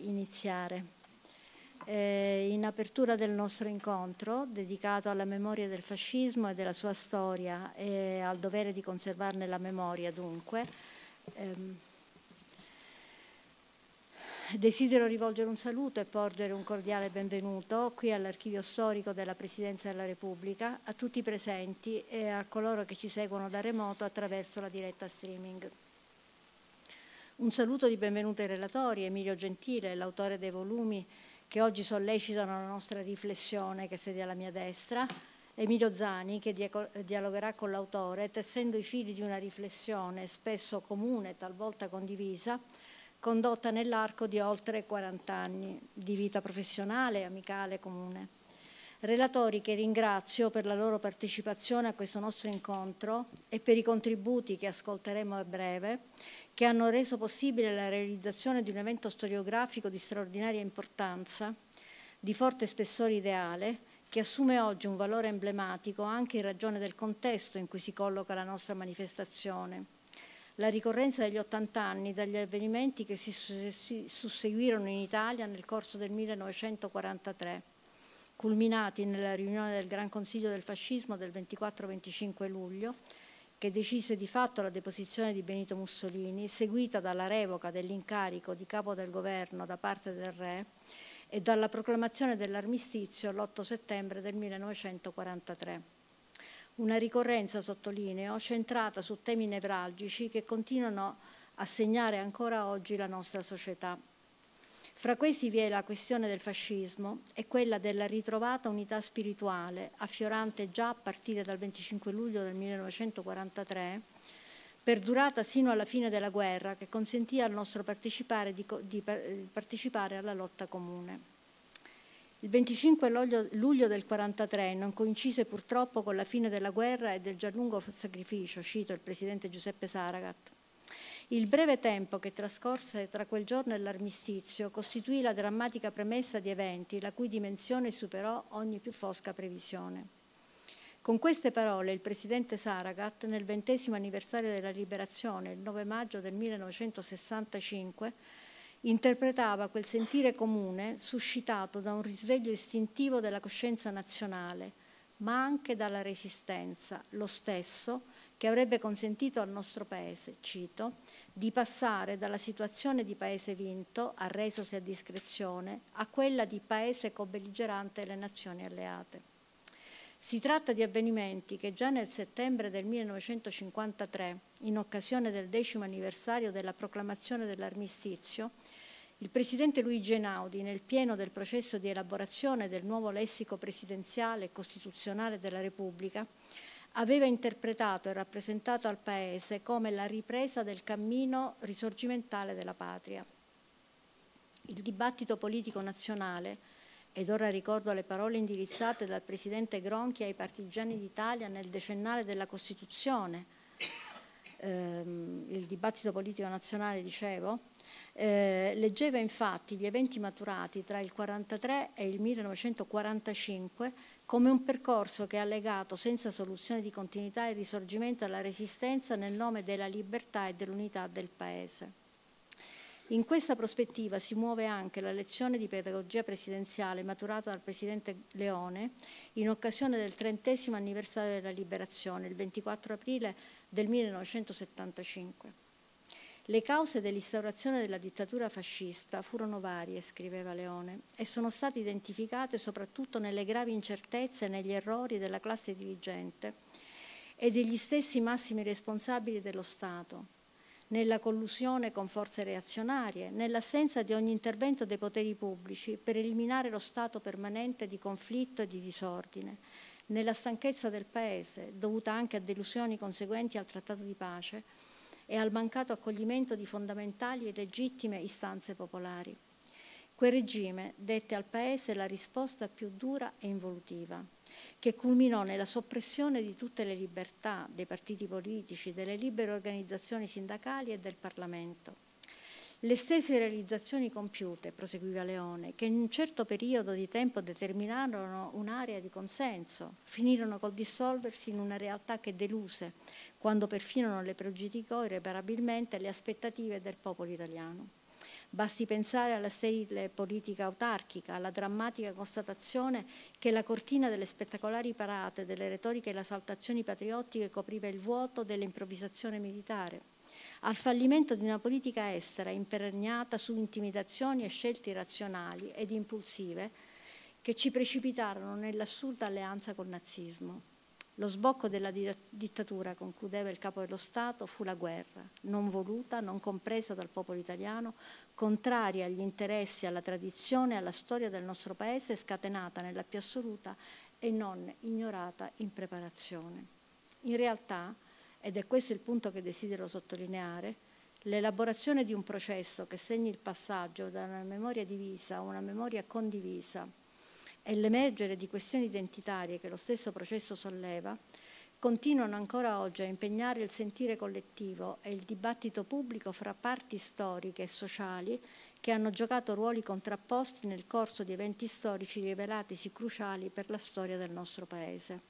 iniziare. Eh, in apertura del nostro incontro, dedicato alla memoria del fascismo e della sua storia e al dovere di conservarne la memoria, dunque, ehm, desidero rivolgere un saluto e porgere un cordiale benvenuto qui all'Archivio Storico della Presidenza della Repubblica, a tutti i presenti e a coloro che ci seguono da remoto attraverso la diretta streaming. Un saluto di benvenuto ai relatori, Emilio Gentile, l'autore dei volumi che oggi sollecitano la nostra riflessione, che siede alla mia destra, Emilio Zani, che dialogherà con l'autore, tessendo i fili di una riflessione spesso comune, talvolta condivisa, condotta nell'arco di oltre 40 anni di vita professionale, amicale, comune. Relatori che ringrazio per la loro partecipazione a questo nostro incontro e per i contributi che ascolteremo a breve che hanno reso possibile la realizzazione di un evento storiografico di straordinaria importanza, di forte spessore ideale, che assume oggi un valore emblematico anche in ragione del contesto in cui si colloca la nostra manifestazione. La ricorrenza degli 80 anni dagli avvenimenti che si susseguirono in Italia nel corso del 1943, culminati nella riunione del Gran Consiglio del Fascismo del 24-25 luglio, che decise di fatto la deposizione di Benito Mussolini, seguita dalla revoca dell'incarico di capo del governo da parte del re e dalla proclamazione dell'armistizio l'8 settembre del 1943. Una ricorrenza, sottolineo, centrata su temi nevralgici che continuano a segnare ancora oggi la nostra società. Fra questi vi è la questione del fascismo e quella della ritrovata unità spirituale, affiorante già a partire dal 25 luglio del 1943, perdurata sino alla fine della guerra, che consentì al nostro partecipare di, di, partecipare alla lotta comune. Il 25 luglio del 1943 non coincise purtroppo con la fine della guerra e del già lungo sacrificio, cito il presidente Giuseppe Saragat, il breve tempo che trascorse tra quel giorno e l'armistizio costituì la drammatica premessa di eventi la cui dimensione superò ogni più fosca previsione. Con queste parole il presidente Saragat, nel ventesimo anniversario della liberazione, il 9 maggio del 1965, interpretava quel sentire comune suscitato da un risveglio istintivo della coscienza nazionale, ma anche dalla resistenza, lo stesso che avrebbe consentito al nostro Paese, cito, di passare dalla situazione di paese vinto, arresosi a discrezione, a quella di paese co-belligerante alle nazioni alleate. Si tratta di avvenimenti che già nel settembre del 1953, in occasione del decimo anniversario della proclamazione dell'armistizio, il presidente Luigi Einaudi, nel pieno del processo di elaborazione del nuovo lessico presidenziale e costituzionale della Repubblica, aveva interpretato e rappresentato al Paese come la ripresa del cammino risorgimentale della patria. Il dibattito politico nazionale, ed ora ricordo le parole indirizzate dal Presidente Gronchi ai partigiani d'Italia nel decennale della Costituzione, ehm, il dibattito politico nazionale, dicevo, eh, leggeva infatti gli eventi maturati tra il 1943 e il 1945 come un percorso che ha legato senza soluzione di continuità il risorgimento alla resistenza nel nome della libertà e dell'unità del Paese. In questa prospettiva si muove anche la lezione di pedagogia presidenziale maturata dal Presidente Leone in occasione del trentesimo anniversario della liberazione, il 24 aprile del 1975. Le cause dell'instaurazione della dittatura fascista furono varie, scriveva Leone, e sono state identificate soprattutto nelle gravi incertezze e negli errori della classe dirigente e degli stessi massimi responsabili dello Stato, nella collusione con forze reazionarie, nell'assenza di ogni intervento dei poteri pubblici per eliminare lo stato permanente di conflitto e di disordine, nella stanchezza del Paese, dovuta anche a delusioni conseguenti al Trattato di pace, e al mancato accoglimento di fondamentali e legittime istanze popolari. Quel regime dette al Paese la risposta più dura e involutiva, che culminò nella soppressione di tutte le libertà dei partiti politici, delle libere organizzazioni sindacali e del Parlamento. Le stesse realizzazioni compiute, proseguiva Leone, che in un certo periodo di tempo determinarono un'area di consenso, finirono col dissolversi in una realtà che deluse, quando perfino non le pregiudicò irreparabilmente le aspettative del popolo italiano. Basti pensare alla sterile politica autarchica, alla drammatica constatazione che la cortina delle spettacolari parate, delle retoriche e le esaltazioni patriottiche copriva il vuoto dell'improvvisazione militare, al fallimento di una politica estera imperniata su intimidazioni e scelte irrazionali ed impulsive che ci precipitarono nell'assurda alleanza col nazismo. Lo sbocco della dittatura, concludeva il capo dello Stato, fu la guerra, non voluta, non compresa dal popolo italiano, contraria agli interessi, alla tradizione e alla storia del nostro Paese, scatenata nella più assoluta e non ignorata impreparazione. In realtà, ed è questo il punto che desidero sottolineare, l'elaborazione di un processo che segni il passaggio da una memoria divisa a una memoria condivisa e l'emergere di questioni identitarie che lo stesso processo solleva, continuano ancora oggi a impegnare il sentire collettivo e il dibattito pubblico fra parti storiche e sociali che hanno giocato ruoli contrapposti nel corso di eventi storici rivelatisi cruciali per la storia del nostro Paese.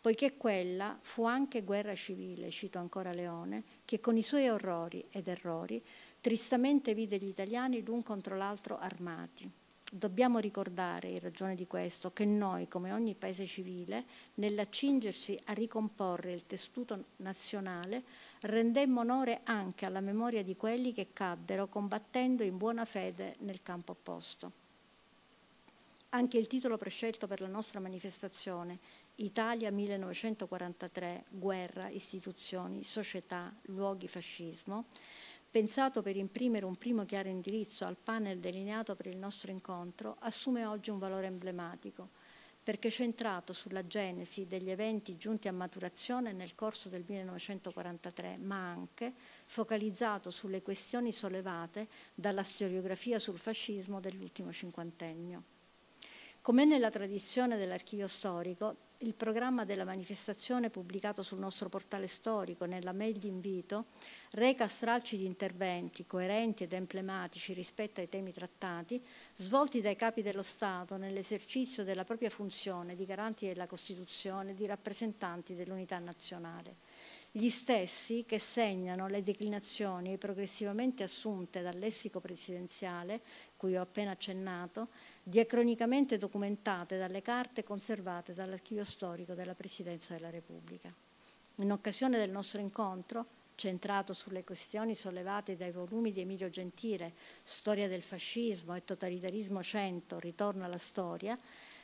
Poiché quella fu anche guerra civile, cito ancora Leone, che con i suoi orrori ed errori tristamente vide gli italiani l'un contro l'altro armati Dobbiamo ricordare, in ragione di questo, che noi, come ogni paese civile, nell'accingersi a ricomporre il tessuto nazionale, rendemmo onore anche alla memoria di quelli che caddero combattendo in buona fede nel campo opposto. Anche il titolo prescelto per la nostra manifestazione, Italia 1943, guerra, istituzioni, società, luoghi, fascismo, pensato per imprimere un primo chiaro indirizzo al panel delineato per il nostro incontro, assume oggi un valore emblematico, perché centrato sulla genesi degli eventi giunti a maturazione nel corso del 1943, ma anche focalizzato sulle questioni sollevate dalla storiografia sul fascismo dell'ultimo cinquantennio. Come nella tradizione dell'archivio storico, il programma della manifestazione pubblicato sul nostro portale storico nella mail di invito reca stralci di interventi coerenti ed emblematici rispetto ai temi trattati, svolti dai capi dello Stato nell'esercizio della propria funzione di garanti della Costituzione e di rappresentanti dell'unità nazionale. Gli stessi che segnano le declinazioni progressivamente assunte dal lessico presidenziale, cui ho appena accennato, diacronicamente documentate dalle carte conservate dall'archivio storico della Presidenza della Repubblica. In occasione del nostro incontro, centrato sulle questioni sollevate dai volumi di Emilio Gentile, Storia del fascismo e Totalitarismo 100, Ritorno alla storia,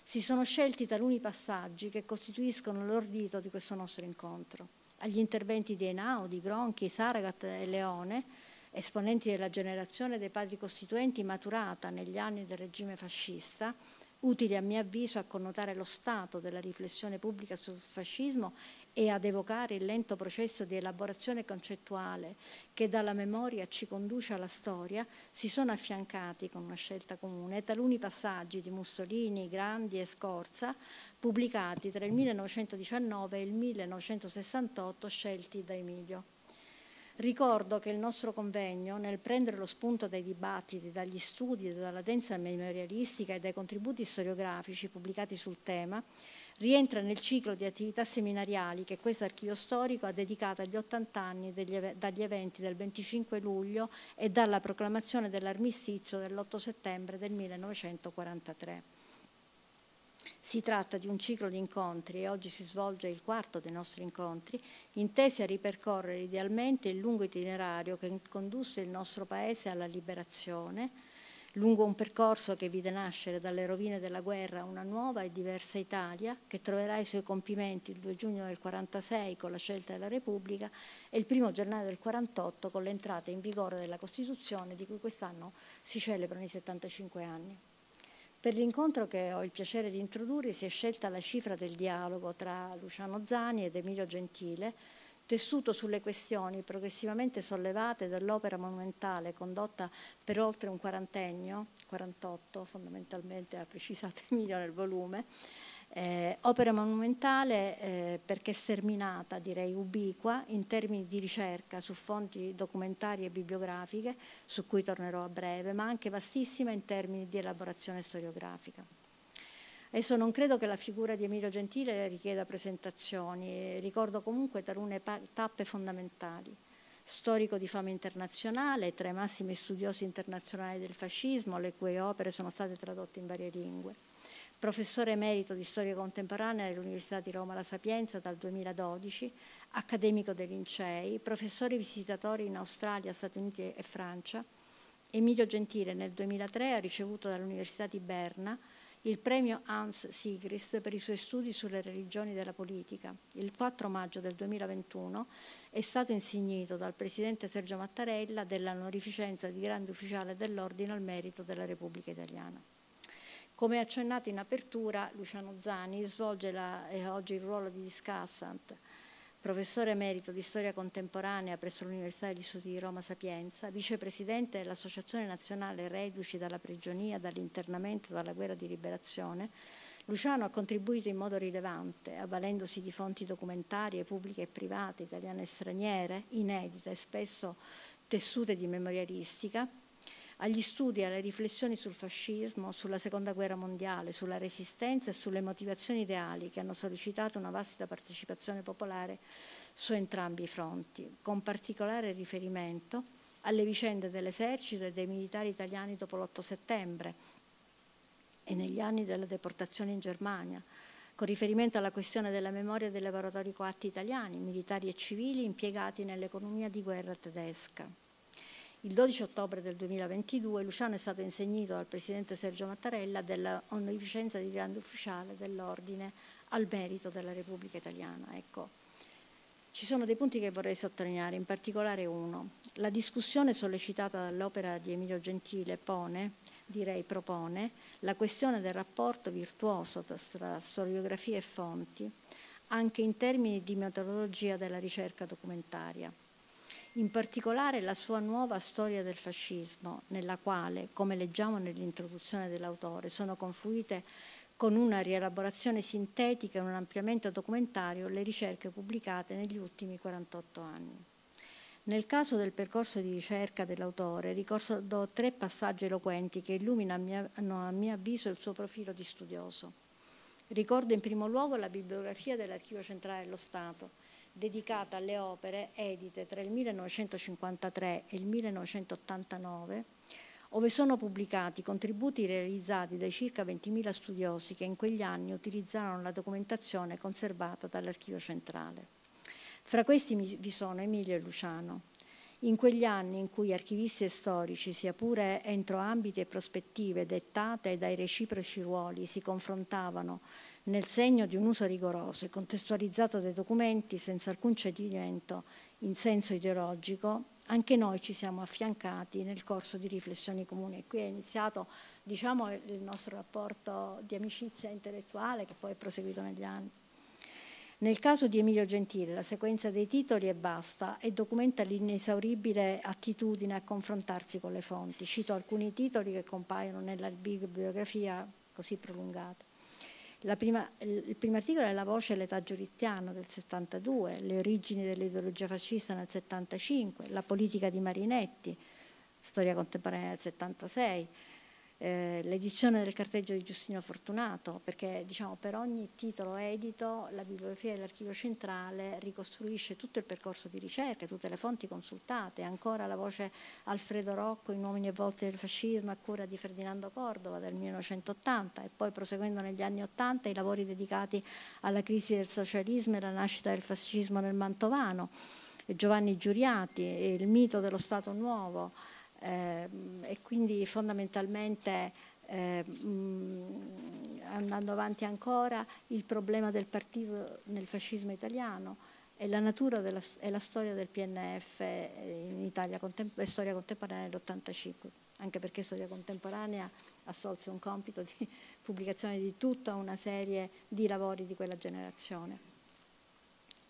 si sono scelti taluni passaggi che costituiscono l'ordito di questo nostro incontro. Agli interventi di Einaudi, Gronchi, Saragat e Leone, esponenti della generazione dei padri costituenti maturata negli anni del regime fascista, utili a mio avviso a connotare lo stato della riflessione pubblica sul fascismo e ad evocare il lento processo di elaborazione concettuale che dalla memoria ci conduce alla storia, si sono affiancati con una scelta comune taluni passaggi di Mussolini, Grandi e Scorza, pubblicati tra il 1919 e il 1968, scelti da Emilio. Ricordo che il nostro convegno, nel prendere lo spunto dai dibattiti, dagli studi, dalla densa memorialistica e dai contributi storiografici pubblicati sul tema, rientra nel ciclo di attività seminariali che questo archivio storico ha dedicato agli 80 anni degli, dagli eventi del 25 luglio e dalla proclamazione dell'armistizio dell'8 settembre del 1943. Si tratta di un ciclo di incontri e oggi si svolge il quarto dei nostri incontri, intesi a ripercorrere idealmente il lungo itinerario che condusse il nostro Paese alla liberazione, lungo un percorso che vide nascere dalle rovine della guerra una nuova e diversa Italia che troverà i suoi compimenti il 2 giugno del 1946 con la scelta della Repubblica e il 1 gennaio del 1948 con l'entrata in vigore della Costituzione di cui quest'anno si celebrano i 75 anni. Per l'incontro che ho il piacere di introdurre si è scelta la cifra del dialogo tra Luciano Zani ed Emilio Gentile, tessuto sulle questioni progressivamente sollevate dall'opera monumentale condotta per oltre un quarantennio, 48 fondamentalmente ha precisato Emilio nel volume, eh, opera monumentale eh, perché sterminata, direi ubiqua, in termini di ricerca su fonti documentarie e bibliografiche, su cui tornerò a breve, ma anche vastissima in termini di elaborazione storiografica. Adesso non credo che la figura di Emilio Gentile richieda presentazioni, ricordo comunque talune tappe fondamentali. Storico di fama internazionale, tra i massimi studiosi internazionali del fascismo, le cui opere sono state tradotte in varie lingue. Professore emerito di storia contemporanea all'Università di Roma La Sapienza dal 2012, accademico dei Lincei, professore visitatore in Australia, Stati Uniti e Francia. Emilio Gentile nel 2003 ha ricevuto dall'Università di Berna il premio Hans Sigrist per i suoi studi sulle religioni della politica. Il 4 maggio del 2021 è stato insignito dal Presidente Sergio Mattarella dell'onorificenza di grande ufficiale dell'Ordine al merito della Repubblica Italiana. Come accennato in apertura, Luciano Zani svolge la, eh, oggi il ruolo di discussant professore emerito di storia contemporanea presso l'Università degli Studi di Roma Sapienza, vicepresidente dell'Associazione Nazionale Reduci dalla prigionia, dall'internamento, dalla guerra di liberazione, Luciano ha contribuito in modo rilevante, avvalendosi di fonti documentarie pubbliche e private, italiane e straniere, inedite e spesso tessute di memorialistica, agli studi e alle riflessioni sul fascismo, sulla seconda guerra mondiale, sulla resistenza e sulle motivazioni ideali che hanno sollecitato una vasta partecipazione popolare su entrambi i fronti, con particolare riferimento alle vicende dell'esercito e dei militari italiani dopo l'8 settembre e negli anni della deportazione in Germania, con riferimento alla questione della memoria dei lavoratori coatti italiani, militari e civili impiegati nell'economia di guerra tedesca. Il 12 ottobre del 2022 Luciano è stato insegnito dal Presidente Sergio Mattarella dell'onorificenza di grande ufficiale dell'Ordine al merito della Repubblica Italiana. Ecco, ci sono dei punti che vorrei sottolineare, in particolare uno. La discussione sollecitata dall'opera di Emilio Gentile pone, direi propone, la questione del rapporto virtuoso tra storiografia e fonti, anche in termini di metodologia della ricerca documentaria in particolare la sua nuova storia del fascismo, nella quale, come leggiamo nell'introduzione dell'autore, sono confluite con una rielaborazione sintetica e un ampliamento documentario le ricerche pubblicate negli ultimi 48 anni. Nel caso del percorso di ricerca dell'autore ricordo tre passaggi eloquenti che illuminano a mio avviso il suo profilo di studioso. Ricordo in primo luogo la bibliografia dell'Archivio Centrale dello Stato, dedicata alle opere edite tra il 1953 e il 1989, dove sono pubblicati contributi realizzati dai circa 20.000 studiosi che in quegli anni utilizzarono la documentazione conservata dall'Archivio centrale. Fra questi vi sono Emilio e Luciano. In quegli anni in cui archivisti e storici, sia pure entro ambiti e prospettive dettate dai reciproci ruoli, si confrontavano nel segno di un uso rigoroso e contestualizzato dei documenti senza alcun cedimento in senso ideologico, anche noi ci siamo affiancati nel corso di riflessioni comuni e qui è iniziato diciamo, il nostro rapporto di amicizia intellettuale che poi è proseguito negli anni. Nel caso di Emilio Gentile la sequenza dei titoli è basta e documenta l'inesauribile attitudine a confrontarsi con le fonti. Cito alcuni titoli che compaiono nella bibliografia così prolungata. Prima, il primo articolo è La voce l'età giuriziana del 72, Le origini dell'ideologia fascista nel 75, La politica di Marinetti, Storia contemporanea del 76, eh, l'edizione del carteggio di Giustino Fortunato, perché diciamo, per ogni titolo edito la bibliografia dell'archivio centrale ricostruisce tutto il percorso di ricerca, tutte le fonti consultate, ancora la voce Alfredo Rocco, in uomini e volte del fascismo a cura di Ferdinando Cordova del 1980 e poi proseguendo negli anni 80 i lavori dedicati alla crisi del socialismo e alla nascita del fascismo nel Mantovano, Giovanni Giuriati, il mito dello Stato Nuovo, eh, e quindi fondamentalmente eh, mh, andando avanti ancora il problema del partito nel fascismo italiano e la natura della, e la storia del PNF in Italia, contem- storia contemporanea dell'85, anche perché storia contemporanea assolse un compito di pubblicazione di tutta una serie di lavori di quella generazione.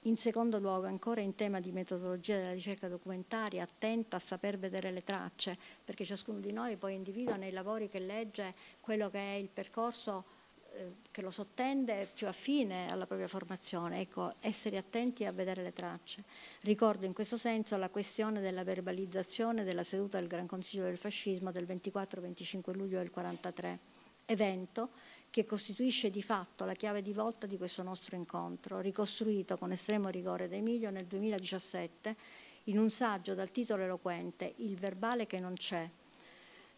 In secondo luogo, ancora in tema di metodologia della ricerca documentaria, attenta a saper vedere le tracce, perché ciascuno di noi poi individua nei lavori che legge quello che è il percorso eh, che lo sottende più affine alla propria formazione, ecco, essere attenti a vedere le tracce. Ricordo in questo senso la questione della verbalizzazione della seduta del Gran Consiglio del Fascismo del 24-25 luglio del 1943, evento che costituisce di fatto la chiave di volta di questo nostro incontro, ricostruito con estremo rigore da Emilio nel 2017 in un saggio dal titolo eloquente Il verbale che non c'è,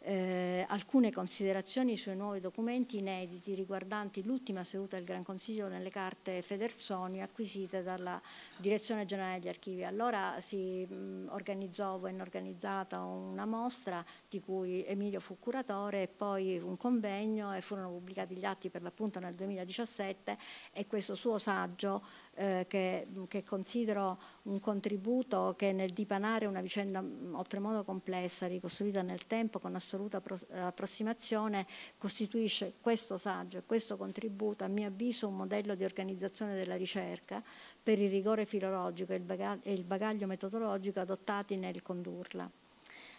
eh, alcune considerazioni sui nuovi documenti inediti riguardanti l'ultima seduta del Gran Consiglio nelle carte Federzoni acquisite dalla Direzione Generale degli Archivi. Allora si mh, organizzò, venne organizzata una mostra di cui Emilio fu curatore e poi un convegno e furono pubblicati gli atti per l'appunto nel 2017 e questo suo saggio eh, che, che, considero un contributo che nel dipanare una vicenda oltremodo complessa, ricostruita nel tempo con assoluta approssimazione, costituisce questo saggio e questo contributo, a mio avviso, un modello di organizzazione della ricerca per il rigore filologico e il bagaglio metodologico adottati nel condurla.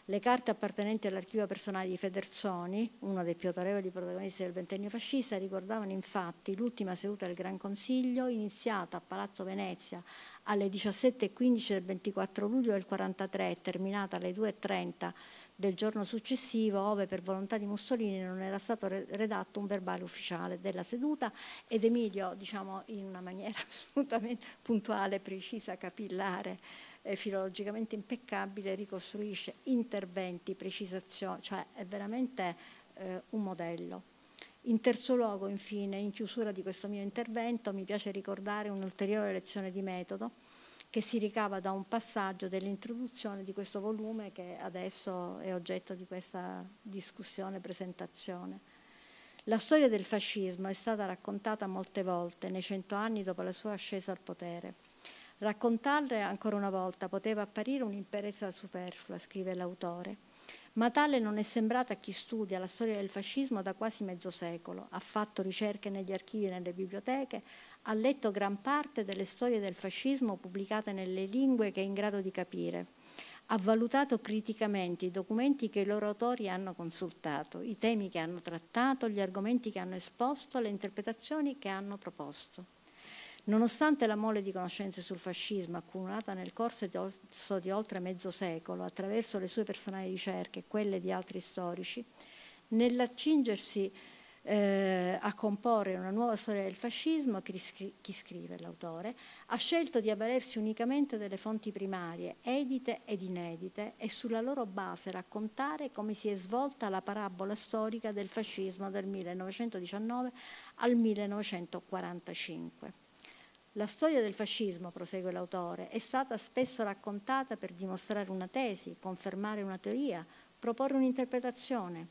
Le carte appartenenti all'archivio personale di Federzoni, uno dei più autorevoli protagonisti del ventennio fascista, ricordavano infatti l'ultima seduta del Gran Consiglio iniziata a Palazzo Venezia alle 17.15 del 24 luglio del 1943 e terminata alle 2.30 del giorno successivo, ove per volontà di Mussolini non era stato redatto un verbale ufficiale della seduta ed Emilio, diciamo in una maniera assolutamente puntuale, precisa, capillare, eh, filologicamente impeccabile, ricostruisce interventi, precisazioni, cioè è veramente eh, un modello. In terzo luogo, infine, in chiusura di questo mio intervento, mi piace ricordare un'ulteriore lezione di metodo che si ricava da un passaggio dell'introduzione di questo volume che adesso è oggetto di questa discussione, presentazione. La storia del fascismo è stata raccontata molte volte nei cento anni dopo la sua ascesa al potere Raccontarle ancora una volta poteva apparire un'impresa superflua, scrive l'autore, ma tale non è sembrata a chi studia la storia del fascismo da quasi mezzo secolo, ha fatto ricerche negli archivi e nelle biblioteche, ha letto gran parte delle storie del fascismo pubblicate nelle lingue che è in grado di capire, ha valutato criticamente i documenti che i loro autori hanno consultato, i temi che hanno trattato, gli argomenti che hanno esposto, le interpretazioni che hanno proposto. Nonostante la mole di conoscenze sul fascismo accumulata nel corso di oltre mezzo secolo attraverso le sue personali ricerche e quelle di altri storici, nell'accingersi eh, a comporre una nuova storia del fascismo, chi, scri- chi scrive l'autore, ha scelto di avvalersi unicamente delle fonti primarie, edite ed inedite, e sulla loro base raccontare come si è svolta la parabola storica del fascismo dal 1919 al 1945. La storia del fascismo, prosegue l'autore, è stata spesso raccontata per dimostrare una tesi, confermare una teoria, proporre un'interpretazione.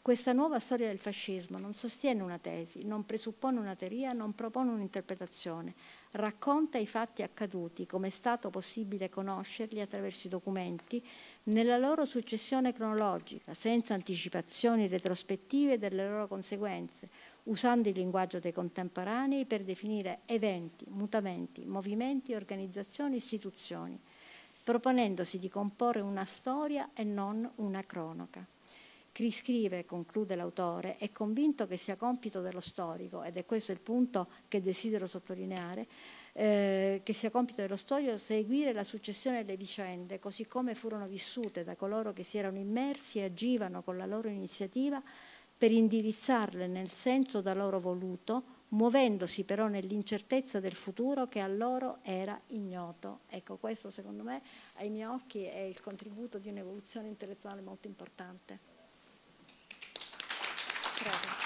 Questa nuova storia del fascismo non sostiene una tesi, non presuppone una teoria, non propone un'interpretazione, racconta i fatti accaduti, come è stato possibile conoscerli attraverso i documenti, nella loro successione cronologica, senza anticipazioni retrospettive delle loro conseguenze, usando il linguaggio dei contemporanei per definire eventi, mutamenti, movimenti, organizzazioni, istituzioni, proponendosi di comporre una storia e non una cronaca. Chi scrive, conclude l'autore, è convinto che sia compito dello storico, ed è questo il punto che desidero sottolineare, eh, che sia compito dello storico seguire la successione delle vicende, così come furono vissute da coloro che si erano immersi e agivano con la loro iniziativa per indirizzarle nel senso da loro voluto, muovendosi però nell'incertezza del futuro che a loro era ignoto. Ecco, questo secondo me ai miei occhi è il contributo di un'evoluzione intellettuale molto importante. Prego.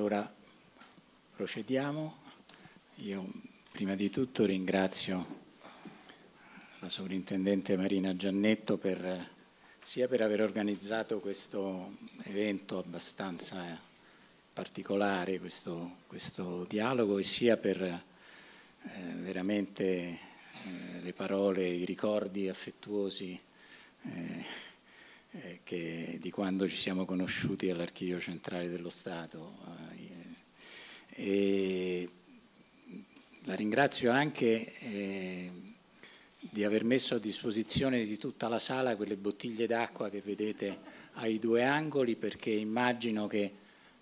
Allora procediamo. Io prima di tutto ringrazio la sovrintendente Marina Giannetto per, sia per aver organizzato questo evento abbastanza particolare, questo, questo dialogo, e sia per eh, veramente eh, le parole, i ricordi affettuosi. Eh, eh, che, di quando ci siamo conosciuti all'Archivio Centrale dello Stato. E la ringrazio anche eh, di aver messo a disposizione di tutta la sala quelle bottiglie d'acqua che vedete ai due angoli perché immagino che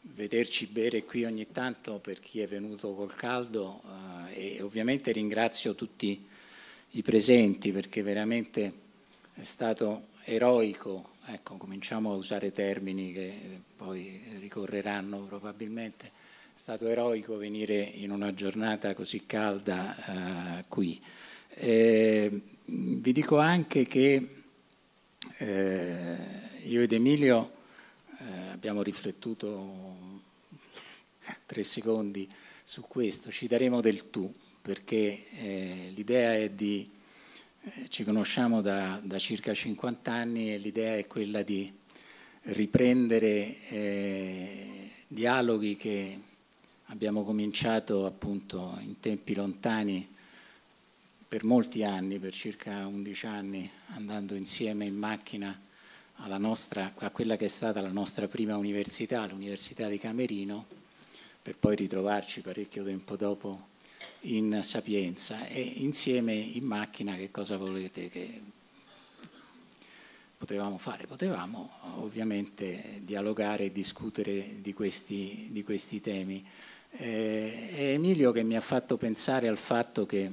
vederci bere qui ogni tanto per chi è venuto col caldo eh, e ovviamente ringrazio tutti i presenti perché veramente è stato eroico, ecco, cominciamo a usare termini che poi ricorreranno probabilmente, è stato eroico venire in una giornata così calda eh, qui. Eh, vi dico anche che eh, io ed Emilio eh, abbiamo riflettuto tre secondi su questo, ci daremo del tu, perché eh, l'idea è di, eh, ci conosciamo da, da, circa 50 anni e l'idea è quella di riprendere dialoghi che abbiamo cominciato appunto in tempi lontani per molti anni, per circa 11 anni, andando insieme in macchina nostra, a quella che è stata la nostra prima università, l'Università di Camerino, per poi ritrovarci parecchio tempo dopo in Sapienza e insieme in macchina che cosa volete che potevamo fare? Potevamo ovviamente dialogare e discutere di questi, di questi temi. Eh, è Emilio che mi ha fatto pensare al fatto che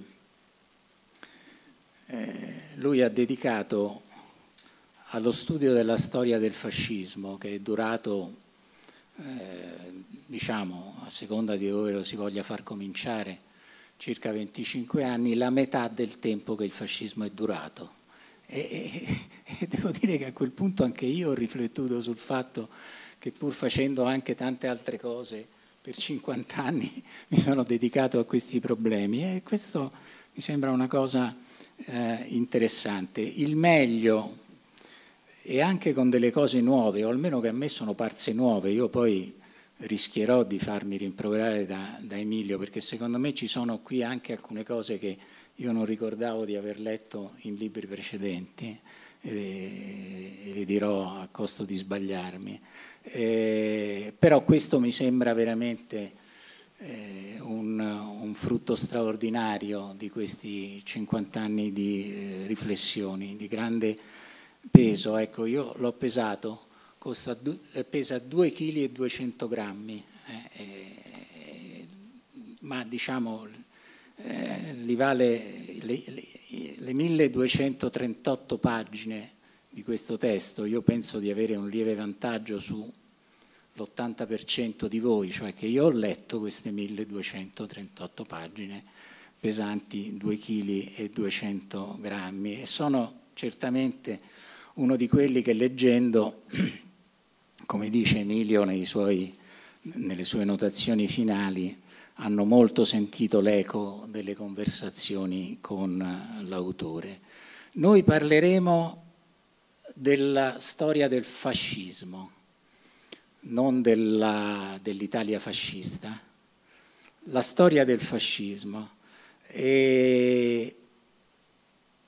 eh, lui ha dedicato allo studio della storia del fascismo, che è durato, eh, diciamo, a seconda di dove lo si voglia far cominciare, circa 25 anni, la metà del tempo che il fascismo è durato. E, e, e, devo dire che a quel punto anche io ho riflettuto sul fatto che pur facendo anche tante altre cose, per 50 anni mi sono dedicato a questi problemi e questo mi sembra una cosa eh, interessante. Il meglio e anche con delle cose nuove, o almeno che a me sono parse nuove, io poi rischierò di farmi rimproverare da, da, Emilio, perché secondo me ci sono qui anche alcune cose che io non ricordavo di aver letto in libri precedenti, e, dirò a costo di sbagliarmi. Eh, però questo mi sembra veramente eh, un, un, frutto straordinario di questi 50 anni di eh, riflessioni, di grande peso, ecco, io l'ho pesato, costa, eh, pesa 2 kg 200 grammi, eh, eh, ma diciamo li vale le, le, le 1238 pagine di questo testo, io penso di avere un lieve vantaggio sull'80% di voi, cioè che io ho letto queste 1238 pagine pesanti 2 kg e 200 grammi e sono certamente uno di quelli che leggendo, come dice Emilio suoi, nelle sue notazioni finali, hanno molto sentito l'eco delle conversazioni con l'autore. Noi parleremo della storia del fascismo, non dell'Italia fascista, la storia del fascismo. E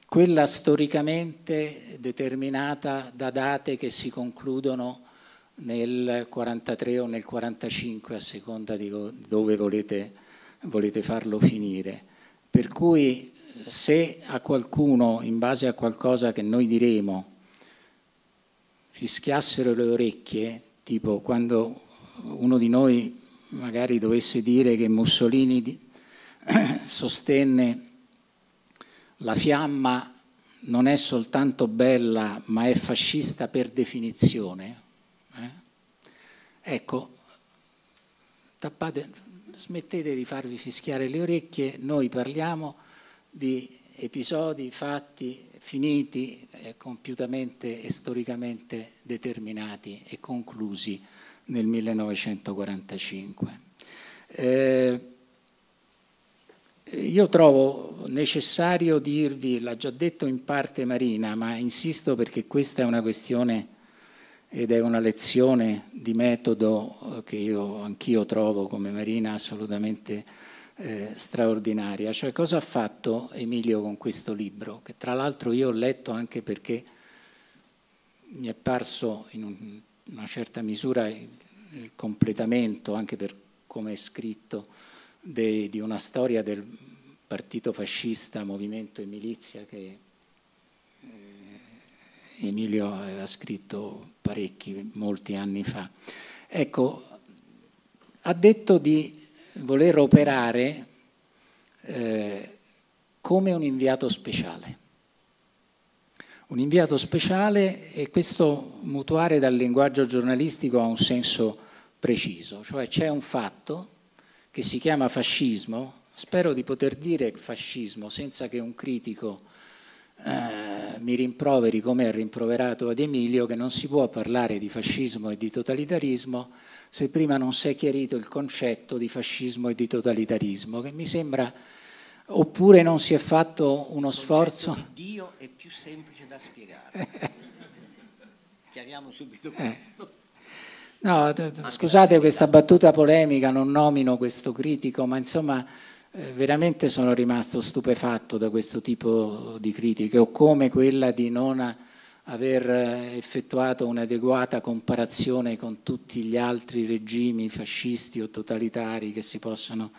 quella storicamente determinata da date che si concludono nel 43 o nel 45 a seconda di dove volete, volete farlo finire. Per cui se a qualcuno, in base a qualcosa che noi diremo, fischiassero le orecchie, tipo quando uno di noi magari dovesse dire che Mussolini sostenne la fiamma non è soltanto bella, ma è fascista per definizione. Eh? Ecco, tappate, smettete di farvi fischiare le orecchie, noi parliamo di episodi, fatti finiti, eh, compiutamente e storicamente determinati e conclusi nel 1945. Eh, io trovo necessario dirvi, l'ha già detto in parte Marina, ma insisto perché questa è una questione ed è una lezione di metodo che io anch'io trovo come Marina assolutamente eh, straordinaria. Cioè cosa ha fatto Emilio con questo libro? Che tra l'altro io ho letto anche perché mi è parso in un, una certa misura il, il completamento, anche per come è scritto, de, di una storia del partito fascista, movimento e milizia che eh, Emilio aveva scritto parecchi, molti anni fa. Ecco, ha detto di voler operare eh, come un inviato speciale. Un inviato speciale e questo mutuare dal linguaggio giornalistico ha un senso preciso, cioè c'è un fatto che si chiama fascismo, spero di poter dire fascismo senza che un critico eh, mi rimproveri come ha rimproverato ad Emilio che non si può parlare di fascismo e di totalitarismo se prima non si è chiarito il concetto di fascismo e di totalitarismo, che mi sembra, oppure non si è fatto uno sforzo... Di Dio è più semplice da spiegare. Chiariamo subito eh. questo. No, scusate questa battuta polemica, non nomino questo critico, ma insomma eh, veramente sono rimasto stupefatto da questo tipo di critiche o come quella di non aver eh, effettuato un'adeguata comparazione con tutti gli altri regimi fascisti o totalitari che si possono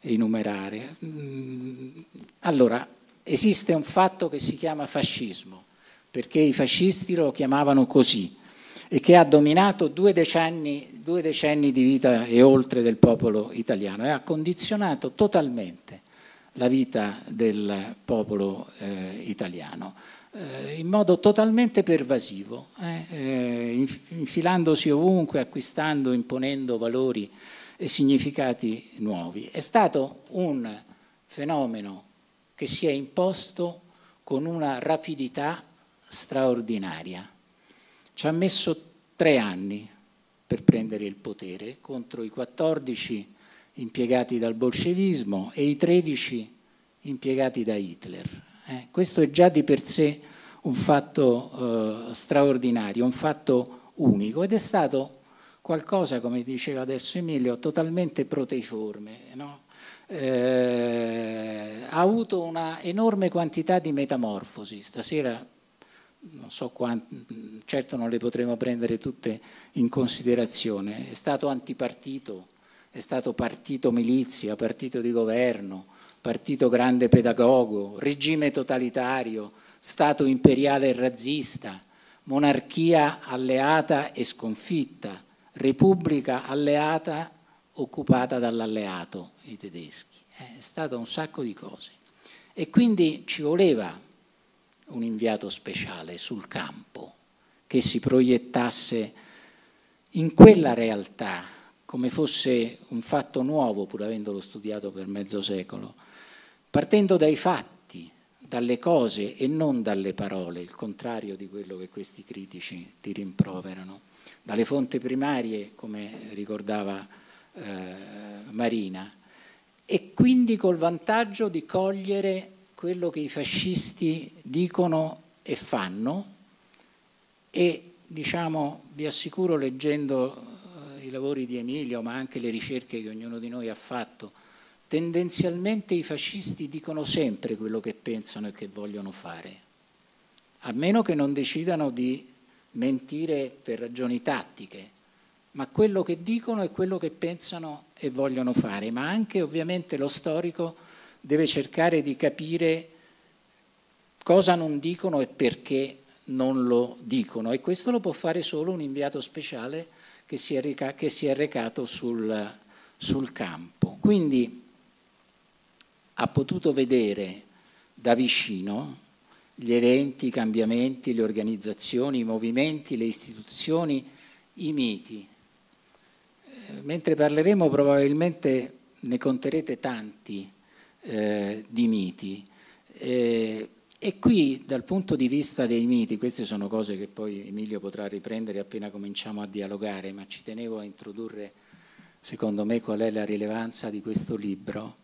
enumerare. Mm, allora, esiste un fatto che si chiama fascismo, perché i fascisti lo chiamavano così e che ha dominato due decenni, due decenni di vita e oltre del popolo italiano e ha condizionato totalmente la vita del popolo eh, italiano in modo totalmente pervasivo, eh, eh infilandosi ovunque, acquistando, imponendo valori e significati nuovi. È stato un fenomeno che si è imposto con una rapidità straordinaria ci ha messo tre anni per prendere il potere contro i 14 impiegati dal bolscevismo e i 13 impiegati da Hitler. Eh, questo è già di per sé un fatto eh, straordinario, un fatto unico ed è stato qualcosa, come diceva adesso Emilio, totalmente proteiforme. No? Eh, ha avuto una enorme quantità di metamorfosi. Stasera non so quanti, certo non le potremo prendere tutte in considerazione, è stato antipartito, è stato partito milizia, partito di governo, partito grande pedagogo, regime totalitario, Stato imperiale e razzista, monarchia alleata e sconfitta, repubblica alleata occupata dall'alleato, i tedeschi. È stato un sacco di cose. E quindi ci voleva un inviato speciale sul campo che si proiettasse in quella realtà come fosse un fatto nuovo, pur avendolo studiato per mezzo secolo, partendo dai fatti, dalle cose e non dalle parole, il contrario di quello che questi critici ti rimproverano, dalle fonti primarie, come ricordava eh, Marina, e quindi col vantaggio di cogliere quello che i fascisti dicono e fanno e diciamo, vi assicuro leggendo eh, i lavori di Emilio, ma anche le ricerche che ognuno di noi ha fatto, tendenzialmente i fascisti dicono sempre quello che pensano e che vogliono fare, a meno che non decidano di mentire per ragioni tattiche, ma quello che dicono è quello che pensano e vogliono fare, ma anche ovviamente lo storico deve cercare di capire cosa non dicono e perché non lo dicono e questo lo può fare solo un inviato speciale che si è, recato sul, sul campo. Quindi ha potuto vedere da vicino gli eventi, i cambiamenti, le organizzazioni, i movimenti, le istituzioni, i miti. Eh, mentre parleremo probabilmente ne conterete tanti eh, di miti. Eh, e qui dal punto di vista dei miti, queste sono cose che poi Emilio potrà riprendere appena cominciamo a dialogare, ma ci tenevo a introdurre secondo me qual è la rilevanza di questo libro,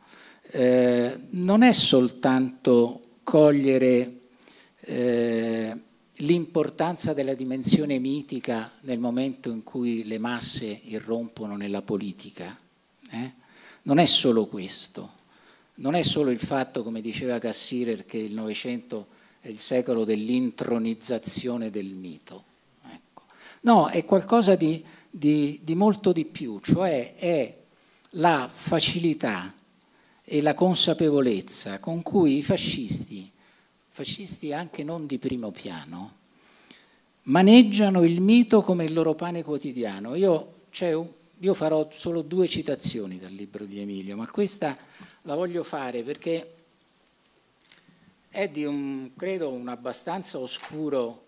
eh, non è soltanto cogliere eh, l'importanza della dimensione mitica nel momento in cui le masse irrompono nella politica, eh? non è solo questo, non è solo il fatto, come diceva Cassirer, che il Novecento è il secolo dell'intronizzazione del mito. Ecco. No, è qualcosa di, di, di molto di più, cioè è la facilità e la consapevolezza con cui i fascisti, fascisti anche non di primo piano, maneggiano il mito come il loro pane quotidiano. Io un, io farò solo due citazioni dal libro di Emilio, ma questa la voglio fare perché è di un, credo, un abbastanza oscuro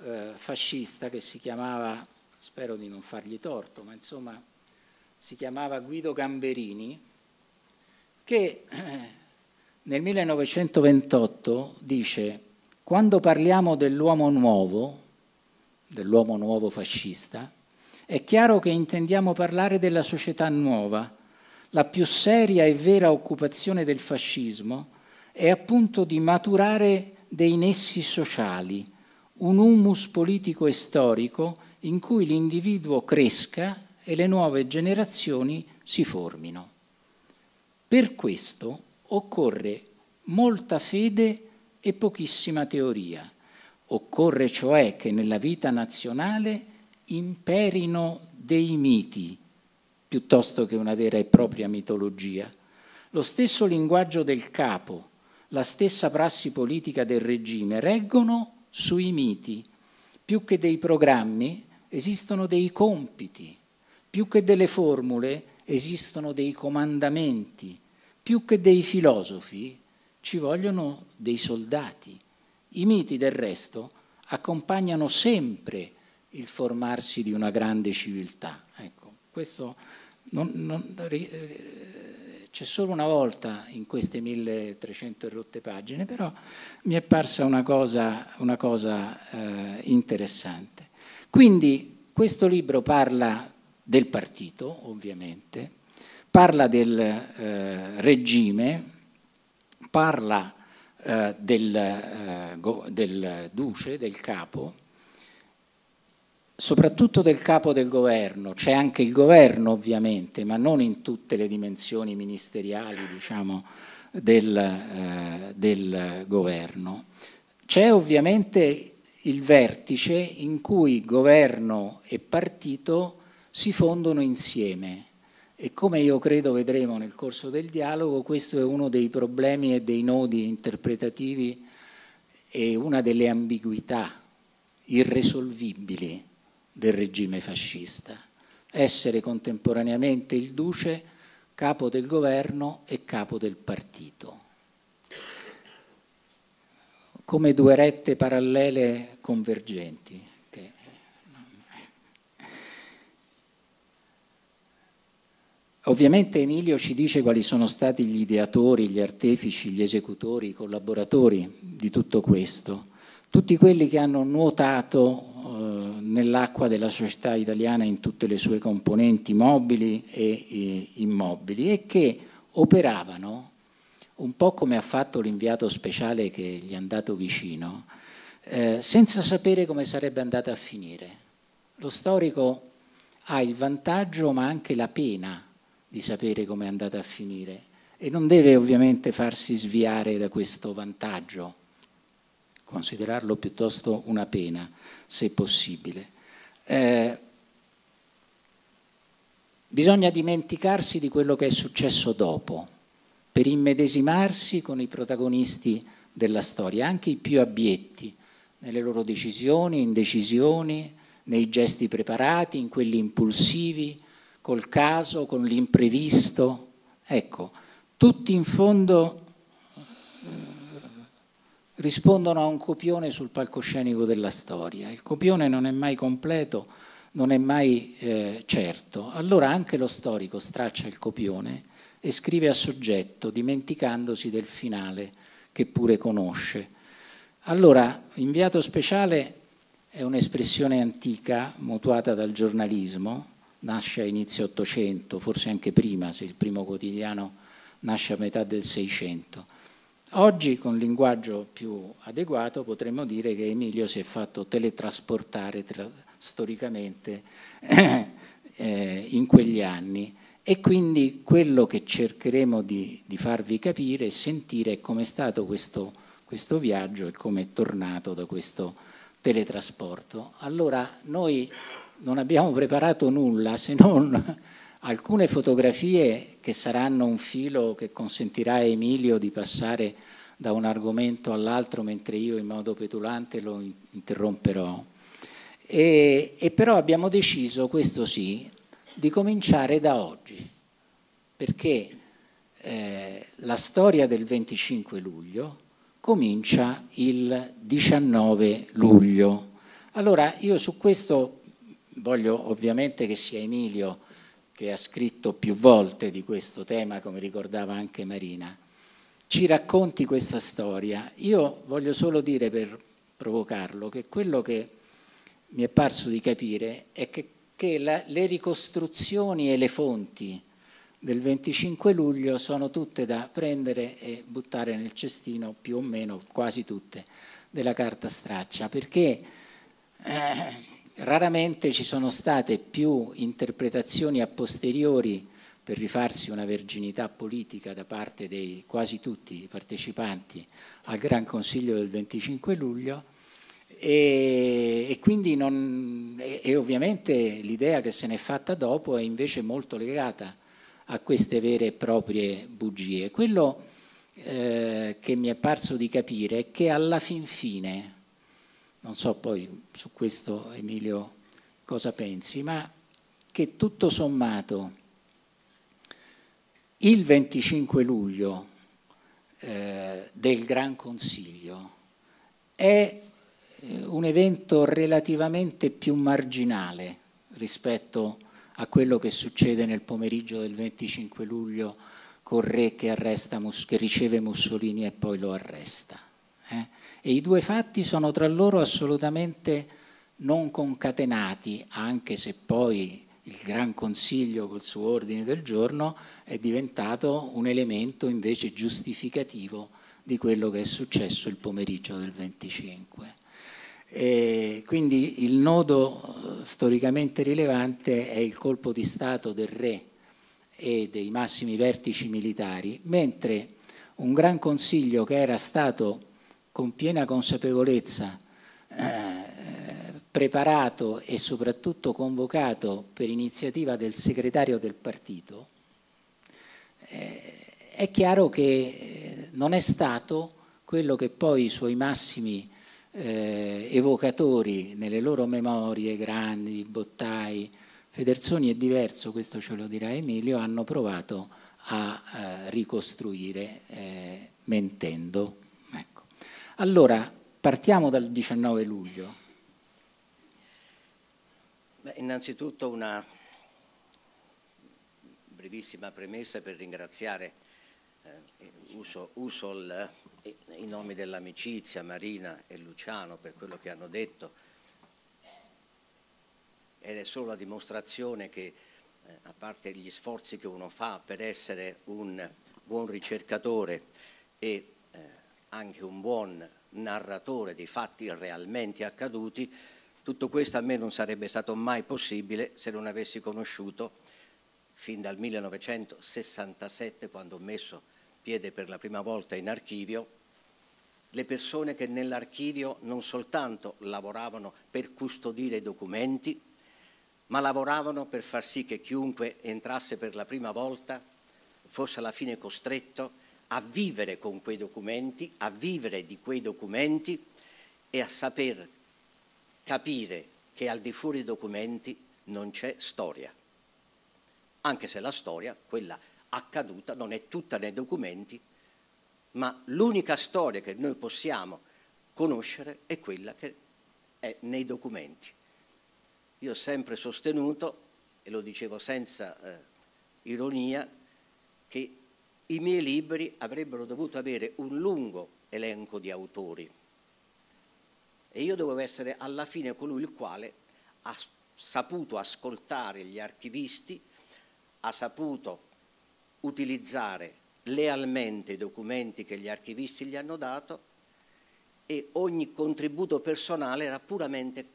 eh, fascista che si chiamava, spero di non fargli torto, ma insomma si chiamava Guido Gamberini, che eh, nel 1928 dice quando parliamo dell'uomo nuovo, dell'uomo nuovo fascista, è chiaro che intendiamo parlare della società nuova. La più seria e vera occupazione del fascismo è appunto di maturare dei nessi sociali, un humus politico e storico in cui l'individuo cresca e le nuove generazioni si formino. Per questo occorre molta fede e pochissima teoria. Occorre cioè che nella vita nazionale imperino dei miti piuttosto che una vera e propria mitologia. Lo stesso linguaggio del capo, la stessa prassi politica del regime reggono sui miti. Più che dei programmi esistono dei compiti, più che delle formule esistono dei comandamenti, più che dei filosofi ci vogliono dei soldati. I miti del resto accompagnano sempre il formarsi di una grande civiltà. Ecco, questo non, non, c'è solo una volta in queste 1300 rotte pagine, però mi è parsa una cosa, una cosa eh, interessante. Quindi questo libro parla del partito, ovviamente, parla del eh, regime, parla eh, del, eh, del duce, del capo, soprattutto del capo del governo, c'è anche il governo ovviamente, ma non in tutte le dimensioni ministeriali diciamo, del, eh, del governo. C'è ovviamente il vertice in cui governo e partito si fondono insieme e come io credo vedremo nel corso del dialogo, questo è uno dei problemi e dei nodi interpretativi e una delle ambiguità irresolvibili del regime fascista, essere contemporaneamente il duce, capo del governo e capo del partito. Come due rette parallele convergenti. Ovviamente Emilio ci dice quali sono stati gli ideatori, gli artefici, gli esecutori, i collaboratori di tutto questo, tutti quelli che hanno nuotato eh, nell'acqua della società italiana in tutte le sue componenti mobili e immobili e che operavano un po' come ha fatto l'inviato speciale che gli è andato vicino, eh, senza sapere come sarebbe andata a finire. Lo storico ha il vantaggio ma anche la pena di sapere come è andata a finire e non deve ovviamente farsi sviare da questo vantaggio considerarlo piuttosto una pena, se possibile. Eh, bisogna dimenticarsi di quello che è successo dopo, per immedesimarsi con i protagonisti della storia, anche i più abietti, nelle loro decisioni, indecisioni, nei gesti preparati, in quelli impulsivi, col caso, con l'imprevisto. Ecco, tutti in fondo rispondono a un copione sul palcoscenico della storia. Il copione non è mai completo, non è mai eh, certo. Allora anche lo storico straccia il copione e scrive a soggetto, dimenticandosi del finale che pure conosce. Allora, inviato speciale è un'espressione antica, mutuata dal giornalismo, nasce a inizio Ottocento, forse anche prima, se il primo quotidiano nasce a metà del Seicento Oggi con linguaggio più adeguato potremmo dire che Emilio si è fatto teletrasportare tra, storicamente eh, in quegli anni e quindi quello che cercheremo di, di farvi capire e sentire è come è stato questo, questo viaggio e come è tornato da questo teletrasporto. Allora noi non abbiamo preparato nulla se non alcune fotografie che saranno un filo che consentirà a Emilio di passare da un argomento all'altro mentre io in modo petulante lo interromperò. E, e però abbiamo deciso, questo sì, di cominciare da oggi, perché eh, la storia del 25 luglio comincia il 19 luglio. Allora io su questo voglio ovviamente che sia Emilio che ha scritto più volte di questo tema, come ricordava anche Marina, ci racconti questa storia. Io voglio solo dire per provocarlo che quello che mi è parso di capire è che, che la, le ricostruzioni e le fonti del 25 luglio sono tutte da prendere e buttare nel cestino, più o meno quasi tutte, della carta straccia, perché eh, raramente ci sono state più interpretazioni a posteriori per rifarsi una verginità politica da parte dei quasi tutti i partecipanti al Gran Consiglio del 25 luglio e, e quindi non, e, e ovviamente l'idea che se n'è fatta dopo è invece molto legata a queste vere e proprie bugie. Quello eh, che mi è parso di capire è che alla fin fine, non so poi su questo Emilio cosa pensi, ma che tutto sommato il 25 luglio eh, del Gran Consiglio è eh, un evento relativamente più marginale rispetto a quello che succede nel pomeriggio del 25 luglio col re che, arresta, che riceve Mussolini e poi lo arresta. Eh? E i due fatti sono tra loro assolutamente non concatenati, anche se poi il Gran Consiglio col suo ordine del giorno è diventato un elemento invece giustificativo di quello che è successo il pomeriggio del 25. E quindi il nodo storicamente rilevante è il colpo di Stato del re e dei massimi vertici militari, mentre un Gran Consiglio che era stato con piena consapevolezza eh, preparato e soprattutto convocato per iniziativa del segretario del partito, eh, è chiaro che eh, non è stato quello che poi i suoi massimi eh, evocatori nelle loro memorie grandi, Bottai, Federzoni è diverso, questo ce lo dirà Emilio, hanno provato a eh, ricostruire eh, mentendo. Allora, partiamo dal 19 luglio. Beh, innanzitutto una brevissima premessa per ringraziare, eh, uso, uso il, i nomi dell'amicizia, Marina e Luciano, per quello che hanno detto, ed è solo la dimostrazione che, eh, a parte gli sforzi che uno fa per essere un buon ricercatore e anche un buon narratore di fatti realmente accaduti, tutto questo a me non sarebbe stato mai possibile se non avessi conosciuto fin dal 1967, quando ho messo piede per la prima volta in archivio, le persone che nell'archivio non soltanto lavoravano per custodire i documenti, ma lavoravano per far sì che chiunque entrasse per la prima volta fosse alla fine costretto a vivere con quei documenti, a vivere di quei documenti e a saper capire che al di fuori dei documenti non c'è storia, anche se la storia, quella accaduta, non è tutta nei documenti, ma l'unica storia che noi possiamo conoscere è quella che è nei documenti. Io ho sempre sostenuto, e lo dicevo senza eh, ironia, che i miei libri avrebbero dovuto avere un lungo elenco di autori. E io dovevo essere alla fine colui il quale ha saputo ascoltare gli archivisti, ha saputo utilizzare lealmente i documenti che gli archivisti gli hanno dato e ogni contributo personale era puramente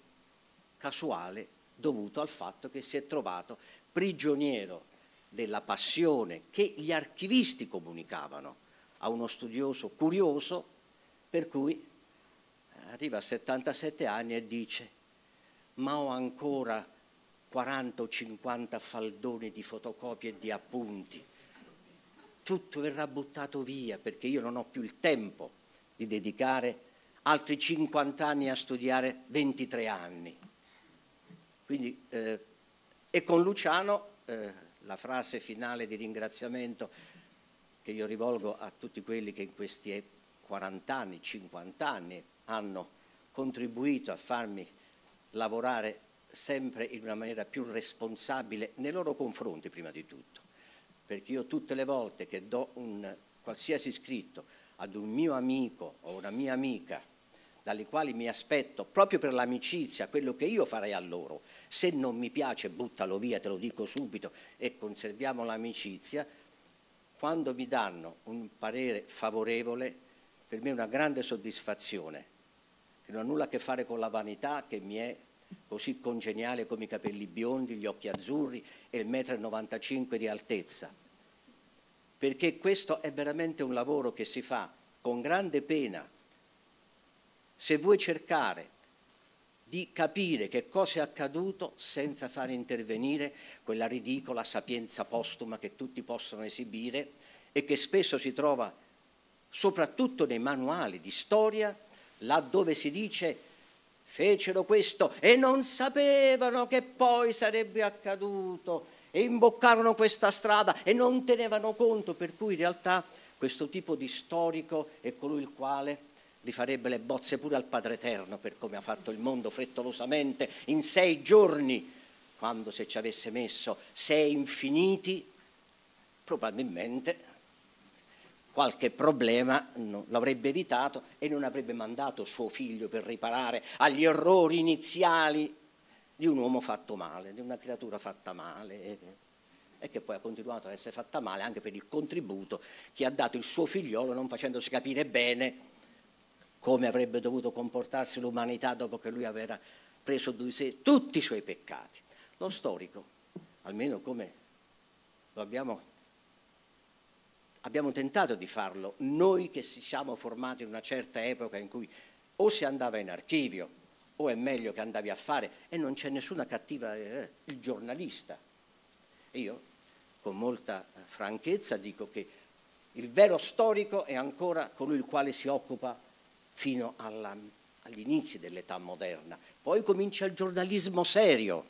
casuale dovuto al fatto che si è trovato prigioniero della passione che gli archivisti comunicavano a uno studioso curioso per cui arriva a 77 anni e dice ma ho ancora 40 o 50 faldoni di fotocopie e di appunti tutto verrà buttato via perché io non ho più il tempo di dedicare altri 50 anni a studiare 23 anni. Quindi, eh, e con Luciano eh, la frase finale di ringraziamento che io rivolgo a tutti quelli che in questi 40 anni, 50 anni hanno contribuito a farmi lavorare sempre in una maniera più responsabile nei loro confronti prima di tutto, perché io tutte le volte che do un qualsiasi scritto ad un mio amico o una mia amica dalle quali mi aspetto proprio per l'amicizia quello che io farei a loro, se non mi piace buttalo via, te lo dico subito. E conserviamo l'amicizia, quando mi danno un parere favorevole per me è una grande soddisfazione, che non ha nulla a che fare con la vanità che mi è così congeniale come i capelli biondi, gli occhi azzurri e il metro e 95 di altezza, perché questo è veramente un lavoro che si fa con grande pena. Se vuoi cercare di capire che cosa è accaduto senza far intervenire quella ridicola sapienza postuma che tutti possono esibire e che spesso si trova soprattutto nei manuali di storia, laddove si dice fecero questo e non sapevano che poi sarebbe accaduto e imboccarono questa strada e non tenevano conto, per cui in realtà questo tipo di storico è colui il quale li farebbe le bozze pure al Padre Eterno per come ha fatto il mondo frettolosamente in sei giorni, quando se ci avesse messo sei infiniti, probabilmente qualche problema l'avrebbe evitato e non avrebbe mandato suo figlio per riparare agli errori iniziali di un uomo fatto male, di una creatura fatta male e che poi ha continuato ad essere fatta male anche per il contributo che ha dato il suo figliolo non facendosi capire bene come avrebbe dovuto comportarsi l'umanità dopo che lui aveva preso di sé tutti i suoi peccati. Lo storico, almeno come lo abbiamo abbiamo tentato di farlo, noi che ci siamo formati in una certa epoca in cui o si andava in archivio o è meglio che andavi a fare e non c'è nessuna cattiva, eh, il giornalista. Io con molta franchezza dico che il vero storico è ancora colui il quale si occupa fino alla, agli inizi dell'età moderna. Poi comincia il giornalismo serio,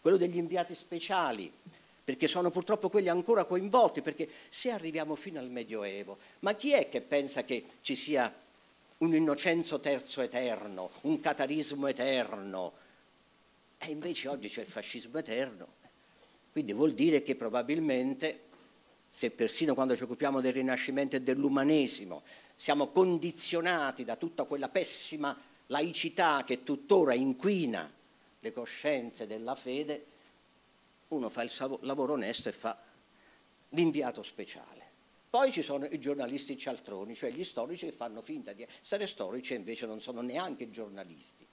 quello degli inviati speciali, perché sono purtroppo quelli ancora coinvolti, perché se arriviamo fino al Medioevo, ma chi è che pensa che ci sia un innocenzo terzo eterno, un catarismo eterno? E invece oggi c'è il fascismo eterno. Quindi vuol dire che probabilmente, se persino quando ci occupiamo del Rinascimento e dell'umanesimo, siamo condizionati da tutta quella pessima laicità che tuttora inquina le coscienze della fede, uno fa il lavoro onesto e fa l'inviato speciale. Poi ci sono i giornalisti cialtroni, cioè gli storici che fanno finta di essere storici e invece non sono neanche giornalisti.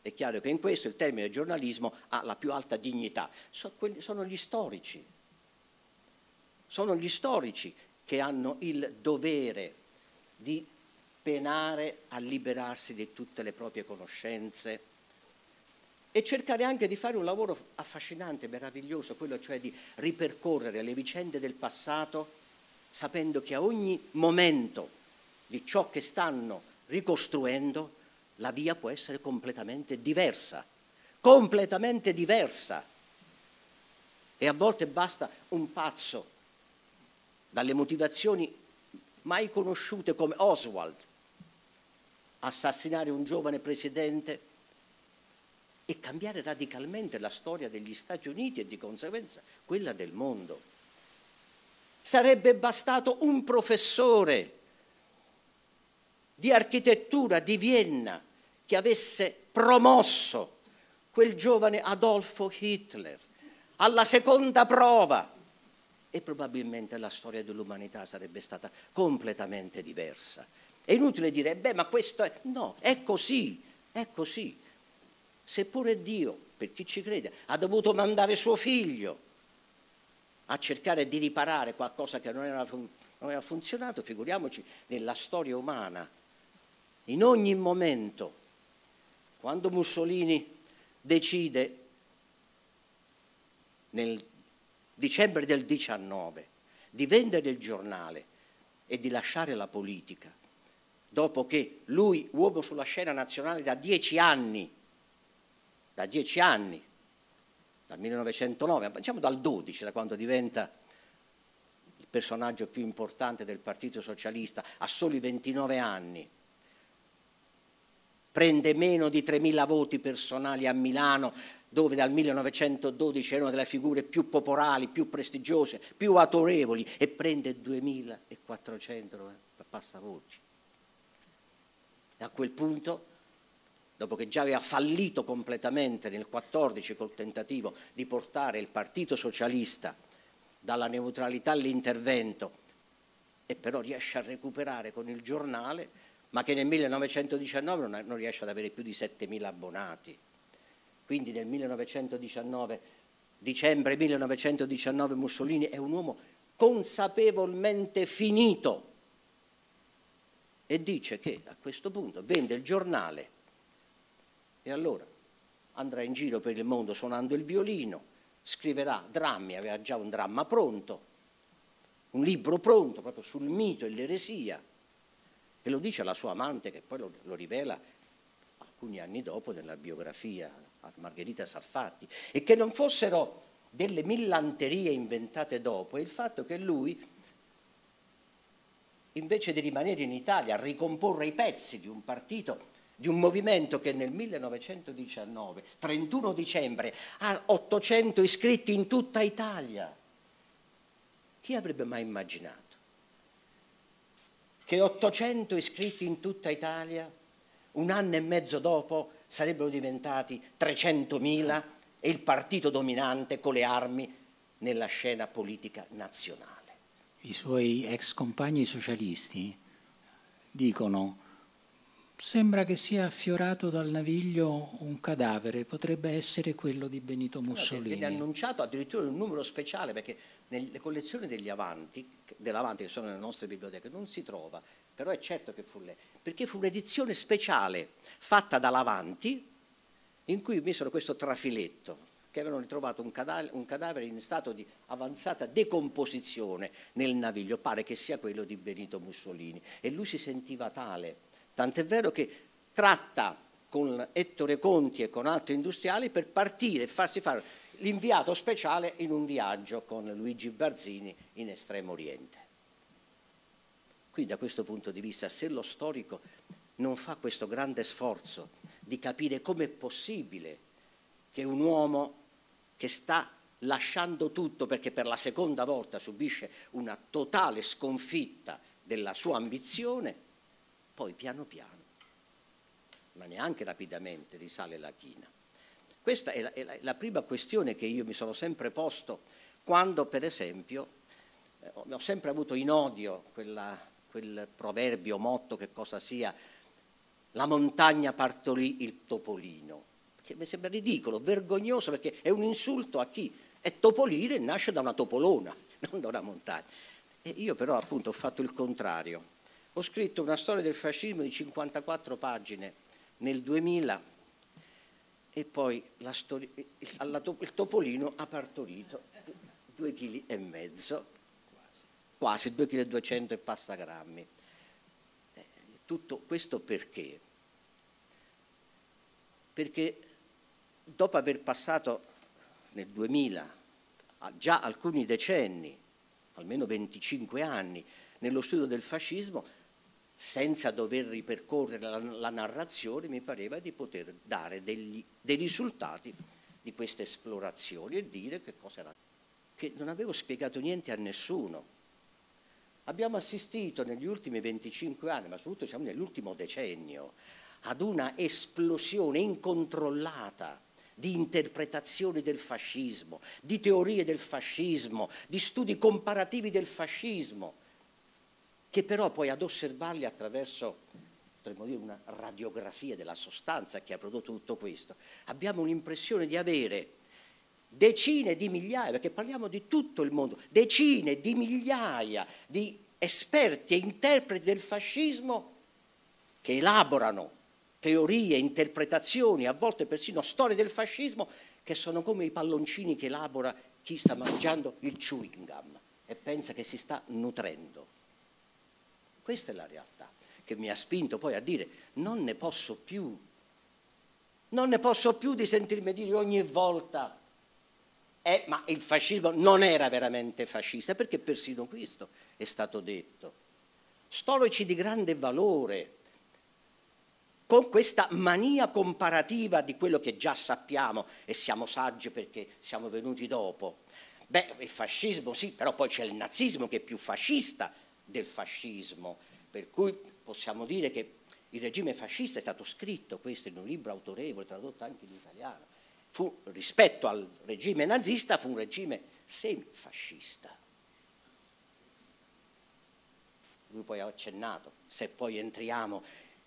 È chiaro che in questo il termine giornalismo ha la più alta dignità. Sono gli storici, sono gli storici che hanno il dovere di penare a liberarsi di tutte le proprie conoscenze, e cercare anche di fare un lavoro affascinante, meraviglioso, quello cioè di ripercorrere le vicende del passato sapendo che a ogni momento di ciò che stanno ricostruendo la via può essere completamente diversa, completamente diversa. E a volte basta un pazzo dalle motivazioni mai conosciute come Oswald assassinare un giovane presidente e cambiare radicalmente la storia degli Stati Uniti e di conseguenza quella del mondo. Sarebbe bastato un professore di architettura di Vienna che avesse promosso quel giovane Adolfo Hitler alla seconda prova e probabilmente la storia dell'umanità sarebbe stata completamente diversa. È inutile dire, beh, ma questo è... No, è così, è così. Seppure Dio, per chi ci crede, ha dovuto mandare suo figlio a cercare di riparare qualcosa che non aveva, non aveva funzionato, figuriamoci nella storia umana. In ogni momento, quando Mussolini decide nel dicembre del 19 di vendere il giornale e di lasciare la politica, dopo che lui, uomo sulla scena nazionale da dieci anni, da dieci anni, dal 1909, diciamo dal 12, da quando diventa il personaggio più importante del Partito Socialista, a soli 29 anni, prende meno di 3.000 voti personali a Milano, dove dal 1912 erano delle figure più popolari, più prestigiose, più autorevoli, e prende 2.400 passavoti. E a quel punto, dopo che già aveva fallito completamente nel 14 col tentativo di portare il Partito Socialista dalla neutralità all'intervento, e però riesce a recuperare con il giornale, ma che nel 1919 non, riesce ad avere più di 7.000 abbonati. Quindi nel 1919, dicembre 1919 Mussolini è un uomo consapevolmente finito e dice che a questo punto vende il giornale e allora andrà in giro per il mondo suonando il violino, scriverà drammi, aveva già un dramma pronto, un libro pronto proprio sul mito e l'eresia e lo dice alla sua amante che poi lo, lo rivela alcuni anni dopo nella biografia a Margherita Saffatti e che non fossero delle millanterie inventate dopo è il fatto che lui invece di rimanere in Italia a ricomporre i pezzi di un partito di un movimento che nel 1919, 31 dicembre, ha 800 iscritti in tutta Italia. Chi avrebbe mai immaginato? che 800 iscritti in tutta Italia, un anno e mezzo dopo, sarebbero diventati 300.000 e il partito dominante con le armi nella scena politica nazionale. I suoi ex compagni socialisti dicono sembra che sia affiorato dal naviglio un cadavere, potrebbe essere quello di Benito Mussolini. Viene annunciato addirittura un numero speciale perché nelle collezioni degli Avanti, dell'Avanti che sono nelle nostre biblioteche, non si trova, però è certo che fu lei, perché fu un'edizione speciale fatta dall'Avanti in cui misero questo trafiletto che avevano ritrovato un cadavere, un cadavere, in stato di avanzata decomposizione nel naviglio, pare che sia quello di Benito Mussolini. E lui si sentiva tale, tant'è vero che tratta con Ettore Conti e con altri industriali per partire e farsi fare l'inviato speciale in un viaggio con Luigi Barzini in Estremo Oriente. Quindi da questo punto di vista, se lo storico non fa questo grande sforzo di capire com'è possibile che un uomo che sta lasciando tutto perché per la seconda volta subisce una totale sconfitta della sua ambizione, poi piano piano, ma neanche rapidamente, risale la china. Questa è la, è la, prima questione che io mi sono sempre posto quando, per esempio, eh, ho sempre avuto in odio quella, quel proverbio, motto, che cosa sia, la montagna partorì il topolino, che mi sembra ridicolo, vergognoso, perché è un insulto a chi è topolino e nasce da una topolona, non da una montagna. E io però appunto ho fatto il contrario. Ho scritto una storia del fascismo di 54 pagine nel 2000 e poi il topolino ha partorito due kg e mezzo, quasi 2,2 kg e passa grammi. Eh, tutto questo perché? Perché dopo aver passato nel 2000 già alcuni decenni, almeno 25 anni, nello studio del fascismo, senza dover ripercorrere la, la, narrazione, mi pareva di poter dare degli, dei risultati di queste esplorazioni e dire che cosa era. Che non avevo spiegato niente a nessuno. Abbiamo assistito negli ultimi 25 anni, ma soprattutto diciamo, nell'ultimo decennio, ad una esplosione incontrollata di interpretazioni del fascismo, di teorie del fascismo, di studi comparativi del fascismo che però poi ad osservarli attraverso potremmo dire una radiografia della sostanza che ha prodotto tutto questo, abbiamo l'impressione di avere decine di migliaia, perché parliamo di tutto il mondo, decine di migliaia di esperti e interpreti del fascismo che elaborano teorie, interpretazioni, a volte persino storie del fascismo, che sono come i palloncini che elabora chi sta mangiando il chewing gum e pensa che si sta nutrendo. Questa è la realtà che mi ha spinto poi a dire non ne posso più, non ne posso più di sentirmi dire ogni volta eh, ma il fascismo non era veramente fascista, perché persino questo è stato detto. Storici di grande valore, con questa mania comparativa di quello che già sappiamo e siamo saggi perché siamo venuti dopo. Beh, il fascismo sì, però poi c'è il nazismo che è più fascista del fascismo, per cui possiamo dire che il regime fascista è stato scritto, questo in un libro autorevole, tradotto anche in italiano, fu, rispetto al regime nazista fu un regime semifascista. Lui poi ha accennato, se poi entriamo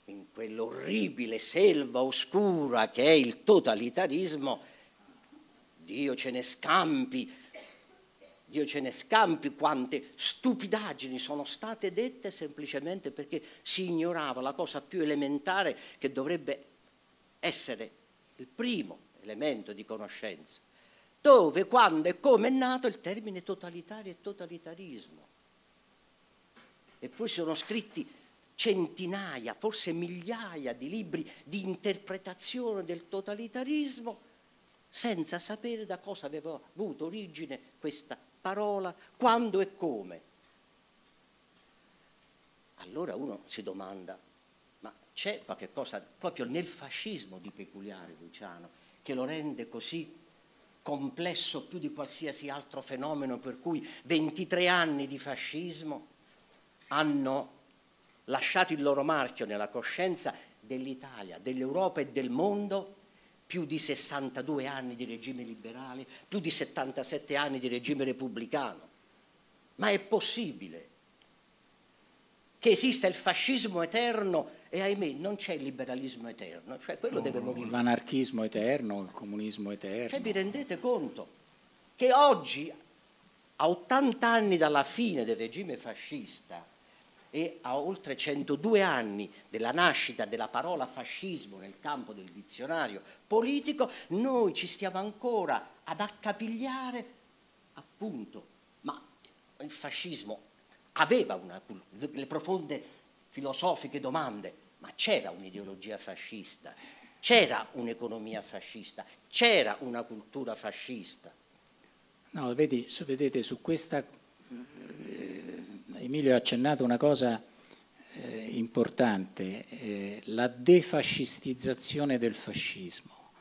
in quell'orribile selva oscura che è il totalitarismo, Dio ce ne scampi, Dio ce ne scampi quante stupidaggini sono state dette semplicemente perché si ignorava la cosa più elementare che dovrebbe essere il primo elemento di conoscenza. Dove, quando e come è nato il termine totalitario e totalitarismo. E poi sono scritti centinaia, forse migliaia di libri di interpretazione del totalitarismo senza sapere da cosa aveva avuto origine questa parola, quando e come. Allora uno si domanda, ma c'è qualche cosa proprio nel fascismo di peculiare, Luciano, che lo rende così complesso più di qualsiasi altro fenomeno per cui 23 anni di fascismo hanno lasciato il loro marchio nella coscienza dell'Italia, dell'Europa e del mondo più di 62 anni di regime liberale, più di 77 anni di regime repubblicano. Ma è possibile che esista il fascismo eterno e ahimè non c'è il liberalismo eterno, cioè quello deve morire. L'anarchismo eterno, il comunismo eterno. Cioè vi rendete conto che oggi, a 80 anni dalla fine del regime fascista, e a oltre 102 anni della nascita della parola fascismo nel campo del dizionario politico, noi ci stiamo ancora ad accapigliare appunto, ma il fascismo aveva una, le profonde filosofiche domande, ma c'era un'ideologia fascista, c'era un'economia fascista, c'era una cultura fascista. No, vedi, vedete, su questa Emilio ha accennato una cosa eh, importante, eh, la defascistizzazione del fascismo,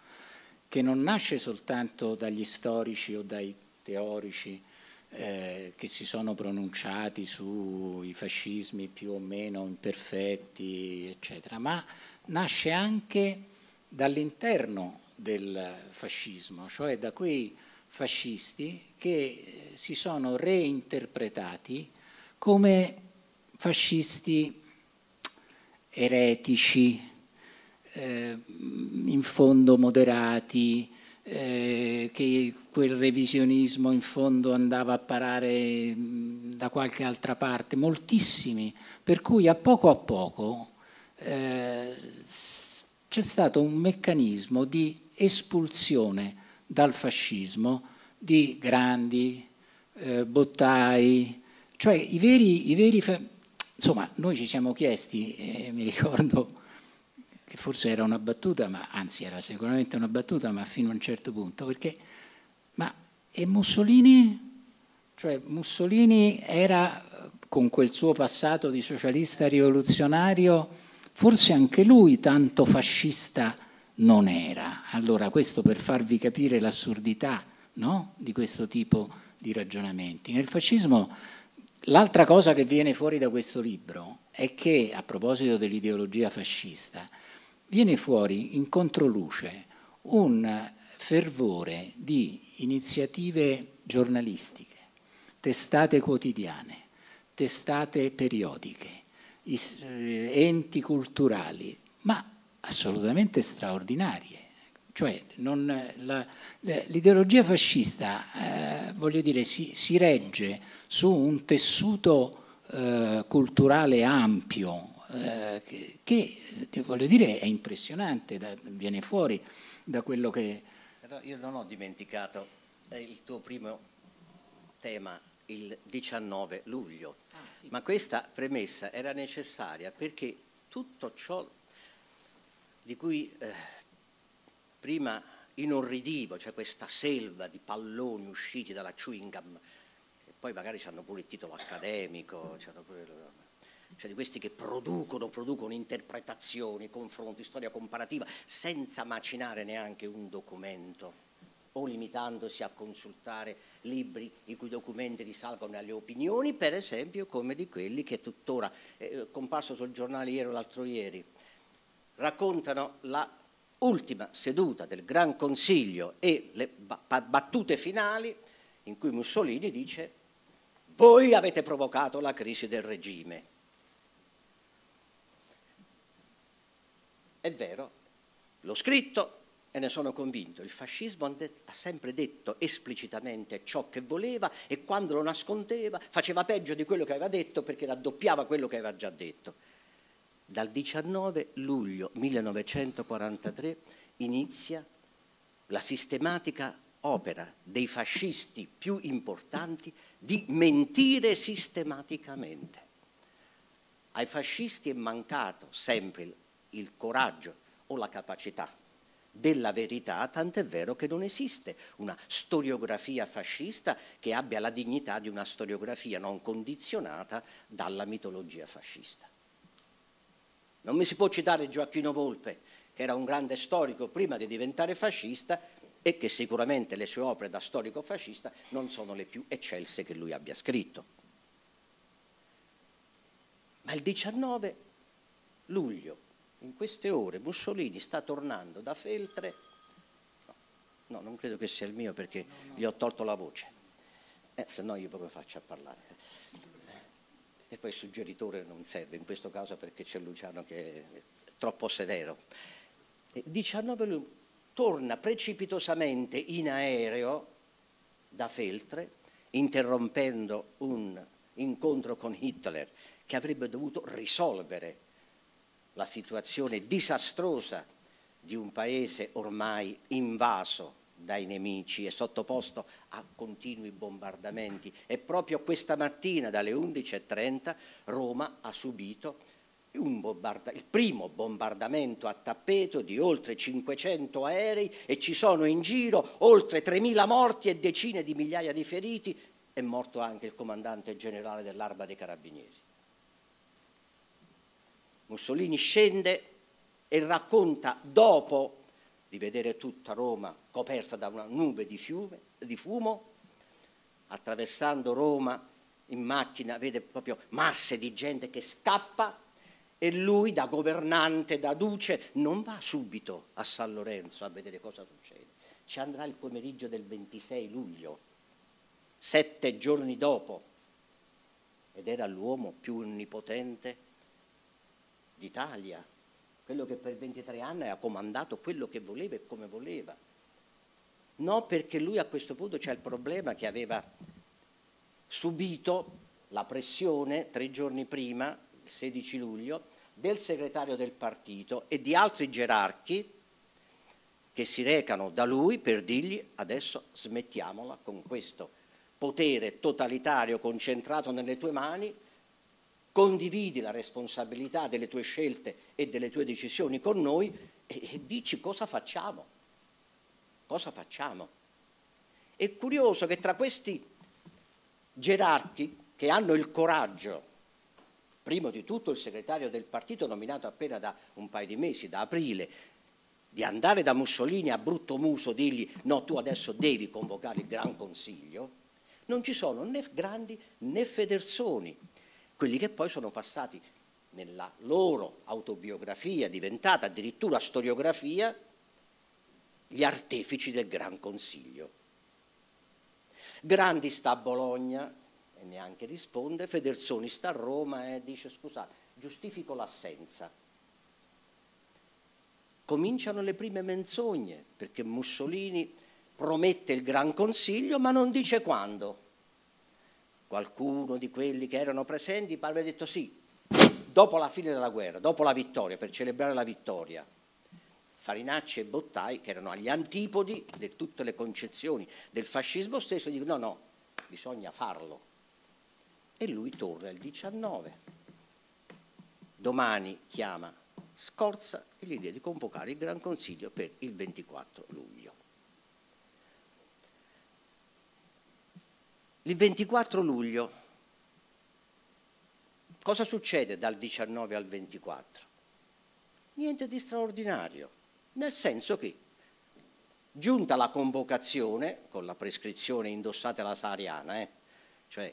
che non nasce soltanto dagli storici o dai teorici eh, che si sono pronunciati sui fascismi più o meno imperfetti, eccetera, ma nasce anche dall'interno del fascismo, cioè da quei fascisti che eh, si sono reinterpretati come fascisti eretici, eh, in fondo moderati, eh, che quel revisionismo in fondo andava a parare da qualche altra parte, moltissimi, per cui a poco a poco eh, c'è stato un meccanismo di espulsione dal fascismo di grandi, eh, bottai, cioè i veri, i veri insomma, noi ci siamo chiesti, eh, mi ricordo che forse era una battuta, ma anzi era sicuramente una battuta, ma fino a un certo punto, perché, ma e Mussolini? Cioè Mussolini era, con quel suo passato di socialista rivoluzionario, forse anche lui tanto fascista non era. Allora questo per farvi capire l'assurdità no? di questo tipo di ragionamenti. Nel fascismo L'altra cosa che viene fuori da questo libro è che, a proposito dell'ideologia fascista, viene fuori in controluce un fervore di iniziative giornalistiche, testate quotidiane, testate periodiche, eh, enti culturali, ma assolutamente straordinarie. Cioè l'ideologia fascista, eh, voglio dire, si, si, regge su un tessuto eh, culturale ampio eh, che, che, voglio dire, è impressionante, da, viene fuori da quello che... Però io non ho dimenticato eh, il tuo primo tema, il 19 luglio, ah, sì. ma questa premessa era necessaria perché tutto ciò di cui eh, prima inorridivo, cioè questa selva di palloni usciti dalla chewing gum, poi magari hanno pure il titolo accademico, pure, cioè di questi che producono, producono interpretazioni, confronti, storia comparativa, senza macinare neanche un documento o limitandosi a consultare libri i cui documenti risalgono alle opinioni, per esempio come di quelli che tuttora, eh, comparso sul giornale ieri o l'altro ieri, raccontano la ultima seduta del Gran Consiglio e le battute finali in cui Mussolini dice voi avete provocato la crisi del regime. È vero, l'ho scritto e ne sono convinto, il fascismo ha sempre detto esplicitamente ciò che voleva e quando lo nascondeva faceva peggio di quello che aveva detto perché raddoppiava quello che aveva già detto. Dal 19 luglio 1943 inizia la sistematica opera dei fascisti più importanti di mentire sistematicamente. Ai fascisti è mancato sempre il, coraggio o la capacità della verità, tant'è vero che non esiste una storiografia fascista che abbia la dignità di una storiografia non condizionata dalla mitologia fascista. Non mi si può citare Gioacchino Volpe, che era un grande storico prima di diventare fascista e che sicuramente le sue opere da storico fascista non sono le più eccelse che lui abbia scritto. Ma il 19 luglio in queste ore Mussolini sta tornando da Feltre, no, no non credo che sia il mio perché no, no. gli ho tolto la voce, eh, se no io proprio faccio a parlare. E poi il suggeritore non serve in questo caso perché c'è Luciano che è troppo severo. Il 19 luglio torna precipitosamente in aereo da Feltre, interrompendo un incontro con Hitler che avrebbe dovuto risolvere la situazione disastrosa di un paese ormai invaso dai nemici e sottoposto a continui bombardamenti. E proprio questa mattina dalle 11.30 Roma ha subito il primo bombardamento a tappeto di oltre 500 aerei e ci sono in giro oltre 3.000 morti e decine di migliaia di feriti. È morto anche il comandante generale dell'Arma dei Carabinieri. Mussolini scende e racconta dopo di vedere tutta Roma coperta da una nube di, fiume, di fumo, attraversando Roma in macchina vede proprio masse di gente che scappa e lui da governante, da duce, non va subito a San Lorenzo a vedere cosa succede. Ci andrà il pomeriggio del 26 luglio, sette giorni dopo, ed era l'uomo più onnipotente d'Italia, quello che per 23 anni ha comandato quello che voleva e come voleva. No, perché lui a questo punto c'è il problema che aveva subito la pressione tre giorni prima, il 16 luglio, del segretario del partito e di altri gerarchi che si recano da lui per dirgli adesso smettiamola con questo potere totalitario concentrato nelle tue mani condividi la responsabilità delle tue scelte e delle tue decisioni con noi e, e dici cosa facciamo. Cosa facciamo? È curioso che tra questi gerarchi che hanno il coraggio, prima di tutto il segretario del partito nominato appena da un paio di mesi, da aprile, di andare da Mussolini a brutto muso, dirgli no, tu adesso devi convocare il Gran Consiglio, non ci sono né grandi né federzoni quelli che poi sono passati nella loro autobiografia, diventata addirittura storiografia, gli artefici del Gran Consiglio. Grandi sta a Bologna e neanche risponde, Federzoni sta a Roma e dice scusate, giustifico l'assenza. Cominciano le prime menzogne perché Mussolini promette il Gran Consiglio ma non dice quando qualcuno di quelli che erano presenti avrebbe detto sì, dopo la fine della guerra, dopo la vittoria, per celebrare la vittoria. Farinacci e Bottai, che erano agli antipodi di tutte le concezioni del fascismo stesso, dicono no, no, bisogna farlo. E lui torna il 19. Domani chiama Scorza e gli chiede di convocare il Gran Consiglio per il 24 luglio. Il 24 luglio, cosa succede dal 19 al 24? Niente di straordinario, nel senso che giunta la convocazione, con la prescrizione indossata alla Sariana, eh, cioè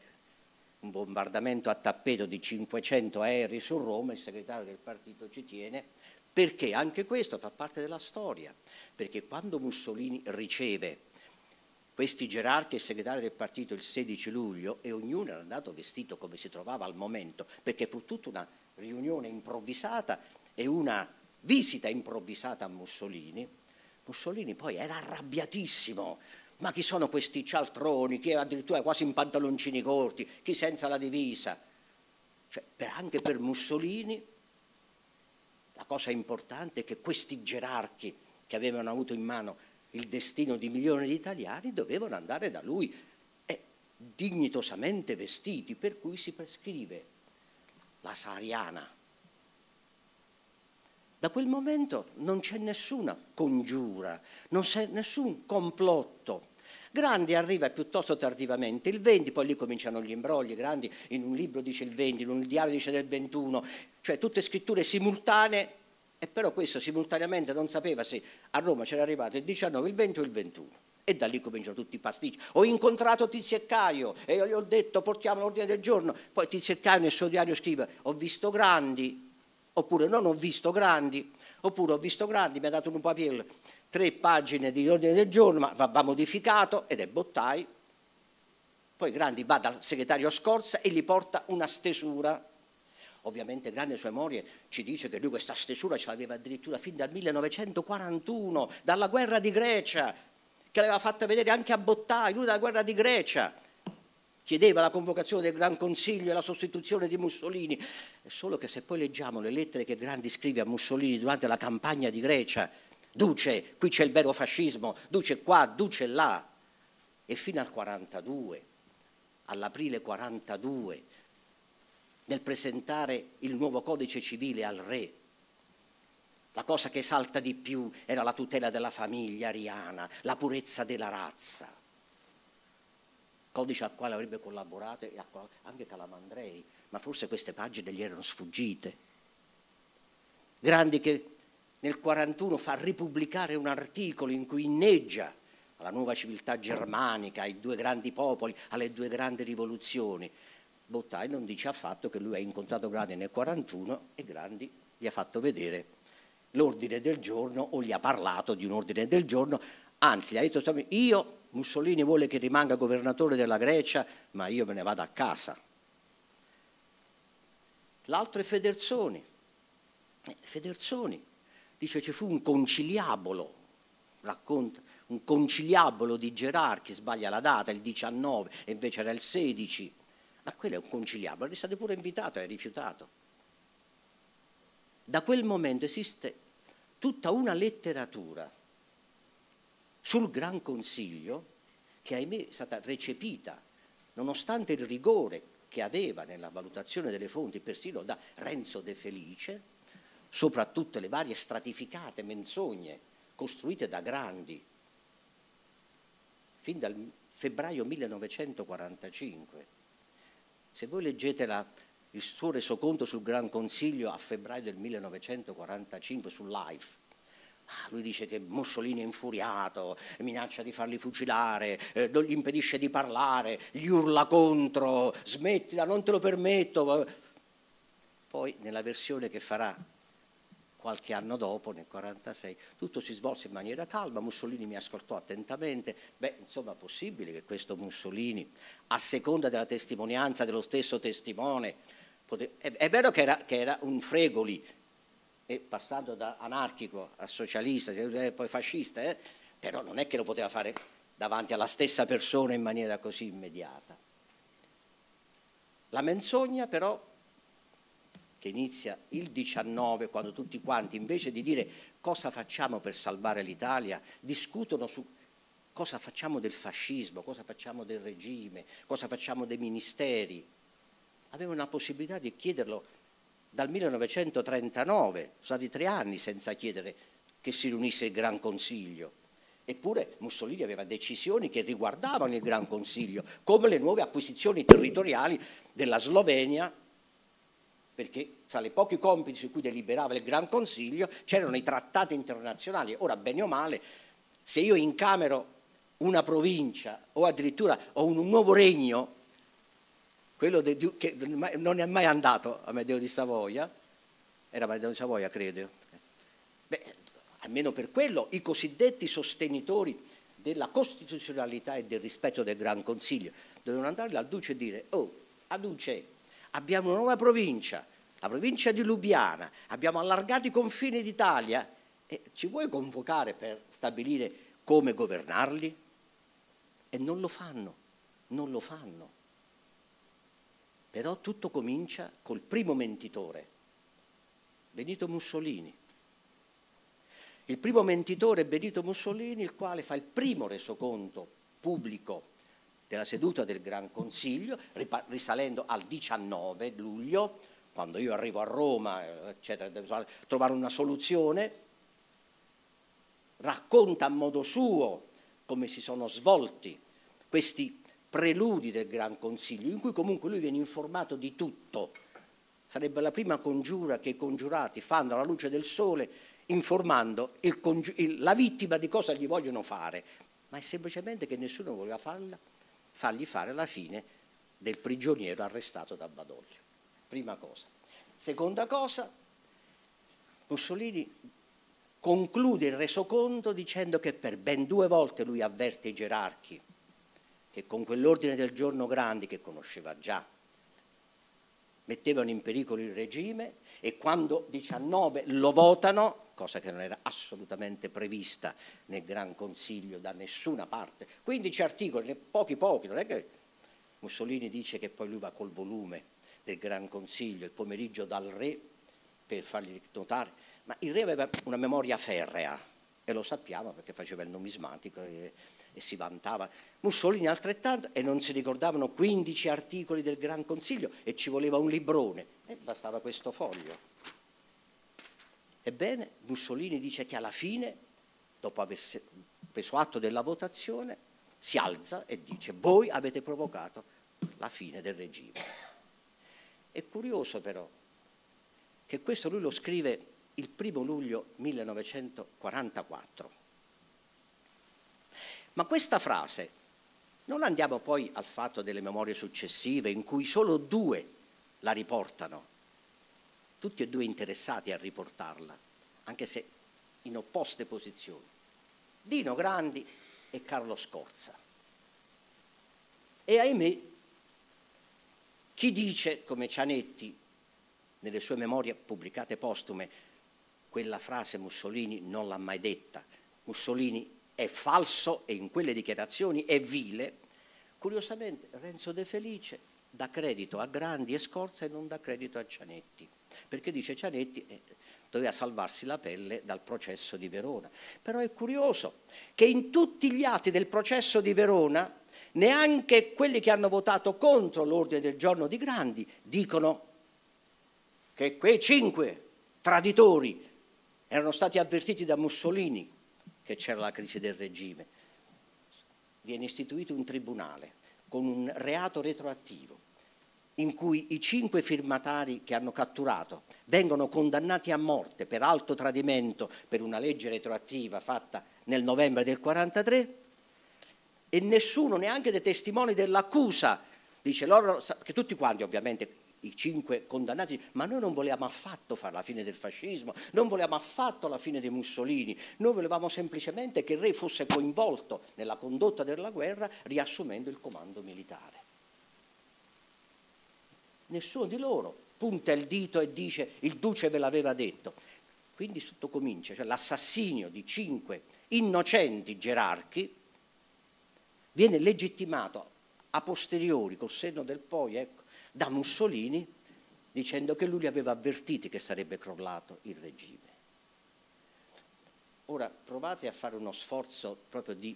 un bombardamento a tappeto di 500 aerei su Roma, il segretario del partito ci tiene, perché anche questo fa parte della storia, perché quando Mussolini riceve questi gerarchi e segretari del partito il 16 luglio e ognuno era andato vestito come si trovava al momento, perché fu tutta una riunione improvvisata e una visita improvvisata a Mussolini. Mussolini poi era arrabbiatissimo. Ma chi sono questi cialtroni, chi addirittura quasi in pantaloncini corti, chi senza la divisa? Cioè, anche per Mussolini la cosa importante è che questi gerarchi che avevano avuto in mano il destino di milioni di italiani, dovevano andare da lui eh, dignitosamente vestiti, per cui si prescrive la sariana. Da quel momento non c'è nessuna congiura, non c'è nessun complotto. Grandi arriva piuttosto tardivamente, il 20, poi lì cominciano gli imbrogli, Grandi in un libro dice il 20, in un diario dice del 21, cioè tutte scritture simultanee e però questo simultaneamente non sapeva se a Roma c'era arrivato il 19, il 20 o il 21. E da lì cominciano tutti i pasticci. Ho incontrato Tizio e Caio e io gli ho detto portiamo l'ordine del giorno. Poi Tizio e Caio nel suo diario scrive ho visto grandi, oppure non ho visto grandi, oppure ho visto grandi, mi ha dato un papier, tre pagine di ordine del giorno, ma va, va modificato ed è Bottai. Poi Grandi va dal segretario Scorza e gli porta una stesura Ovviamente grande sua memoria ci dice che lui questa stesura ce l'aveva addirittura fin dal 1941, dalla guerra di Grecia, che l'aveva fatta vedere anche a Bottai, lui dalla guerra di Grecia. Chiedeva la convocazione del Gran Consiglio e la sostituzione di Mussolini. È solo che se poi leggiamo le lettere che Grandi scrive a Mussolini durante la campagna di Grecia, Duce, qui c'è il vero fascismo, Duce qua, Duce là, e fino al 42, all'aprile 42, nel presentare il nuovo codice civile al re. La cosa che salta di più era la tutela della famiglia ariana, la purezza della razza. Codice al quale avrebbe collaborato anche Calamandrei, ma forse queste pagine gli erano sfuggite. Grandi che nel 1941 fa ripubblicare un articolo in cui inneggia alla nuova civiltà germanica, ai due grandi popoli, alle due grandi rivoluzioni. Bottai non dice affatto che lui ha incontrato Grandi nel 1941 e Grandi gli ha fatto vedere l'ordine del giorno o gli ha parlato di un ordine del giorno, anzi gli ha detto io Mussolini vuole che rimanga governatore della Grecia, ma io me ne vado a casa. L'altro è Federzoni. Eh, Federzoni dice ci fu un conciliabolo, racconta, un conciliabolo di gerarchi, sbaglia la data, il 19 e invece era il 16 ma quello è un conciliabolo, è stato pure invitato e ha rifiutato. Da quel momento esiste tutta una letteratura sul Gran Consiglio che ahimè è stata recepita, nonostante il rigore che aveva nella valutazione delle fonti, persino da Renzo De Felice, soprattutto le varie stratificate menzogne costruite da Grandi fin dal febbraio 1945 se voi leggete la, il suo resoconto sul Gran Consiglio a febbraio del 1945 su Life, Ah, lui dice che Mussolini è infuriato, minaccia di farli fucilare, eh, non gli impedisce di parlare, gli urla contro, smettila, non te lo permetto. Poi nella versione che farà qualche anno dopo, nel 1946, tutto si svolse in maniera calma, Mussolini mi ascoltò attentamente, beh, insomma, è possibile che questo Mussolini, a seconda della testimonianza dello stesso testimone, pote... è, è, vero che era, che era un fregoli, e passando da anarchico a socialista, poi fascista, eh? però non è che lo poteva fare davanti alla stessa persona in maniera così immediata. La menzogna però che inizia il 19, quando tutti quanti, invece di dire cosa facciamo per salvare l'Italia, discutono su cosa facciamo del fascismo, cosa facciamo del regime, cosa facciamo dei ministeri. Avevano la possibilità di chiederlo dal 1939, sono stati tre anni senza chiedere che si riunisse il Gran Consiglio. Eppure Mussolini aveva decisioni che riguardavano il Gran Consiglio, come le nuove acquisizioni territoriali della Slovenia, perché tra i pochi compiti su cui deliberava il Gran Consiglio c'erano i trattati internazionali. Ora, bene o male, se io incamero una provincia o addirittura ho un nuovo regno, quello de, che non è mai andato a Medeo di Savoia, era Medeo di Savoia credo, beh, almeno per quello i cosiddetti sostenitori della costituzionalità e del rispetto del Gran Consiglio dovevano andare dal Duce e dire, oh, a Duce, abbiamo una nuova provincia, la provincia di Lubiana, abbiamo allargato i confini d'Italia, e ci vuoi convocare per stabilire come governarli? E non lo fanno, non lo fanno. Però tutto comincia col primo mentitore, Benito Mussolini. Il primo mentitore è Benito Mussolini, il quale fa il primo resoconto pubblico della seduta del Gran Consiglio, risalendo al 19 luglio, quando io arrivo a Roma, eccetera, devo trovare una soluzione, racconta a modo suo come si sono svolti questi preludi del Gran Consiglio, in cui comunque lui viene informato di tutto. Sarebbe la prima congiura che i congiurati fanno alla luce del sole, informando il, la vittima di cosa gli vogliono fare, ma è semplicemente che nessuno voleva farla, fargli fare la fine del prigioniero arrestato da Badoglio. Prima cosa. Seconda cosa, Mussolini conclude il resoconto dicendo che per ben due volte lui avverte i gerarchi che con quell'ordine del giorno Grandi che conosceva già mettevano in pericolo il regime e quando 19 lo votano, cosa che non era assolutamente prevista nel Gran Consiglio da nessuna parte, 15 articoli, pochi pochi, non è che Mussolini dice che poi lui va col volume del Gran Consiglio il pomeriggio dal re per fargli notare, ma il re aveva una memoria ferrea e lo sappiamo perché faceva il numismatico e e si vantava. Mussolini altrettanto e non si ricordavano 15 articoli del Gran Consiglio e ci voleva un librone e bastava questo foglio. Ebbene, Mussolini dice che alla fine, dopo aver preso atto della votazione, si alza e dice voi avete provocato la fine del regime. È curioso però che questo lui lo scrive il primo luglio 1944 ma questa frase, non andiamo poi al fatto delle memorie successive in cui solo due la riportano, tutti e due interessati a riportarla, anche se in opposte posizioni, Dino Grandi e Carlo Scorza. E ahimè, chi dice, come Cianetti, nelle sue memorie pubblicate postume, quella frase Mussolini non l'ha mai detta, Mussolini è falso e in quelle dichiarazioni è vile, curiosamente Renzo De Felice dà credito a Grandi e Scorza e non dà credito a Cianetti, perché dice Cianetti eh, doveva salvarsi la pelle dal processo di Verona. Però è curioso che in tutti gli atti del processo di Verona neanche quelli che hanno votato contro l'ordine del giorno di Grandi dicono che quei cinque traditori erano stati avvertiti da Mussolini che c'era la crisi del regime. Viene istituito un tribunale con un reato retroattivo in cui i cinque firmatari che hanno catturato vengono condannati a morte per alto tradimento per una legge retroattiva fatta nel novembre del 1943 e nessuno, neanche dei testimoni dell'accusa, dice loro, che tutti quanti ovviamente i cinque condannati, ma noi non volevamo affatto fare la fine del fascismo, non volevamo affatto la fine di Mussolini, noi volevamo semplicemente che il re fosse coinvolto nella condotta della guerra riassumendo il comando militare. Nessuno di loro punta il dito e dice il duce ve l'aveva detto. Quindi tutto comincia, cioè l'assassinio di cinque innocenti gerarchi viene legittimato a posteriori, col senno del poi, ecco, da Mussolini dicendo che lui li aveva avvertiti che sarebbe crollato il regime. Ora provate a fare uno sforzo proprio di,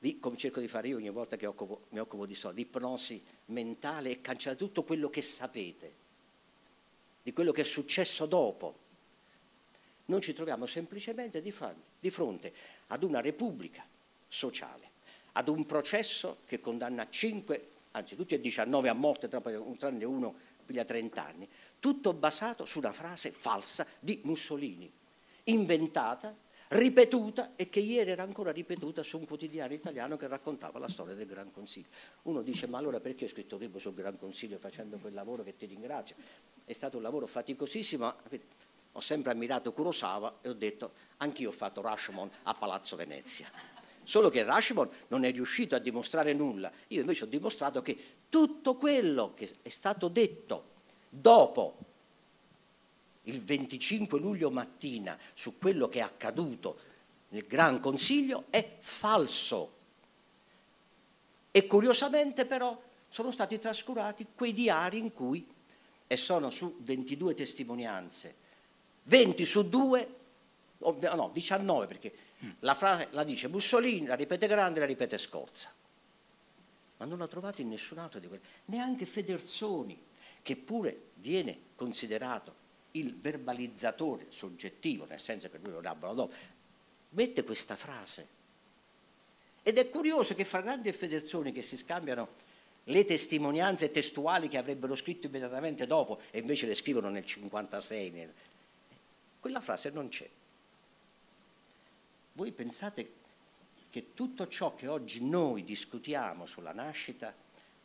di come cerco di fare io ogni volta che occupo, mi occupo di soldi, di ipnosi mentale e cancellare tutto quello che sapete, di quello che è successo dopo. Noi ci troviamo semplicemente di, di fronte ad una repubblica sociale, ad un processo che condanna 5, anzi tutti e 19 a morte, tranne uno piglia 30 anni, tutto basato su una frase falsa di Mussolini, inventata, ripetuta e che ieri era ancora ripetuta su un quotidiano italiano che raccontava la storia del Gran Consiglio. Uno dice ma allora perché ho scritto un libro sul Gran Consiglio facendo quel lavoro che ti ringrazio? È stato un lavoro faticosissimo, ho sempre ammirato Kurosawa e ho detto anch'io ho fatto Rashomon a Palazzo Venezia. Solo che Rashomon non è riuscito a dimostrare nulla. Io invece ho dimostrato che tutto quello che è stato detto dopo il 25 luglio mattina su quello che è accaduto nel Gran Consiglio è falso. E curiosamente però sono stati trascurati quei diari in cui, e sono su 22 testimonianze, 20 su 2, no, 19 perché la frase la dice Mussolini, la ripete Grande, la ripete Scorza. Ma non la trovate in nessun altro di quelli, neanche Federzoni, che pure viene considerato il verbalizzatore soggettivo, nel senso che lui lo elaborò dopo, mette questa frase. Ed è curioso che fra Grandi e Federzoni che si scambiano le testimonianze testuali che avrebbero scritto immediatamente dopo e invece le scrivono nel 56, quella frase non c'è. Voi pensate che tutto ciò che oggi noi discutiamo sulla nascita,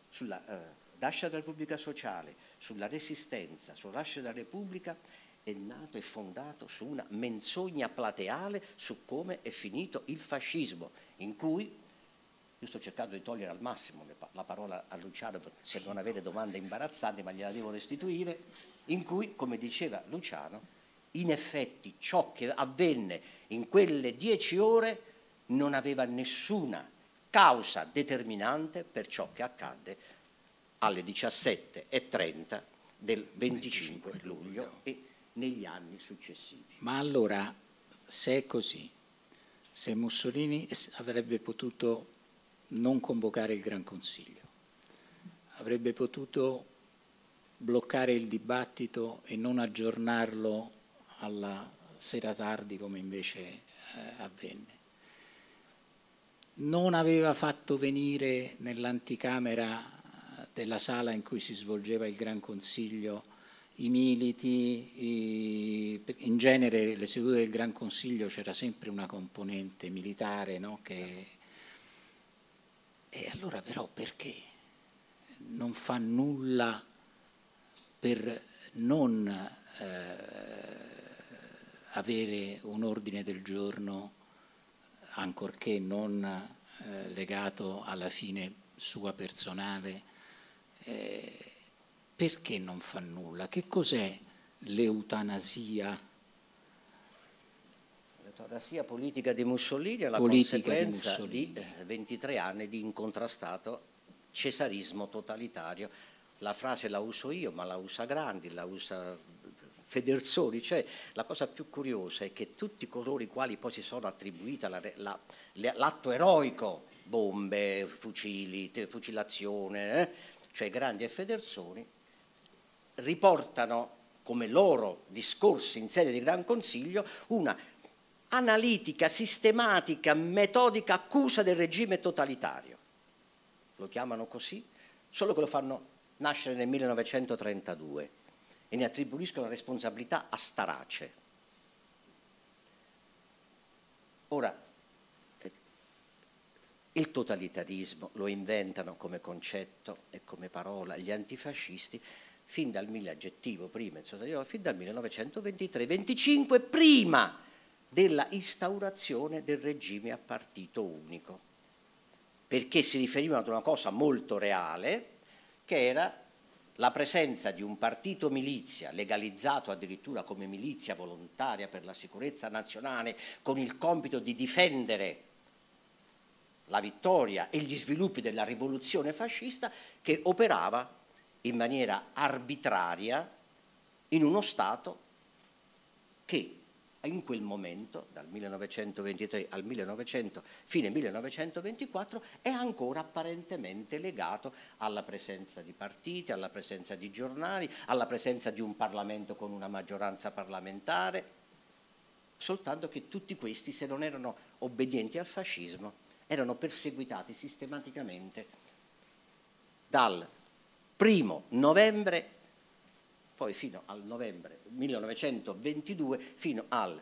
sulla eh, nascita della Repubblica Sociale, sulla resistenza, sulla nascita della Repubblica, è nato e fondato su una menzogna plateale su come è finito il fascismo, in cui io sto cercando di togliere al massimo la parola a Luciano per non avere domande imbarazzanti, ma gliela devo restituire, in cui, come diceva Luciano, in effetti ciò che avvenne in quelle dieci ore non aveva nessuna causa determinante per ciò che accadde alle 17.30 del 25 luglio e negli anni successivi. Ma allora, se è così, se Mussolini avrebbe potuto non convocare il Gran Consiglio, avrebbe potuto bloccare il dibattito e non aggiornarlo alla sera tardi come invece eh, avvenne. Non aveva fatto venire nell'anticamera della sala in cui si svolgeva il Gran Consiglio i militi, i, in genere le sedute del Gran Consiglio c'era sempre una componente militare, no? che, e allora però perché non fa nulla per non eh, avere un ordine del giorno, ancorché non eh, legato alla fine sua personale, eh, perché non fa nulla? Che cos'è l'eutanasia? L'eutanasia politica di Mussolini è la politica conseguenza di, di 23 eh, anni di incontrastato cesarismo totalitario. La frase la uso io, ma la usa Grandi, la usa Federzoni, cioè la cosa più curiosa è che tutti coloro i quali poi si sono attribuiti l'atto la, eroico, bombe, fucili, fucilazione, eh, cioè Grandi e Federzoni, riportano come loro discorsi in sede di Gran Consiglio una analitica, sistematica, metodica accusa del regime totalitario. Lo chiamano così, solo che lo fanno nascere nel 1932 e ne attribuiscono responsabilità a Starace. Ora, il totalitarismo lo inventano come concetto e come parola gli antifascisti fin dal, aggettivo prima, fin dal 1923-25, prima della instaurazione del regime a partito unico, perché si riferivano ad una cosa molto reale, che era la presenza di un partito milizia, legalizzato addirittura come milizia volontaria per la sicurezza nazionale, con il compito di difendere la vittoria e gli sviluppi della rivoluzione fascista, che operava in maniera arbitraria in uno Stato che in quel momento, dal 1923 al 1900, fine 1924, è ancora apparentemente legato alla presenza di partiti, alla presenza di giornali, alla presenza di un Parlamento con una maggioranza parlamentare. soltanto che tutti questi, se non erano obbedienti al fascismo, erano perseguitati sistematicamente dal primo novembre, poi fino al novembre 1922, fino al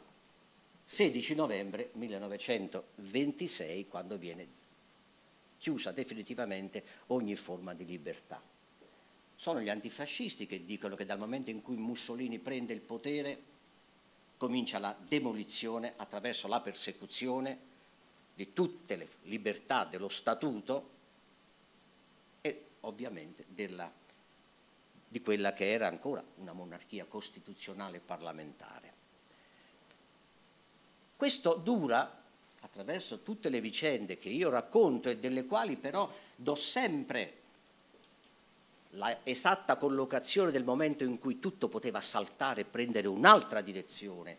16 novembre 1926, quando viene chiusa definitivamente ogni forma di libertà. Sono gli antifascisti che dicono che dal momento in cui Mussolini prende il potere comincia la demolizione attraverso la persecuzione di tutte le libertà dello statuto e ovviamente della, di quella che era ancora una monarchia costituzionale parlamentare. Questo dura attraverso tutte le vicende che io racconto e delle quali però do sempre la esatta collocazione del momento in cui tutto poteva saltare e prendere un'altra direzione,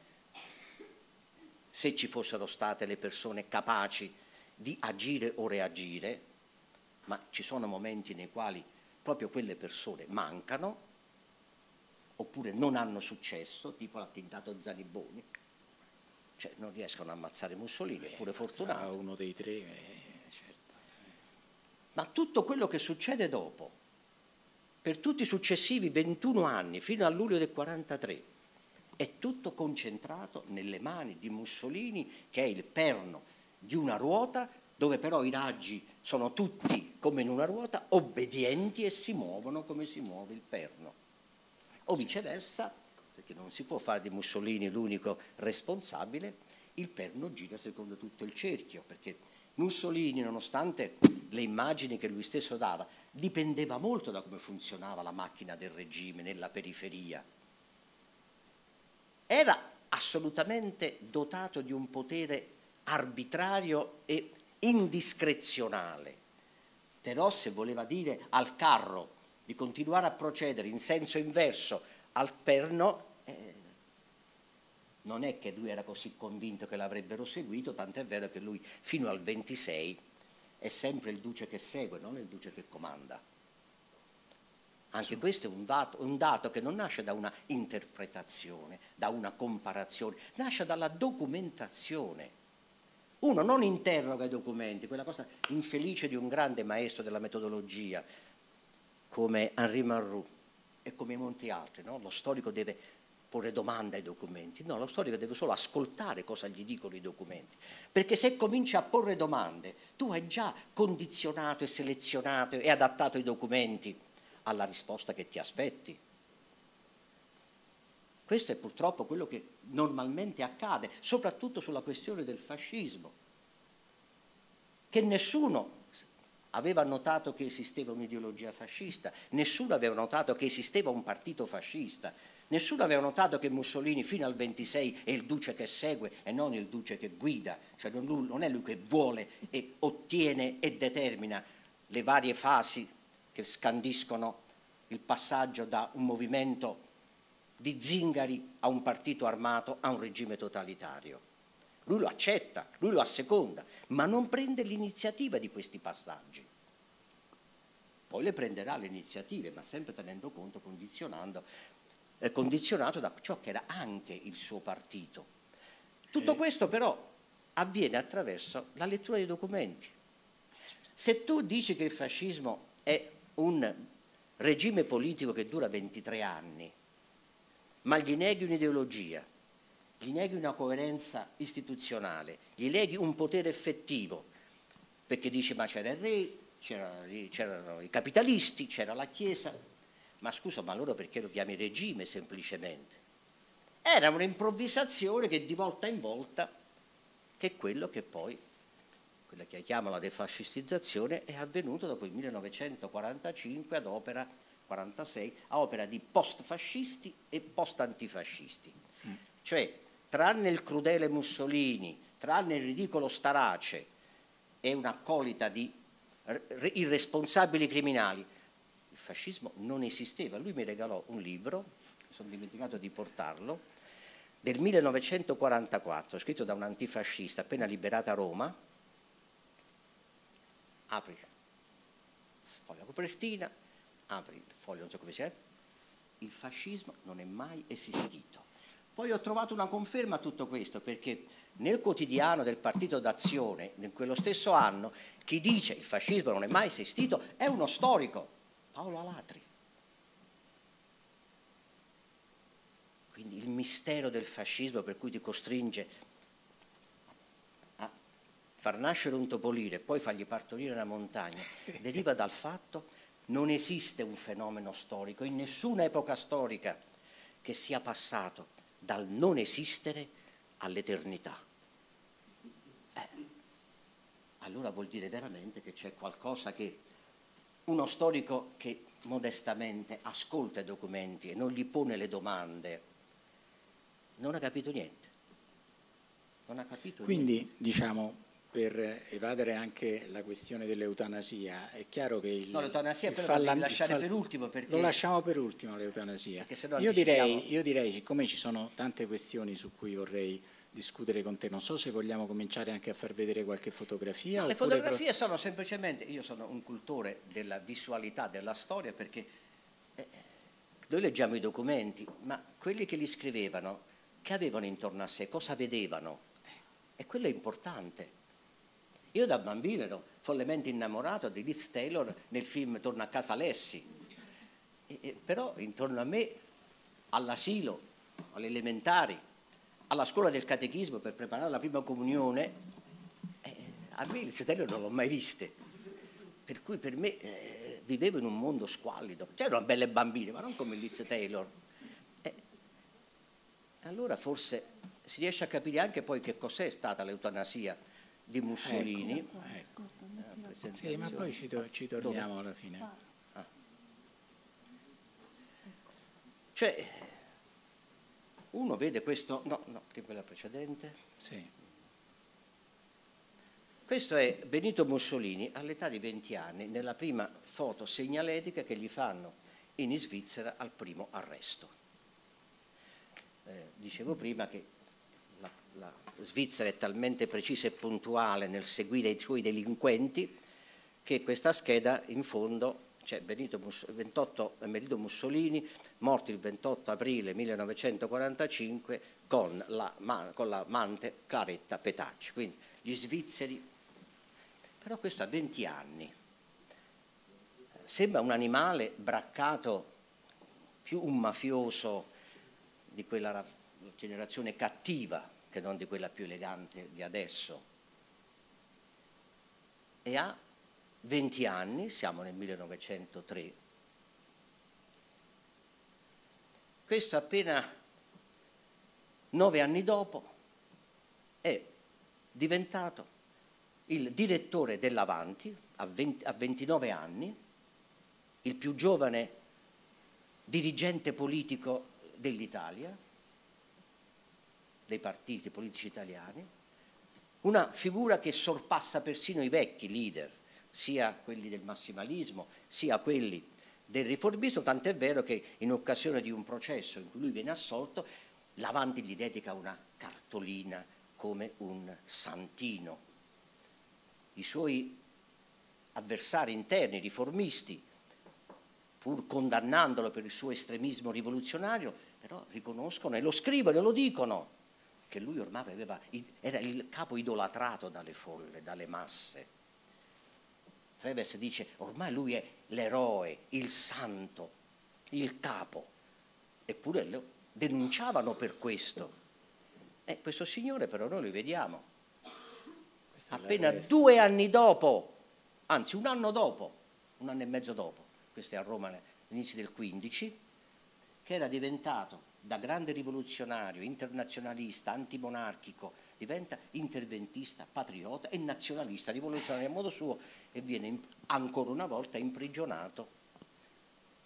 se ci fossero state le persone capaci di agire o reagire, ma ci sono momenti nei quali proprio quelle persone mancano oppure non hanno successo, tipo l'attentato Zaniboni, cioè non riescono a ammazzare Mussolini, eppure fortunato. Uno dei tre, eh, certo. Ma tutto quello che succede dopo, per tutti i successivi 21 anni, fino a luglio del 43, è tutto concentrato nelle mani di Mussolini, che è il perno di una ruota, dove però i raggi sono tutti come in una ruota, obbedienti e si muovono come si muove il perno. O viceversa, perché non si può fare di Mussolini l'unico responsabile, il perno gira secondo tutto il cerchio, perché Mussolini, nonostante le immagini che lui stesso dava, dipendeva molto da come funzionava la macchina del regime nella periferia. Era assolutamente dotato di un potere arbitrario e indiscrezionale, però se voleva dire al carro di continuare a procedere in senso inverso al perno, eh, non è che lui era così convinto che l'avrebbero seguito, tant'è vero che lui fino al 26 è sempre il duce che segue, non il duce che comanda. Anche questo è un dato, un dato, che non nasce da una interpretazione, da una comparazione, nasce dalla documentazione. Uno non interroga i documenti, quella cosa infelice di un grande maestro della metodologia come Henri Marroux e come molti altri. No? Lo storico deve porre domande ai documenti, no, lo storico deve solo ascoltare cosa gli dicono i documenti, perché se cominci a porre domande, tu hai già condizionato e selezionato e adattato i documenti alla risposta che ti aspetti. Questo è purtroppo quello che normalmente accade, soprattutto sulla questione del fascismo, che nessuno aveva notato che esisteva un'ideologia fascista, nessuno aveva notato che esisteva un partito fascista, Nessuno aveva notato che Mussolini fino al 26 è il duce che segue e non il duce che guida, cioè non è lui che vuole e ottiene e determina le varie fasi che scandiscono il passaggio da un movimento di zingari a un partito armato a un regime totalitario. Lui lo accetta, lui lo asseconda, ma non prende l'iniziativa di questi passaggi. Poi le prenderà le iniziative, ma sempre tenendo conto, condizionando eh, condizionato da ciò che era anche il suo partito. Tutto eh. questo però avviene attraverso la lettura dei documenti. Se tu dici che il fascismo è un regime politico che dura 23 anni, ma gli neghi un'ideologia, gli neghi una coerenza istituzionale, gli neghi un potere effettivo, perché dici ma c'era il re, c'erano i capitalisti, c'era la Chiesa, ma scusa, ma allora perché lo chiami regime semplicemente? Era un'improvvisazione che di volta in volta, che è quello che poi, quella che chiamano la defascistizzazione, è avvenuto dopo il 1945 ad opera 46, a opera di post-fascisti e post-antifascisti. Mm. Cioè, tranne il crudele Mussolini, tranne il ridicolo Starace e un'accolita di irresponsabili criminali, il fascismo non esisteva. Lui mi regalò un libro, sono dimenticato di portarlo, del 1944, scritto da un antifascista appena liberata a Roma. Apri, sfoglia la copertina, apri il foglio, non so come si è. Il fascismo non è mai esistito. Poi ho trovato una conferma a tutto questo, perché nel quotidiano del Partito d'Azione, in quello stesso anno, chi dice il fascismo non è mai esistito è uno storico, Paolo Alatri. Quindi il mistero del fascismo per cui ti costringe far nascere un topolino e poi fargli partorire una montagna, deriva dal fatto che non esiste un fenomeno storico in nessuna epoca storica che sia passato dal non esistere all'eternità. Eh, allora vuol dire veramente che c'è qualcosa che uno storico che modestamente ascolta i documenti e non gli pone le domande, non ha capito niente. Non ha capito Quindi niente. diciamo per evadere anche la questione dell'eutanasia, è chiaro che il, no, l'eutanasia però fallam- lasciare fall- per ultimo perché... Lo lasciamo per ultimo l'eutanasia. Io direi, io direi, siccome ci sono tante questioni su cui vorrei discutere con te, non so se vogliamo cominciare anche a far vedere qualche fotografia. No, le fotografie sono semplicemente, io sono un cultore della visualità della storia perché eh, noi leggiamo i documenti, ma quelli che li scrivevano, che avevano intorno a sé, cosa vedevano? Eh, e quello è importante. Io da bambino ero follemente innamorato di Liz Taylor nel film Torna a casa Lessi, e, e, però intorno a me, all'asilo, alle elementari, alla scuola del catechismo per preparare la prima comunione, eh, a me Liz Taylor non l'ho mai viste, per cui per me eh, vivevo in un mondo squallido, c'erano belle bambine, ma non come Liz Taylor. Eh, allora forse si riesce a capire anche poi che cos'è stata l'eutanasia di Mussolini. Ecco, ecco. Sì, ma poi ci, to- ci torniamo Dove? alla fine. Ah. Cioè, uno vede questo, no, no, che quella precedente. Sì. Questo è Benito Mussolini all'età di 20 anni, nella prima foto segnaletica che gli fanno in Svizzera al primo arresto. Eh, dicevo prima che la, la Svizzera è talmente precisa e puntuale nel seguire i suoi delinquenti che questa scheda in fondo c'è Benito, 28 Benito Mussolini, morto il 28 aprile 1945 con la, con la mante Claretta Petacci. Quindi gli svizzeri, però questo ha 20 anni, sembra un animale braccato, più un mafioso di quella generazione cattiva che non di quella più elegante di adesso. E ha 20 anni, siamo nel 1903. Questo appena nove anni dopo è diventato il direttore dell'Avanti a, 20, a 29 anni, il più giovane dirigente politico dell'Italia, dei partiti politici italiani, una figura che sorpassa persino i vecchi leader, sia quelli del massimalismo, sia quelli del riformismo, tant'è vero che in occasione di un processo in cui lui viene assolto, l'Avanti gli dedica una cartolina come un santino. I suoi avversari interni, riformisti, pur condannandolo per il suo estremismo rivoluzionario, però riconoscono e lo scrivono e lo dicono che lui ormai aveva, era il capo idolatrato dalle folle, dalle masse. Treves dice ormai lui è l'eroe, il santo, il capo, eppure lo denunciavano per questo. E questo signore però noi lo vediamo. Appena due anni dopo, anzi un anno dopo, un anno e mezzo dopo, questo è a Roma all'inizio del 15, che era diventato da grande rivoluzionario, internazionalista, antimonarchico, diventa interventista, patriota e nazionalista, rivoluzionario a modo suo e viene ancora una volta imprigionato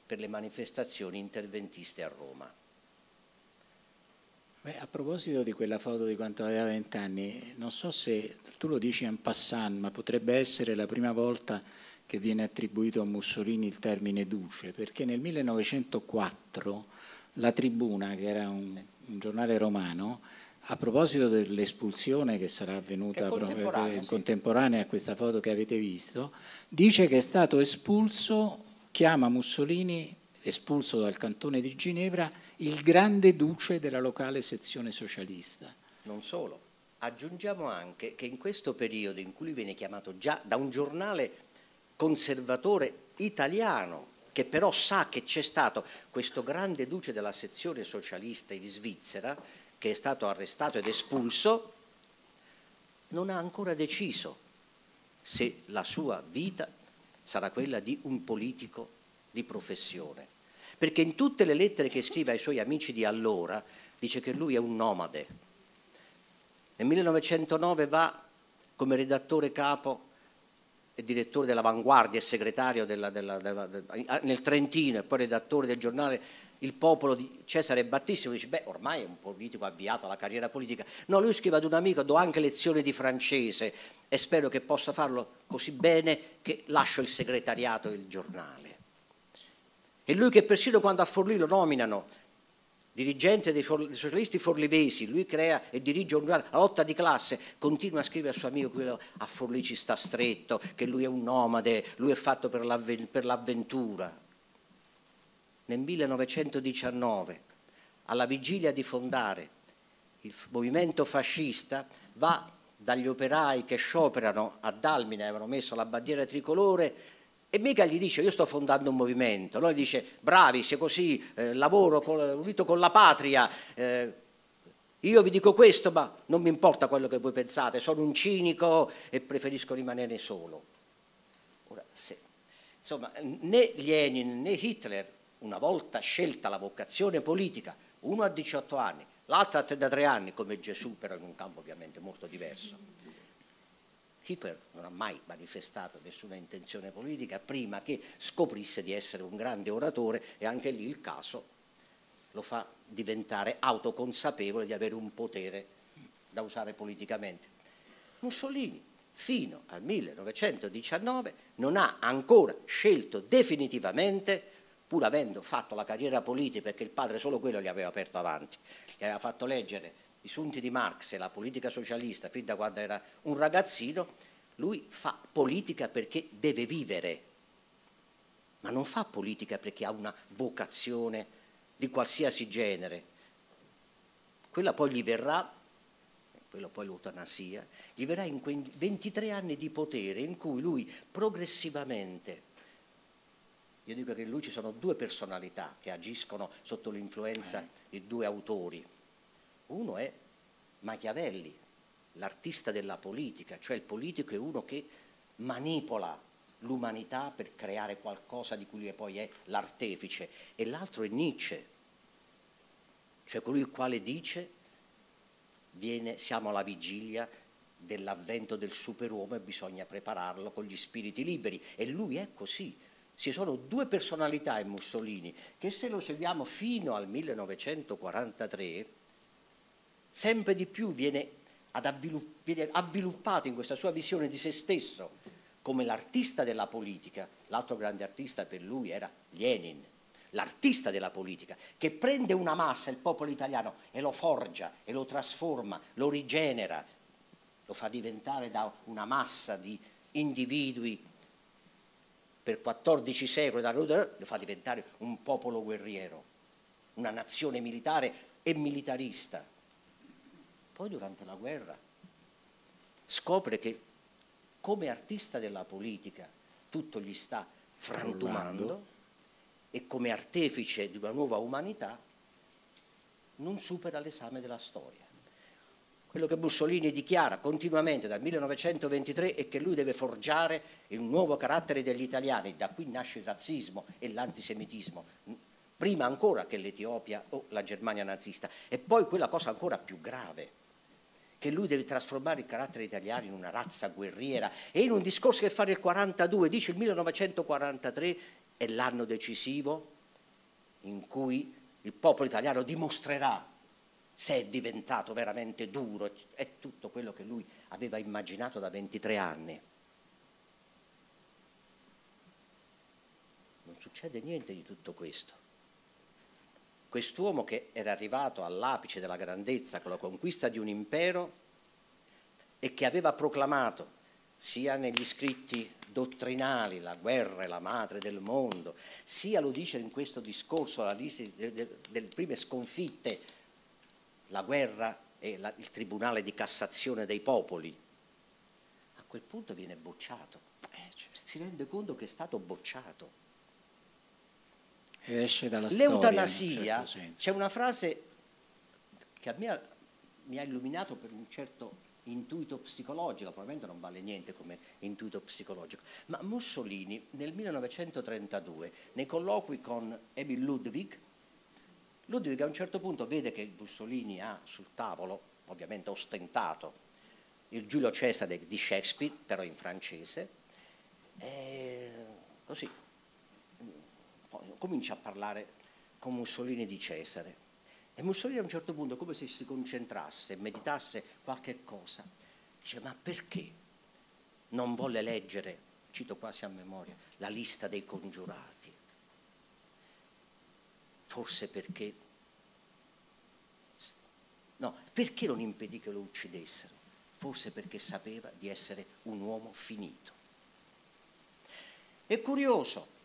per le manifestazioni interventiste a Roma. Beh, a proposito di quella foto di quanto aveva vent'anni, non so se tu lo dici en passant, ma potrebbe essere la prima volta che viene attribuito a Mussolini il termine duce, perché nel 1904 la Tribuna, che era un, un giornale romano, a proposito dell'espulsione che sarà avvenuta contemporanea, sì. contemporanea a questa foto che avete visto, dice che è stato espulso, chiama Mussolini espulso dal cantone di Ginevra, il grande duce della locale sezione socialista. Non solo, aggiungiamo anche che in questo periodo in cui lui viene chiamato già da un giornale conservatore italiano, che però sa che c'è stato questo grande duce della sezione socialista in Svizzera, che è stato arrestato ed espulso, non ha ancora deciso se la sua vita sarà quella di un politico di professione. Perché in tutte le lettere che scrive ai suoi amici di allora dice che lui è un nomade. Nel 1909 va come redattore capo direttore dell'Avanguardia e segretario della, della, della, nel Trentino e poi redattore del giornale Il Popolo di Cesare Battistimo, dice beh ormai è un politico avviato alla carriera politica. No, lui scrive ad un amico, do anche lezioni di francese e spero che possa farlo così bene che lascio il segretariato del giornale. E lui che persino quando a Forlì lo nominano dirigente dei, dei, socialisti forlivesi, lui crea e dirige un giornale, la lotta di classe, continua a scrivere al suo amico quello a Forlì ci sta stretto, che lui è un nomade, lui è fatto per, l'avventura. Nel 1919, alla vigilia di fondare il movimento fascista, va dagli operai che scioperano a Dalmine, avevano messo la bandiera tricolore, e mica gli dice io sto fondando un movimento, no? gli dice bravi, se così eh, lavoro con, unito con la patria, eh, io vi dico questo ma non mi importa quello che voi pensate, sono un cinico e preferisco rimanere solo. Ora, se, insomma, né Lenin né Hitler, una volta scelta la vocazione politica, uno a 18 anni, l'altro a 33 anni, come Gesù, però in un campo ovviamente molto diverso Hitler non ha mai manifestato nessuna intenzione politica prima che scoprisse di essere un grande oratore e anche lì il caso lo fa diventare autoconsapevole di avere un potere da usare politicamente. Mussolini fino al 1919 non ha ancora scelto definitivamente, pur avendo fatto la carriera politica perché il padre solo quello gli aveva aperto avanti, gli aveva fatto leggere i sunti di Marx e la politica socialista fin da quando era un ragazzino, lui fa politica perché deve vivere, ma non fa politica perché ha una vocazione di qualsiasi genere. Quella poi gli verrà, quello poi l'eutanasia, gli verrà in quei 23 anni di potere in cui lui progressivamente io dico che in lui ci sono due personalità che agiscono sotto l'influenza di due autori. Uno è Machiavelli, l'artista della politica, cioè il politico è uno che manipola l'umanità per creare qualcosa di cui poi è l'artefice, e l'altro è Nietzsche, cioè colui il quale dice viene, siamo alla vigilia dell'avvento del superuomo e bisogna prepararlo con gli spiriti liberi e lui è così. Ci sono due personalità in Mussolini che se lo seguiamo fino al 1943 sempre di più viene, viene avviluppato in questa sua visione di se stesso come l'artista della politica. L'altro grande artista per lui era Lenin, l'artista della politica, che prende una massa, il popolo italiano, e lo forgia, e lo trasforma, lo rigenera, lo fa diventare da una massa di individui per 14 secoli, lo fa diventare un popolo guerriero, una nazione militare e militarista. Poi durante la guerra scopre che come artista della politica tutto gli sta frantumando e come artefice di una nuova umanità non supera l'esame della storia. Quello che Mussolini dichiara continuamente dal 1923 è che lui deve forgiare il nuovo carattere degli italiani, da qui nasce il razzismo e l'antisemitismo, prima ancora che l'Etiopia o la Germania nazista. E poi quella cosa ancora più grave, che lui deve trasformare il carattere italiano in una razza guerriera. E in un discorso che fa nel 42, dice il 1943 è l'anno decisivo in cui il popolo italiano dimostrerà se è diventato veramente duro, è tutto quello che lui aveva immaginato da 23 anni. Non succede niente di tutto questo quest'uomo che era arrivato all'apice della grandezza con la conquista di un impero e che aveva proclamato sia negli scritti dottrinali, la guerra è la madre del mondo, sia lo dice in questo discorso, la lista delle, prime sconfitte, la guerra è la, il tribunale di Cassazione dei popoli, a quel punto viene bocciato, eh, cioè, si rende conto che è stato bocciato. E esce dalla L'eutanasia, certo c'è una frase che a me mi ha illuminato per un certo intuito psicologico, probabilmente non vale niente come intuito psicologico, ma Mussolini nel 1932, nei colloqui con Emil Ludwig, Ludwig a un certo punto vede che Mussolini ha sul tavolo, ovviamente ostentato, il Giulio Cesare di Shakespeare, però in francese, e così comincia a parlare con Mussolini di Cesare e Mussolini a un certo punto, come se si concentrasse, meditasse qualche cosa, dice ma perché non volle leggere, cito quasi a memoria, la lista dei congiurati? Forse perché, no, perché non impedì che lo uccidessero? Forse perché sapeva di essere un uomo finito. È curioso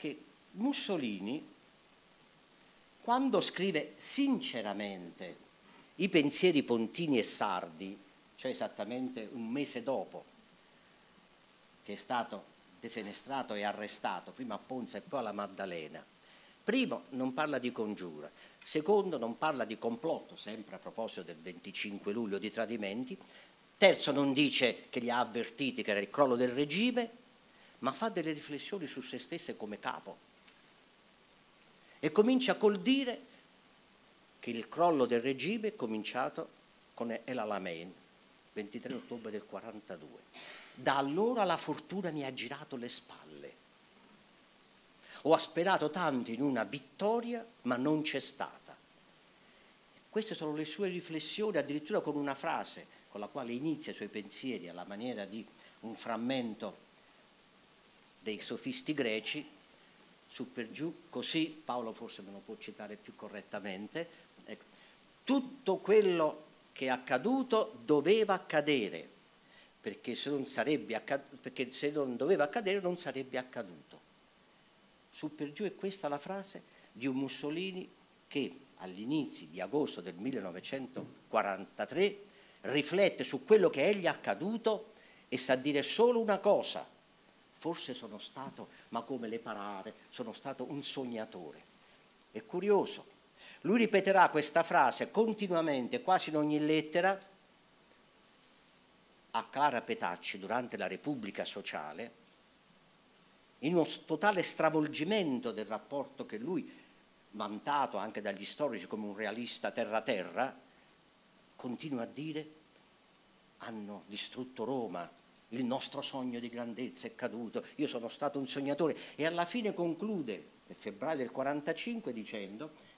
che Mussolini quando scrive sinceramente i pensieri pontini e sardi, cioè esattamente un mese dopo che è stato defenestrato e arrestato, prima a Ponza e poi alla Maddalena, primo non parla di congiura, secondo non parla di complotto, sempre a proposito del 25 luglio di tradimenti, terzo non dice che li ha avvertiti che era il crollo del regime, ma fa delle riflessioni su se stesse come capo e comincia col dire che il crollo del regime è cominciato con El Alamein, 23 ottobre del 42. Da allora la fortuna mi ha girato le spalle. Ho sperato tanto in una vittoria, ma non c'è stata. Queste sono le sue riflessioni, addirittura con una frase con la quale inizia i suoi pensieri alla maniera di un frammento dei sofisti greci, su per giù, così Paolo forse me lo può citare più correttamente, ecco, tutto quello che è accaduto doveva accadere, perché se, non accad- perché se non doveva accadere non sarebbe accaduto. Su per giù è questa la frase di un Mussolini che all'inizio di agosto del 1943 riflette su quello che è gli accaduto e sa dire solo una cosa, Forse sono stato, ma come le parare, sono stato un sognatore. È curioso. Lui ripeterà questa frase continuamente, quasi in ogni lettera, a Clara Petacci durante la Repubblica Sociale, in uno totale stravolgimento del rapporto che lui, vantato anche dagli storici come un realista terra-terra, continua a dire hanno distrutto Roma, il nostro sogno di grandezza è caduto, io sono stato un sognatore. E alla fine conclude nel febbraio del 45 dicendo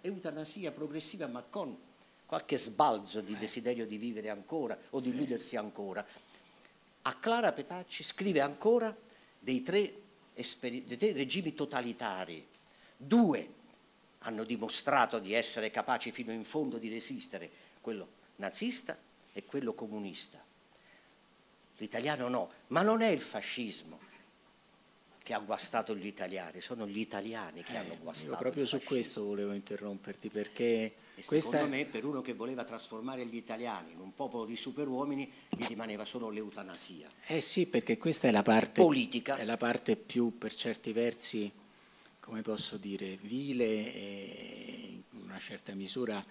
eutanasia progressiva ma con qualche sbalzo di desiderio di vivere ancora o di illudersi ancora. A Clara Petacci scrive ancora dei tre, dei tre regimi totalitari, due hanno dimostrato di essere capaci fino in fondo di resistere, quello nazista e quello comunista l'italiano no, ma non è il fascismo che ha guastato gli italiani, sono gli italiani che eh, hanno guastato. Io proprio su questo volevo interromperti perché e questa... secondo me per uno che voleva trasformare gli italiani in un popolo di superuomini gli rimaneva solo l'eutanasia. Eh sì, perché questa è la parte politica, è la parte più per certi versi, come posso dire, vile e in una certa misura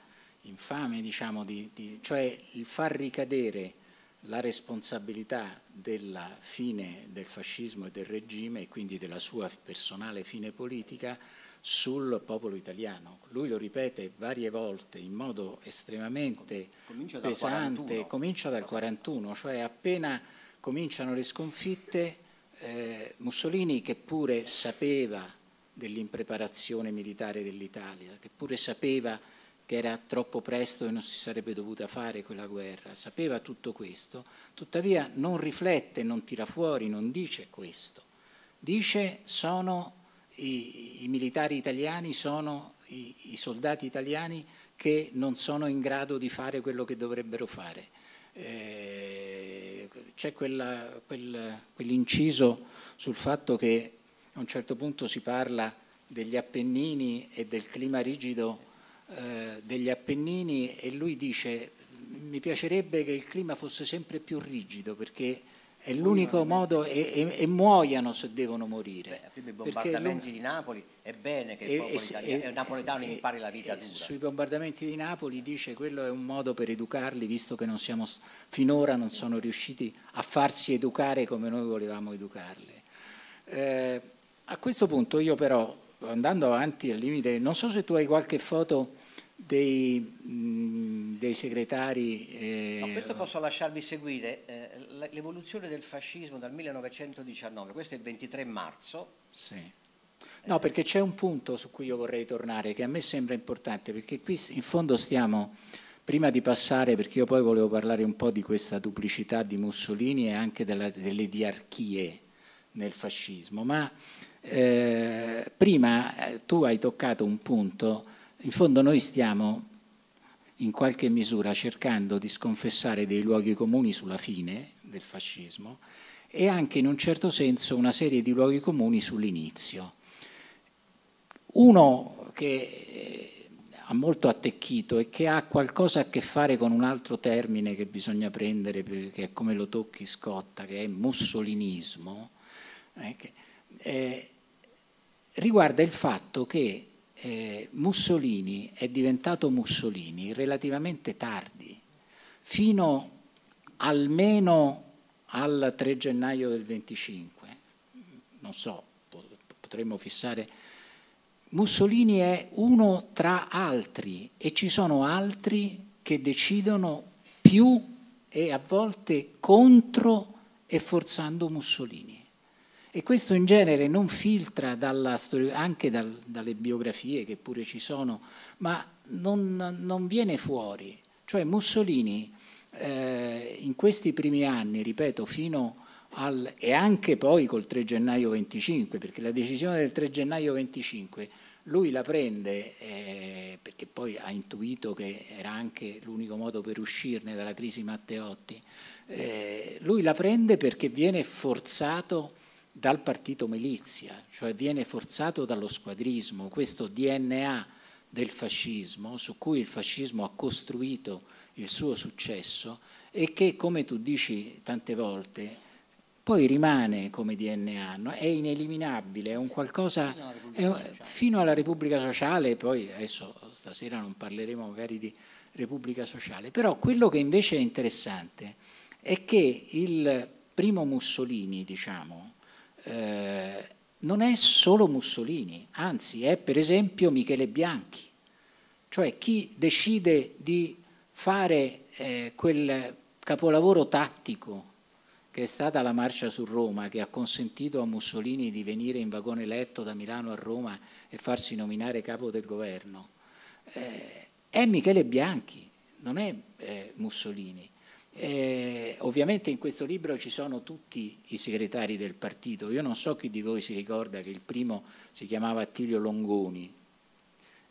infame, diciamo, di, di, cioè il far ricadere la responsabilità della fine del fascismo e del regime e quindi della sua personale fine politica sul popolo italiano. Lui lo ripete varie volte in modo estremamente comincia pesante, comincia dal 41, cioè appena cominciano le sconfitte, eh, Mussolini che pure sapeva dell'impreparazione militare dell'Italia, che pure sapeva che era troppo presto e non si sarebbe dovuta fare quella guerra, sapeva tutto questo, tuttavia non riflette, non tira fuori, non dice questo. Dice sono i, i militari italiani, sono i, i soldati italiani che non sono in grado di fare quello che dovrebbero fare. Eh, c'è quella, quel, quell'inciso sul fatto che a un certo punto si parla degli Appennini e del clima rigido eh, degli Appennini e lui dice mi piacerebbe che il clima fosse sempre più rigido perché è l'unico modo e, e, e, muoiano se devono morire. Beh, i bombardamenti di Napoli è bene che il italiano, il napoletano impari la vita dura. Sui bombardamenti di Napoli dice quello è un modo per educarli, visto che non siamo, finora non sono riusciti a farsi educare come noi volevamo educarli. Eh, a questo punto io però, andando avanti al limite, non so se tu hai qualche foto dei, mh, dei segretari. Eh... No, questo posso lasciarvi seguire eh, l'evoluzione del fascismo dal 1919, questo è il 23 marzo. Sì. No, perché c'è un punto su cui io vorrei tornare che a me sembra importante, perché qui in fondo stiamo, prima di passare, perché io poi volevo parlare un po' di questa duplicità di Mussolini e anche della, delle diarchie nel fascismo, ma eh, prima eh, tu hai toccato un punto in fondo noi stiamo in qualche misura cercando di sconfessare dei luoghi comuni sulla fine del fascismo e anche in un certo senso una serie di luoghi comuni sull'inizio. Uno che eh, ha molto attecchito e che ha qualcosa a che fare con un altro termine che bisogna prendere, che è come lo tocchi Scotta, che è mussolinismo, eh, che, eh, riguarda il fatto che eh, Mussolini è diventato Mussolini relativamente tardi, fino almeno al 3 gennaio del 25, non so, potremmo fissare. Mussolini è uno tra altri e ci sono altri che decidono più e a volte contro e forzando Mussolini. E questo in genere non filtra storia, anche dal, dalle biografie che pure ci sono, ma non, non viene fuori. Cioè Mussolini eh, in questi primi anni, ripeto, fino al, e anche poi col 3 gennaio 25, perché la decisione del 3 gennaio 25 lui la prende eh, perché poi ha intuito che era anche l'unico modo per uscirne dalla crisi Matteotti, eh, lui la prende perché viene forzato dal partito milizia, cioè viene forzato dallo squadrismo, questo DNA del fascismo su cui il fascismo ha costruito il suo successo e che, come tu dici tante volte, poi rimane come DNA, no? è ineliminabile, è un qualcosa fino alla, è, fino alla Repubblica Sociale, poi adesso stasera non parleremo magari di Repubblica Sociale, però quello che invece è interessante è che il primo Mussolini, diciamo, eh, non è solo Mussolini, anzi è per esempio Michele Bianchi, cioè chi decide di fare eh, quel capolavoro tattico che è stata la marcia su Roma, che ha consentito a Mussolini di venire in vagone letto da Milano a Roma e farsi nominare capo del governo, eh, è Michele Bianchi, non è eh, Mussolini. Eh, ovviamente in questo libro ci sono tutti i segretari del partito. Io non so chi di voi si ricorda che il primo si chiamava Attilio Longoni,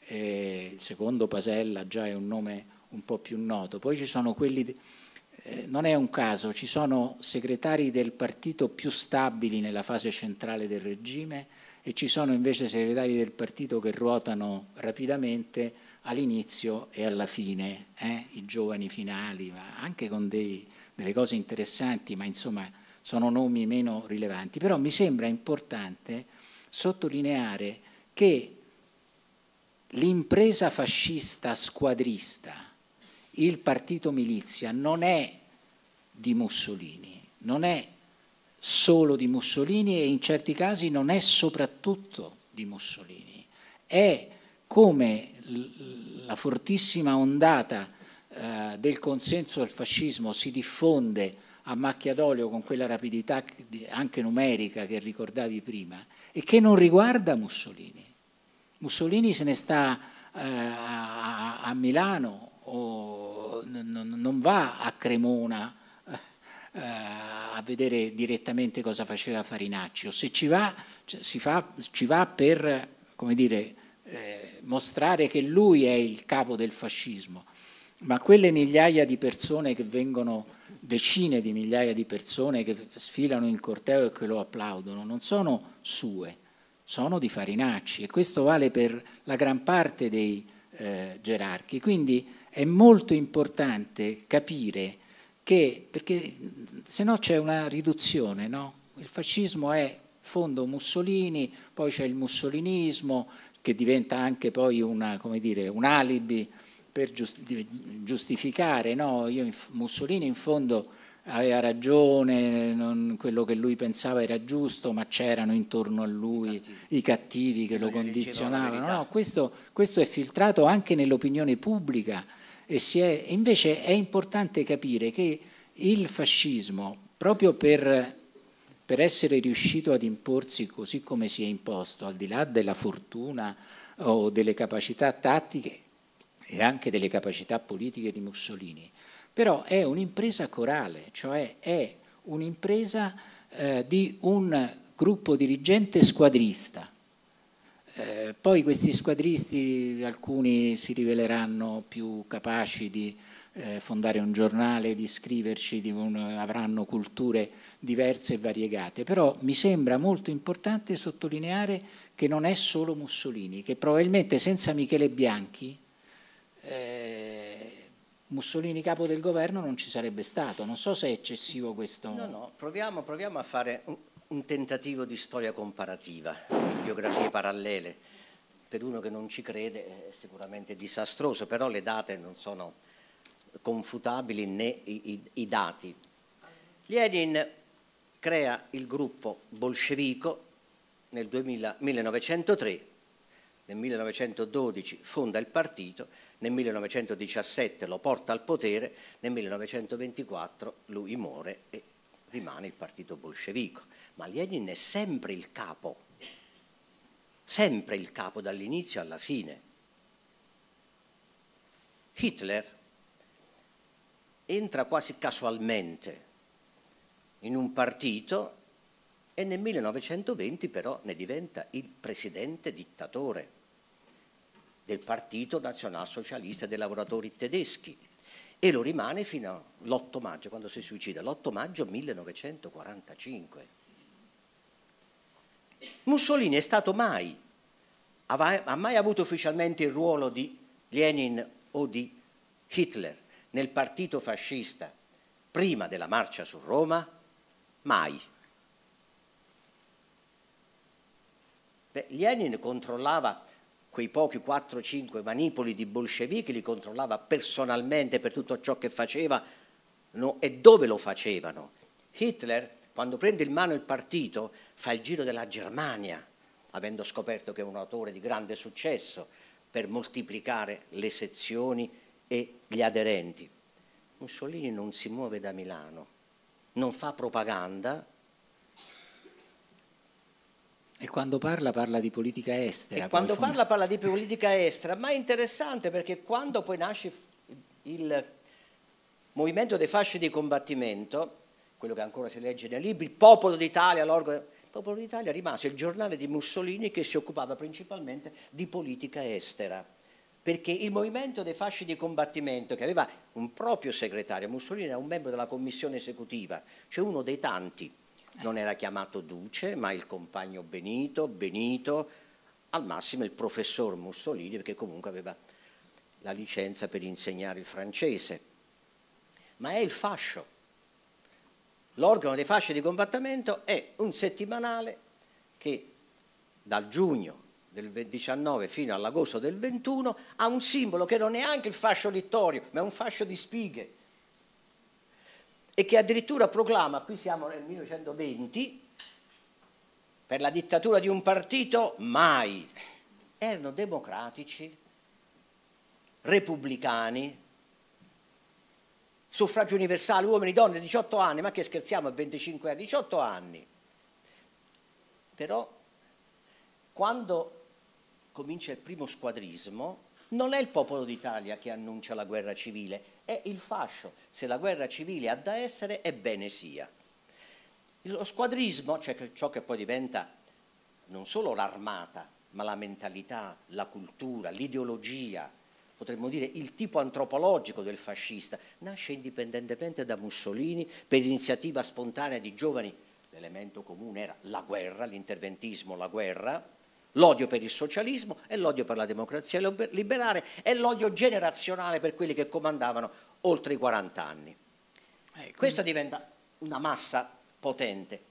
eh, il secondo Pasella già è un nome un po' più noto. Poi ci sono quelli, eh, non è un caso, ci sono segretari del partito più stabili nella fase centrale del regime e ci sono invece segretari del partito che ruotano rapidamente all'inizio e alla fine, eh? i giovani finali, anche con dei, delle cose interessanti, ma insomma sono nomi meno rilevanti. Però mi sembra importante sottolineare che l'impresa fascista squadrista, il partito milizia, non è di Mussolini, non è solo di Mussolini e in certi casi non è soprattutto di Mussolini, è come la fortissima ondata eh, del consenso al fascismo si diffonde a macchia d'olio con quella rapidità anche numerica che ricordavi prima e che non riguarda Mussolini. Mussolini se ne sta eh, a, a, Milano o non va a Cremona eh, a vedere direttamente cosa faceva Farinacci o se ci va, ci, fa, ci va per come dire, eh, mostrare che lui è il capo del fascismo, ma quelle migliaia di persone che vengono, decine di migliaia di persone che sfilano in corteo e che lo applaudono, non sono sue, sono di Farinacci e questo vale per la gran parte dei eh, gerarchi. Quindi è molto importante capire che, perché se no c'è una riduzione, no? il fascismo è fondo Mussolini, poi c'è il mussolinismo che diventa anche poi una, dire, un alibi per giustificare, no? Io, Mussolini in fondo aveva ragione, non, quello che lui pensava era giusto, ma c'erano intorno a lui cattivi. i cattivi che lo condizionavano. No, questo, questo, è filtrato anche nell'opinione pubblica e è, invece è importante capire che il fascismo, proprio per, per essere riuscito ad imporsi così come si è imposto, al di là della fortuna o delle capacità tattiche e anche delle capacità politiche di Mussolini, però è un'impresa corale, cioè è un'impresa eh, di un gruppo dirigente squadrista. Eh, poi questi squadristi, alcuni si riveleranno più capaci di eh, fondare un giornale, di scriverci, di un, avranno culture diverse e variegate, però mi sembra molto importante sottolineare che non è solo Mussolini, che probabilmente senza Michele Bianchi eh, Mussolini capo del governo non ci sarebbe stato. Non so se è eccessivo questo. No, no, proviamo, proviamo a fare un, un, tentativo di storia comparativa, di biografie parallele. Per uno che non ci crede è sicuramente disastroso, però le date non sono confutabili né i, i, i dati. Lenin crea il gruppo bolscevico nel 2000, 1903 nel 1912 fonda il partito, nel 1917 lo porta al potere, nel 1924 lui muore e rimane il partito bolscevico. Ma Lenin è sempre il capo, sempre il capo dall'inizio alla fine. Hitler entra quasi casualmente in un partito e nel 1920 però ne diventa il presidente dittatore del Partito Nazionalsocialista dei Lavoratori Tedeschi e lo rimane fino all'8 maggio, quando si suicida, l'8 maggio 1945. Mussolini è stato mai, ha mai avuto ufficialmente il ruolo di Lenin o di Hitler nel partito fascista prima della marcia su Roma? Mai. Beh, Lenin controllava quei pochi 4-5 manipoli di bolscevichi, li controllava personalmente per tutto ciò che faceva no, e dove lo facevano. Hitler, quando prende in mano il partito, fa il giro della Germania, avendo scoperto che è un autore di grande successo, per moltiplicare le sezioni e gli aderenti. Mussolini non si muove da Milano, non fa propaganda, e quando parla parla di politica estera. E quando parla parla di politica estera, ma è interessante perché quando poi nasce il movimento dei fasci di combattimento, quello che ancora si legge nei libri, il Popolo d'Italia, l'organo... Il Popolo d'Italia rimase il giornale di Mussolini che si occupava principalmente di politica estera, perché il movimento dei fasci di combattimento, che aveva un proprio segretario, Mussolini era un membro della commissione esecutiva, cioè uno dei tanti non era chiamato Duce, ma il compagno Benito, Benito, al massimo il professor Mussolini, perché comunque aveva la licenza per insegnare il francese. Ma è il fascio. L'organo dei fasci di combattimento è un settimanale che dal giugno del 19 fino all'agosto del 21 ha un simbolo che non è neanche il fascio littorio, ma è un fascio di spighe e che addirittura proclama, qui siamo nel 1920, per la dittatura di un partito mai. Erano democratici, repubblicani, suffragio universale, uomini, donne, 18 anni, ma che scherziamo a 25 anni, 18 anni. Però quando comincia il primo squadrismo, non è il popolo d'Italia che annuncia la guerra civile, è il fascio. Se la guerra civile ha da essere, ebbene sia. Lo squadrismo, cioè ciò che poi diventa non solo l'armata, ma la mentalità, la cultura, l'ideologia, potremmo dire il tipo antropologico del fascista, nasce indipendentemente da Mussolini per iniziativa spontanea di giovani. L'elemento comune era la guerra, l'interventismo, la guerra, l'odio per il socialismo e l'odio per la democrazia liberale e l'odio generazionale per quelli che comandavano oltre i 40 anni. Eh, Questa diventa una massa potente.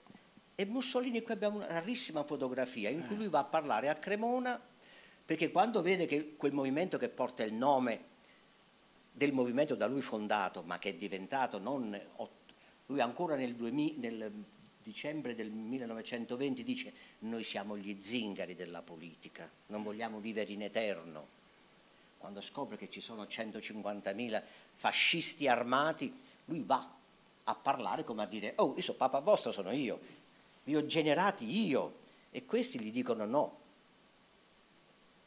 E Mussolini, qui abbiamo una rarissima fotografia in cui lui va a parlare a Cremona, perché quando vede che quel movimento che porta il nome del movimento da lui fondato, ma che è diventato non... Lui ancora nel, 2000, nel dicembre del 1920 dice noi siamo gli zingari della politica, non vogliamo vivere in eterno. Quando scopre che ci sono 150.000 fascisti armati, lui va a parlare come a dire, oh, io sono papà vostro, sono io, vi ho generati io. E questi gli dicono no,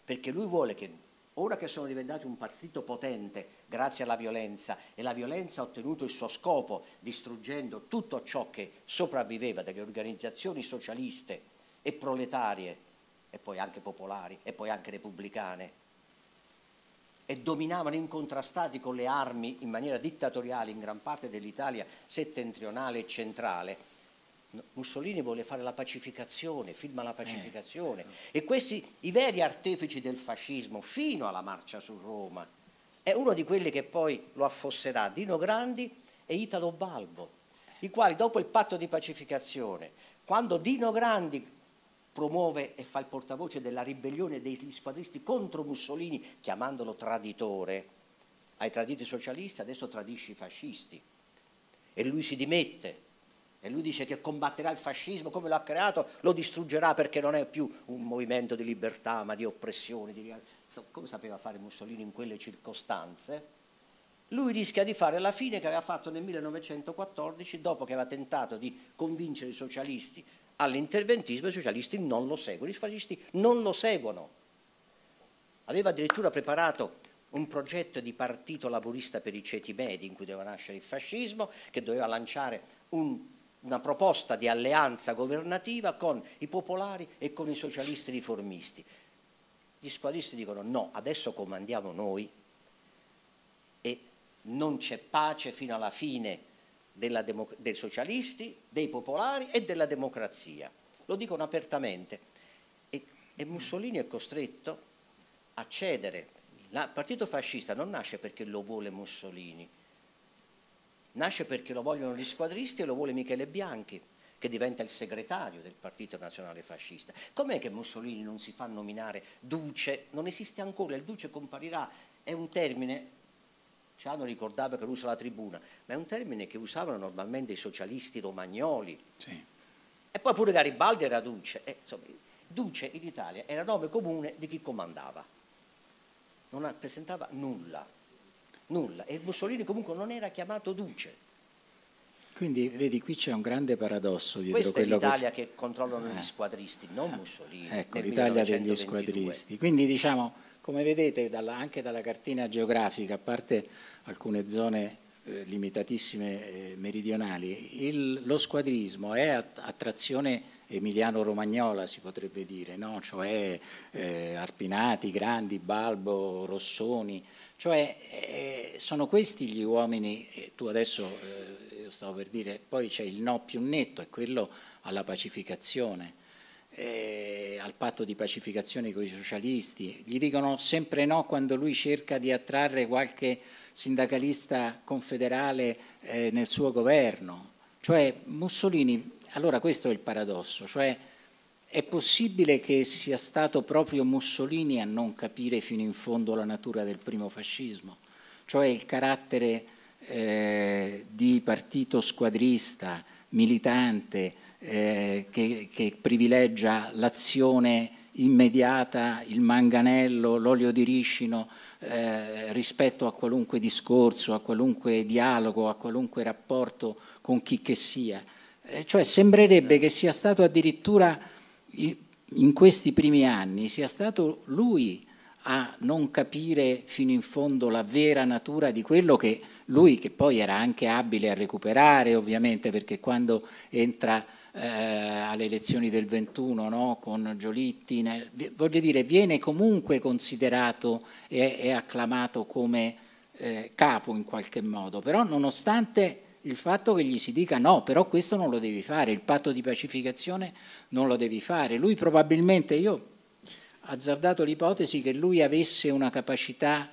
perché lui vuole che ora che sono diventati un partito potente grazie alla violenza e la violenza ha ottenuto il suo scopo distruggendo tutto ciò che sopravviveva delle organizzazioni socialiste e proletarie e poi anche popolari e poi anche repubblicane e dominavano incontrastati con le armi in maniera dittatoriale in gran parte dell'Italia settentrionale e centrale. Mussolini vuole fare la pacificazione, firma la pacificazione eh, sì. e questi, i veri artefici del fascismo fino alla marcia su Roma, è uno di quelli che poi lo affosserà, Dino Grandi e Italo Balbo, i quali dopo il patto di pacificazione, quando Dino Grandi promuove e fa il portavoce della ribellione degli squadristi contro Mussolini, chiamandolo traditore. Hai tradito i socialisti, adesso tradisci i fascisti. E lui si dimette. E lui dice che combatterà il fascismo come l'ha creato, lo distruggerà perché non è più un movimento di libertà, ma di oppressione. Di... Come sapeva fare Mussolini in quelle circostanze? Lui rischia di fare la fine che aveva fatto nel 1914, dopo che aveva tentato di convincere i socialisti all'interventismo i socialisti non lo seguono, i fascisti non lo seguono. Aveva addirittura preparato un progetto di partito laburista per i ceti medi in cui doveva nascere il fascismo, che doveva lanciare un, una proposta di alleanza governativa con i popolari e con i socialisti riformisti. Gli squadristi dicono no, adesso comandiamo noi e non c'è pace fino alla fine dei socialisti, dei popolari e della democrazia. Lo dicono apertamente. E, e Mussolini è costretto a cedere. Il partito fascista non nasce perché lo vuole Mussolini, nasce perché lo vogliono gli squadristi e lo vuole Michele Bianchi, che diventa il segretario del Partito Nazionale Fascista. Com'è che Mussolini non si fa nominare duce? Non esiste ancora, il duce comparirà, è un termine Ciano ricordava che lo usa la tribuna, ma è un termine che usavano normalmente i socialisti romagnoli. Sì. E poi pure Garibaldi era duce. E, insomma, duce in Italia era nome comune di chi comandava. Non rappresentava nulla. Nulla. E Mussolini comunque non era chiamato duce. Quindi vedi, qui c'è un grande paradosso dietro Questa quello è l'Italia che, che controllano eh. gli squadristi, non Mussolini. Ecco, l'Italia degli squadristi. Quindi diciamo come vedete dalla, anche dalla cartina geografica, a parte alcune zone eh, limitatissime eh, meridionali, il, lo squadrismo è attrazione emiliano-romagnola si potrebbe dire, no? cioè eh, Arpinati, Grandi, Balbo, Rossoni, cioè eh, sono questi gli uomini, tu adesso eh, stavo per dire, poi c'è il no più netto, è quello alla pacificazione eh, al patto di pacificazione con i socialisti, gli dicono sempre no quando lui cerca di attrarre qualche sindacalista confederale eh, nel suo governo. Cioè Mussolini, allora questo è il paradosso, cioè è possibile che sia stato proprio Mussolini a non capire fino in fondo la natura del primo fascismo, cioè il carattere eh, di partito squadrista, militante, eh, che, che privilegia l'azione immediata, il manganello, l'olio di ricino eh, rispetto a qualunque discorso, a qualunque dialogo, a qualunque rapporto con chi che sia. Eh, cioè sembrerebbe che sia stato addirittura in questi primi anni, sia stato lui a non capire fino in fondo la vera natura di quello che lui, che poi era anche abile a recuperare ovviamente, perché quando entra eh, alle elezioni del 21 no, con Giolitti, nel, voglio dire, viene comunque considerato e, e acclamato come eh, capo in qualche modo, però nonostante il fatto che gli si dica no, però questo non lo devi fare, il patto di pacificazione non lo devi fare, lui probabilmente, io azzardato l'ipotesi che lui avesse una capacità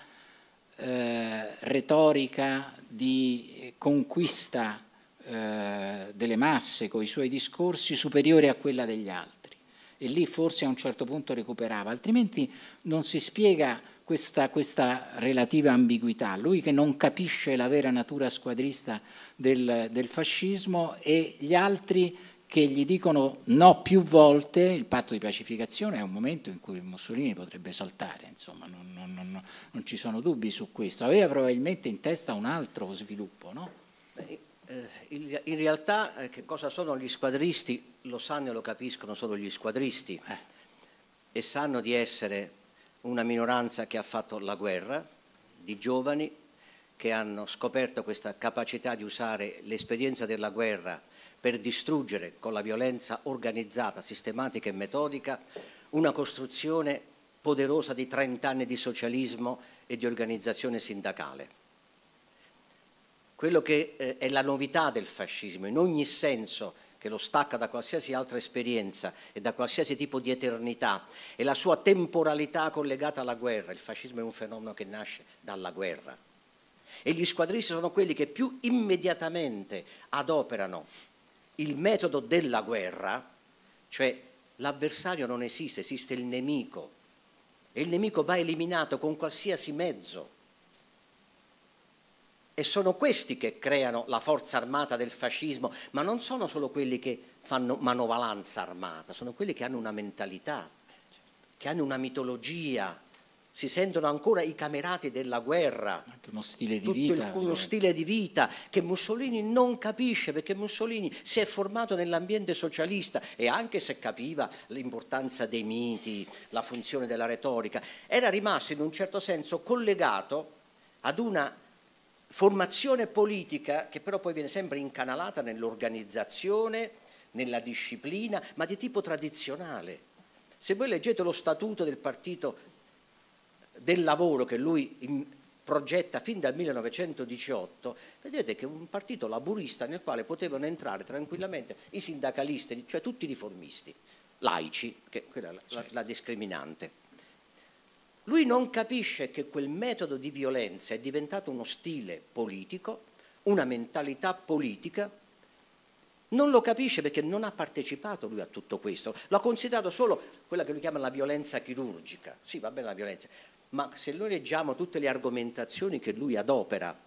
eh, retorica di conquista eh, delle masse con i suoi discorsi superiore a quella degli altri. E lì forse a un certo punto recuperava, altrimenti non si spiega questa, questa relativa ambiguità, lui che non capisce la vera natura squadrista del, del fascismo e gli altri che gli dicono no più volte, il patto di pacificazione è un momento in cui Mussolini potrebbe saltare, insomma non, non, non, non ci sono dubbi su questo, aveva probabilmente in testa un altro sviluppo. No? Beh, eh, in realtà eh, che cosa sono gli squadristi lo sanno e lo capiscono solo gli squadristi eh. e sanno di essere una minoranza che ha fatto la guerra, di giovani che hanno scoperto questa capacità di usare l'esperienza della guerra per distruggere con la violenza organizzata, sistematica e metodica una costruzione poderosa di 30 anni di socialismo e di organizzazione sindacale. Quello che eh, è la novità del fascismo, in ogni senso che lo stacca da qualsiasi altra esperienza e da qualsiasi tipo di eternità, è la sua temporalità collegata alla guerra. Il fascismo è un fenomeno che nasce dalla guerra. E gli squadristi sono quelli che più immediatamente adoperano il metodo della guerra, cioè l'avversario non esiste, esiste il nemico e il nemico va eliminato con qualsiasi mezzo. E sono questi che creano la forza armata del fascismo, ma non sono solo quelli che fanno manovalanza armata, sono quelli che hanno una mentalità, che hanno una mitologia, si sentono ancora i camerati della guerra, anche uno stile di vita, il, uno stile di vita che Mussolini non capisce perché Mussolini si è formato nell'ambiente socialista e anche se capiva l'importanza dei miti, la funzione della retorica, era rimasto in un certo senso collegato ad una formazione politica che però poi viene sempre incanalata nell'organizzazione, nella disciplina, ma di tipo tradizionale. Se voi leggete lo statuto del partito del lavoro che lui in, progetta fin dal 1918, vedete che un partito laburista nel quale potevano entrare tranquillamente i sindacalisti, cioè tutti i riformisti, laici, che quella è la, la, la discriminante. Lui non capisce che quel metodo di violenza è diventato uno stile politico, una mentalità politica, non lo capisce perché non ha partecipato lui a tutto questo, l'ha considerato solo quella che lui chiama la violenza chirurgica. Sì, va bene la violenza, ma se noi leggiamo tutte le argomentazioni che lui adopera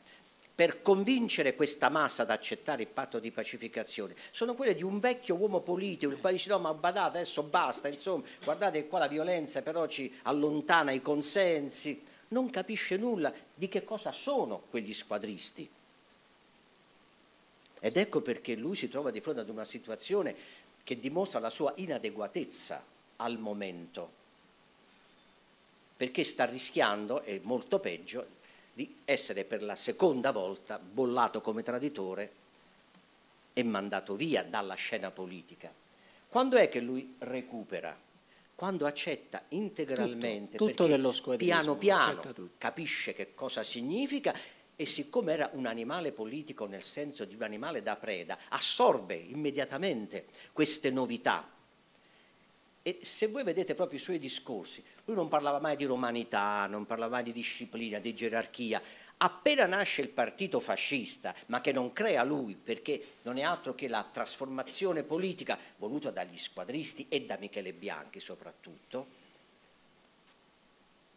per convincere questa massa ad accettare il patto di pacificazione, sono quelle di un vecchio uomo politico, il quale dice no ma badate adesso basta, insomma, guardate qua la violenza però ci allontana i consensi, non capisce nulla di che cosa sono quegli squadristi. Ed ecco perché lui si trova di fronte ad una situazione che dimostra la sua inadeguatezza al momento perché sta rischiando, e molto peggio, di essere per la seconda volta bollato come traditore e mandato via dalla scena politica. Quando è che lui recupera? Quando accetta integralmente, tutto, tutto piano piano capisce che cosa significa e siccome era un animale politico nel senso di un animale da preda, assorbe immediatamente queste novità e se voi vedete proprio i suoi discorsi, lui non parlava mai di romanità, non parlava mai di disciplina, di gerarchia. Appena nasce il partito fascista, ma che non crea lui, perché non è altro che la trasformazione politica voluta dagli squadristi e da Michele Bianchi soprattutto,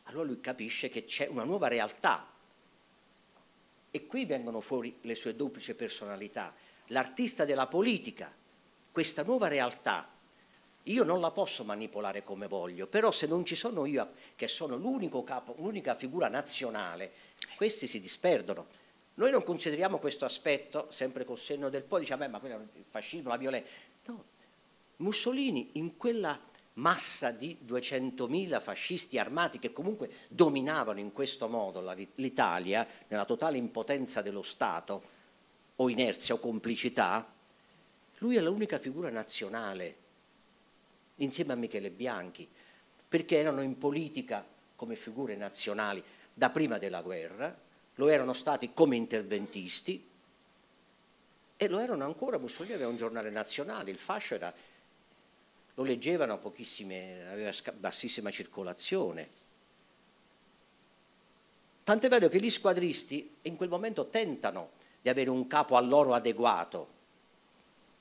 allora lui capisce che c'è una nuova realtà. E qui vengono fuori le sue duplici personalità. L'artista della politica, questa nuova realtà io non la posso manipolare come voglio, però se non ci sono io, che sono l'unica figura nazionale, questi si disperdono. Noi non consideriamo questo aspetto, sempre col senno del poi, diciamo, ma quello il fascismo, la violenza. No, Mussolini in quella massa di 200.000 fascisti armati che comunque dominavano in questo modo l'Italia, nella totale impotenza dello Stato, o inerzia o complicità, lui è l'unica figura nazionale, insieme a Michele Bianchi, perché erano in politica come figure nazionali da prima della guerra, lo erano stati come interventisti e lo erano ancora, Mussolini aveva un giornale nazionale, il fascio era, lo leggevano pochissime, aveva bassissima circolazione. Tant'è vero che gli squadristi in quel momento tentano di avere un capo a loro adeguato,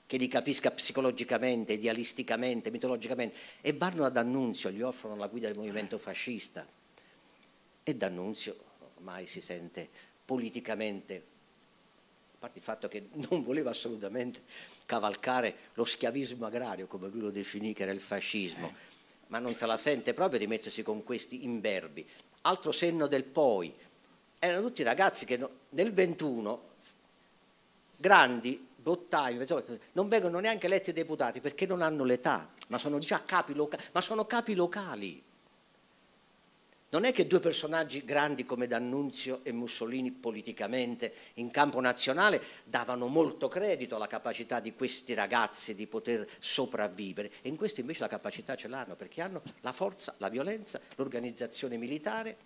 che li capisca psicologicamente, idealisticamente, mitologicamente, e vanno ad Annunzio, gli offrono la guida del movimento fascista. E D'Annunzio ormai si sente politicamente, a parte il fatto che non voleva assolutamente cavalcare lo schiavismo agrario, come lui lo definì, che era il fascismo, ma non se la sente proprio di mettersi con questi imberbi. Altro senno del poi, erano tutti ragazzi che nel 21, grandi, Bottagno, non vengono neanche eletti deputati perché non hanno l'età, ma sono già capi locali, ma sono capi locali. Non è che due personaggi grandi come D'Annunzio e Mussolini politicamente in campo nazionale davano molto credito alla capacità di questi ragazzi di poter sopravvivere e in questo invece la capacità ce l'hanno perché hanno la forza, la violenza, l'organizzazione militare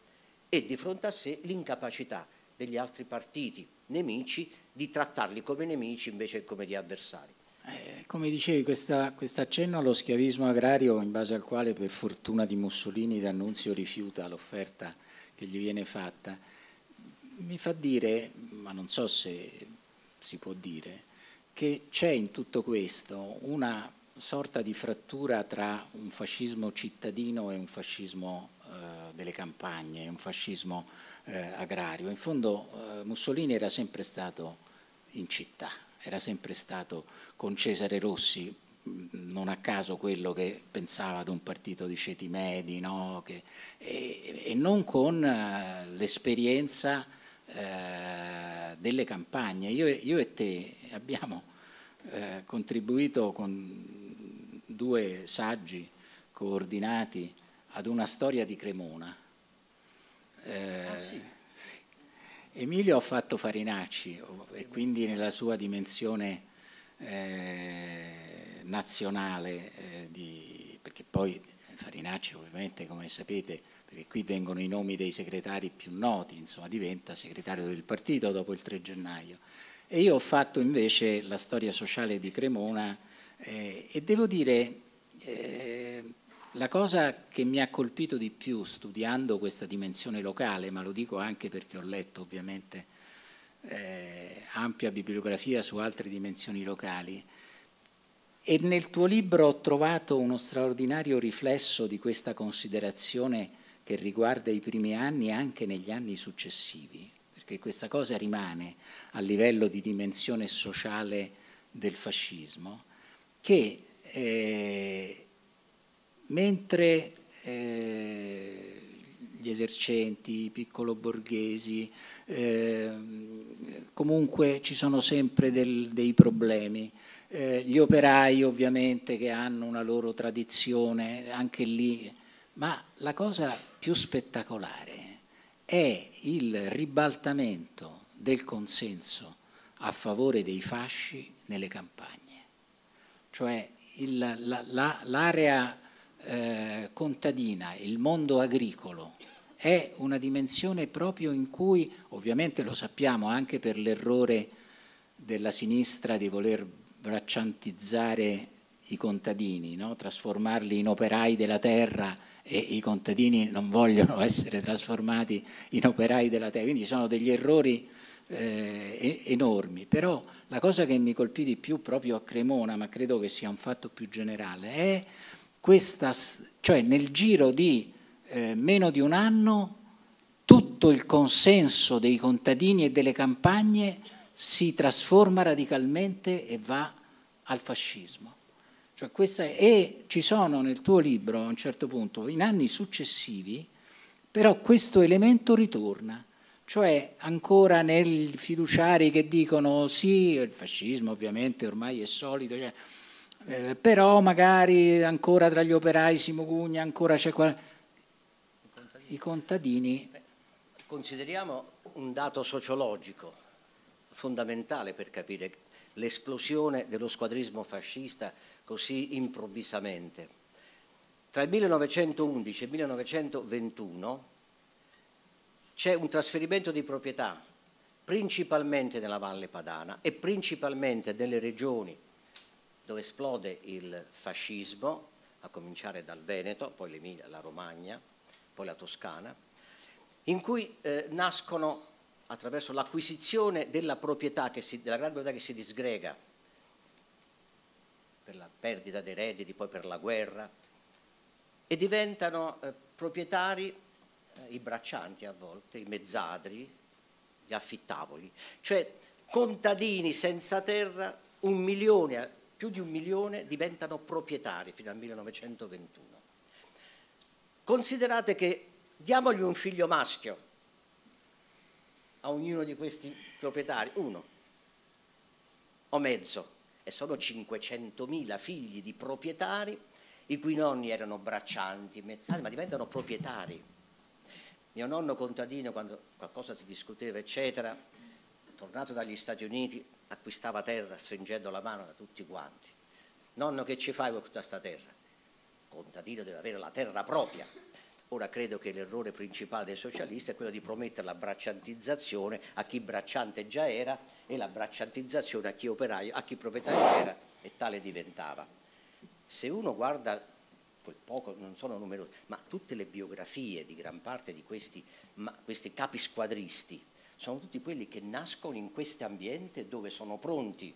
e di fronte a sé l'incapacità degli altri partiti nemici di trattarli come nemici invece che come di avversari. Eh, come dicevi, questo accenno allo schiavismo agrario in base al quale per fortuna di Mussolini D'Annunzio rifiuta l'offerta che gli viene fatta, mi fa dire, ma non so se si può dire, che c'è in tutto questo una sorta di frattura tra un fascismo cittadino e un fascismo delle campagne, un fascismo eh, agrario. In fondo eh, Mussolini era sempre stato in città, era sempre stato con Cesare Rossi, mm, non a caso quello che pensava ad un partito di ceti medi, no? che, e, e, non con eh, l'esperienza eh, delle campagne. Io, io, e te abbiamo eh, contribuito con due saggi coordinati ad una storia di Cremona eh, ah, sì. Emilio ha fatto Farinacci e quindi nella sua dimensione eh, nazionale, eh, di, perché poi Farinacci ovviamente come sapete, perché qui vengono i nomi dei segretari più noti, insomma diventa segretario del partito dopo il 3 gennaio. E io ho fatto invece la storia sociale di Cremona eh, e devo dire eh, la cosa che mi ha colpito di più studiando questa dimensione locale, ma lo dico anche perché ho letto ovviamente eh, ampia bibliografia su altre dimensioni locali, e nel tuo libro ho trovato uno straordinario riflesso di questa considerazione che riguarda i primi anni anche negli anni successivi, perché questa cosa rimane a livello di dimensione sociale del fascismo, che eh, mentre eh, gli esercenti, i piccolo borghesi, eh, comunque ci sono sempre del, dei problemi. Eh, gli operai ovviamente che hanno una loro tradizione, anche lì, ma la cosa più spettacolare è il ribaltamento del consenso a favore dei fasci nelle campagne. Cioè il, la, la, l'area eh, contadina, il mondo agricolo, è una dimensione proprio in cui, ovviamente lo sappiamo anche per l'errore della sinistra di voler bracciantizzare i contadini, no? trasformarli in operai della terra e i contadini non vogliono essere trasformati in operai della terra, quindi sono degli errori eh, enormi, però la cosa che mi colpì di più proprio a Cremona, ma credo che sia un fatto più generale, è questa, cioè nel giro di eh, meno di un anno tutto il consenso dei contadini e delle campagne si trasforma radicalmente e va al fascismo. Cioè è, e ci sono nel tuo libro a un certo punto, in anni successivi, però questo elemento ritorna, cioè ancora nei fiduciari che dicono sì, il fascismo ovviamente ormai è solito, cioè, eh, però magari ancora tra gli operai si mugugna, ancora c'è qual... I contadini. Consideriamo un dato sociologico fondamentale per capire l'esplosione dello squadrismo fascista così improvvisamente. Tra il 1911 e il 1921 c'è un trasferimento di proprietà principalmente nella Valle Padana e principalmente nelle regioni dove esplode il fascismo, a cominciare dal Veneto, poi l'Emilia, la Romagna, poi la Toscana, in cui eh, nascono attraverso l'acquisizione della proprietà, si, della grande proprietà che si disgrega per la perdita dei redditi, poi per la guerra, e diventano eh, proprietari eh, i braccianti a volte, i mezzadri, gli affittavoli, cioè contadini senza terra, un milione, più di un milione diventano proprietari fino al 1921. Considerate che diamogli un figlio maschio a ognuno di questi proprietari, uno o mezzo, e sono 500.000 figli di proprietari i cui nonni erano braccianti, mezzali, ma diventano proprietari mio nonno contadino, quando qualcosa si discuteva, eccetera, tornato dagli Stati Uniti, acquistava terra stringendo la mano da tutti quanti. Nonno, che ci fai con tutta questa terra? Contadino deve avere la terra propria. Ora credo che l'errore principale dei socialisti è quello di promettere la bracciantizzazione a chi bracciante già era e la bracciantizzazione a chi operaio, a chi proprietario era e tale diventava. Se uno guarda quel poco, non sono numerosi, ma tutte le biografie di gran parte di questi, ma, questi capi squadristi sono tutti quelli che nascono in questo ambiente dove sono pronti,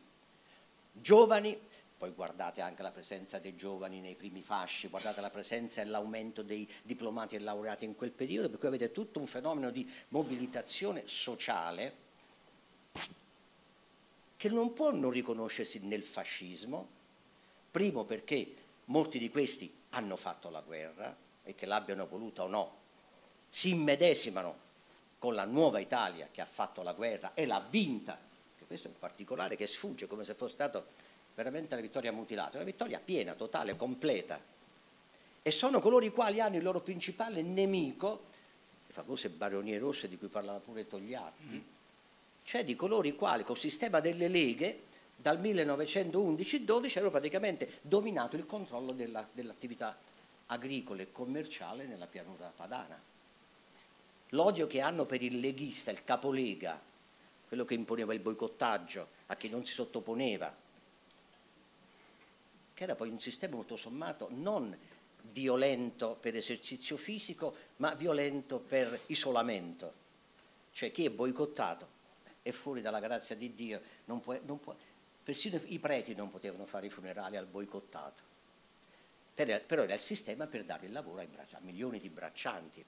giovani, poi guardate anche la presenza dei giovani nei primi fasci, guardate la presenza e l'aumento dei diplomati e laureati in quel periodo, per cui avete tutto un fenomeno di mobilitazione sociale che non può non riconoscersi nel fascismo, primo perché molti di questi hanno fatto la guerra e che l'abbiano voluta o no, si immedesimano con la nuova Italia che ha fatto la guerra e l'ha vinta, che questo è un particolare che sfugge come se fosse stata veramente una vittoria mutilata, una vittoria piena, totale, completa. E sono coloro i quali hanno il loro principale nemico, le famose baronie rosse di cui parlava pure Togliatti, mm. cioè di coloro i quali col sistema delle leghe dal 1911-12 avevano praticamente dominato il controllo della, dell'attività agricola e commerciale nella pianura padana. L'odio che hanno per il leghista, il capolega, quello che imponeva il boicottaggio a chi non si sottoponeva, che era poi un sistema tutto sommato non violento per esercizio fisico, ma violento per isolamento. Cioè chi è boicottato è fuori dalla grazia di Dio, non può, non può, Persino i preti non potevano fare i funerali al boicottato. Però era il sistema per dare il lavoro a milioni di braccianti.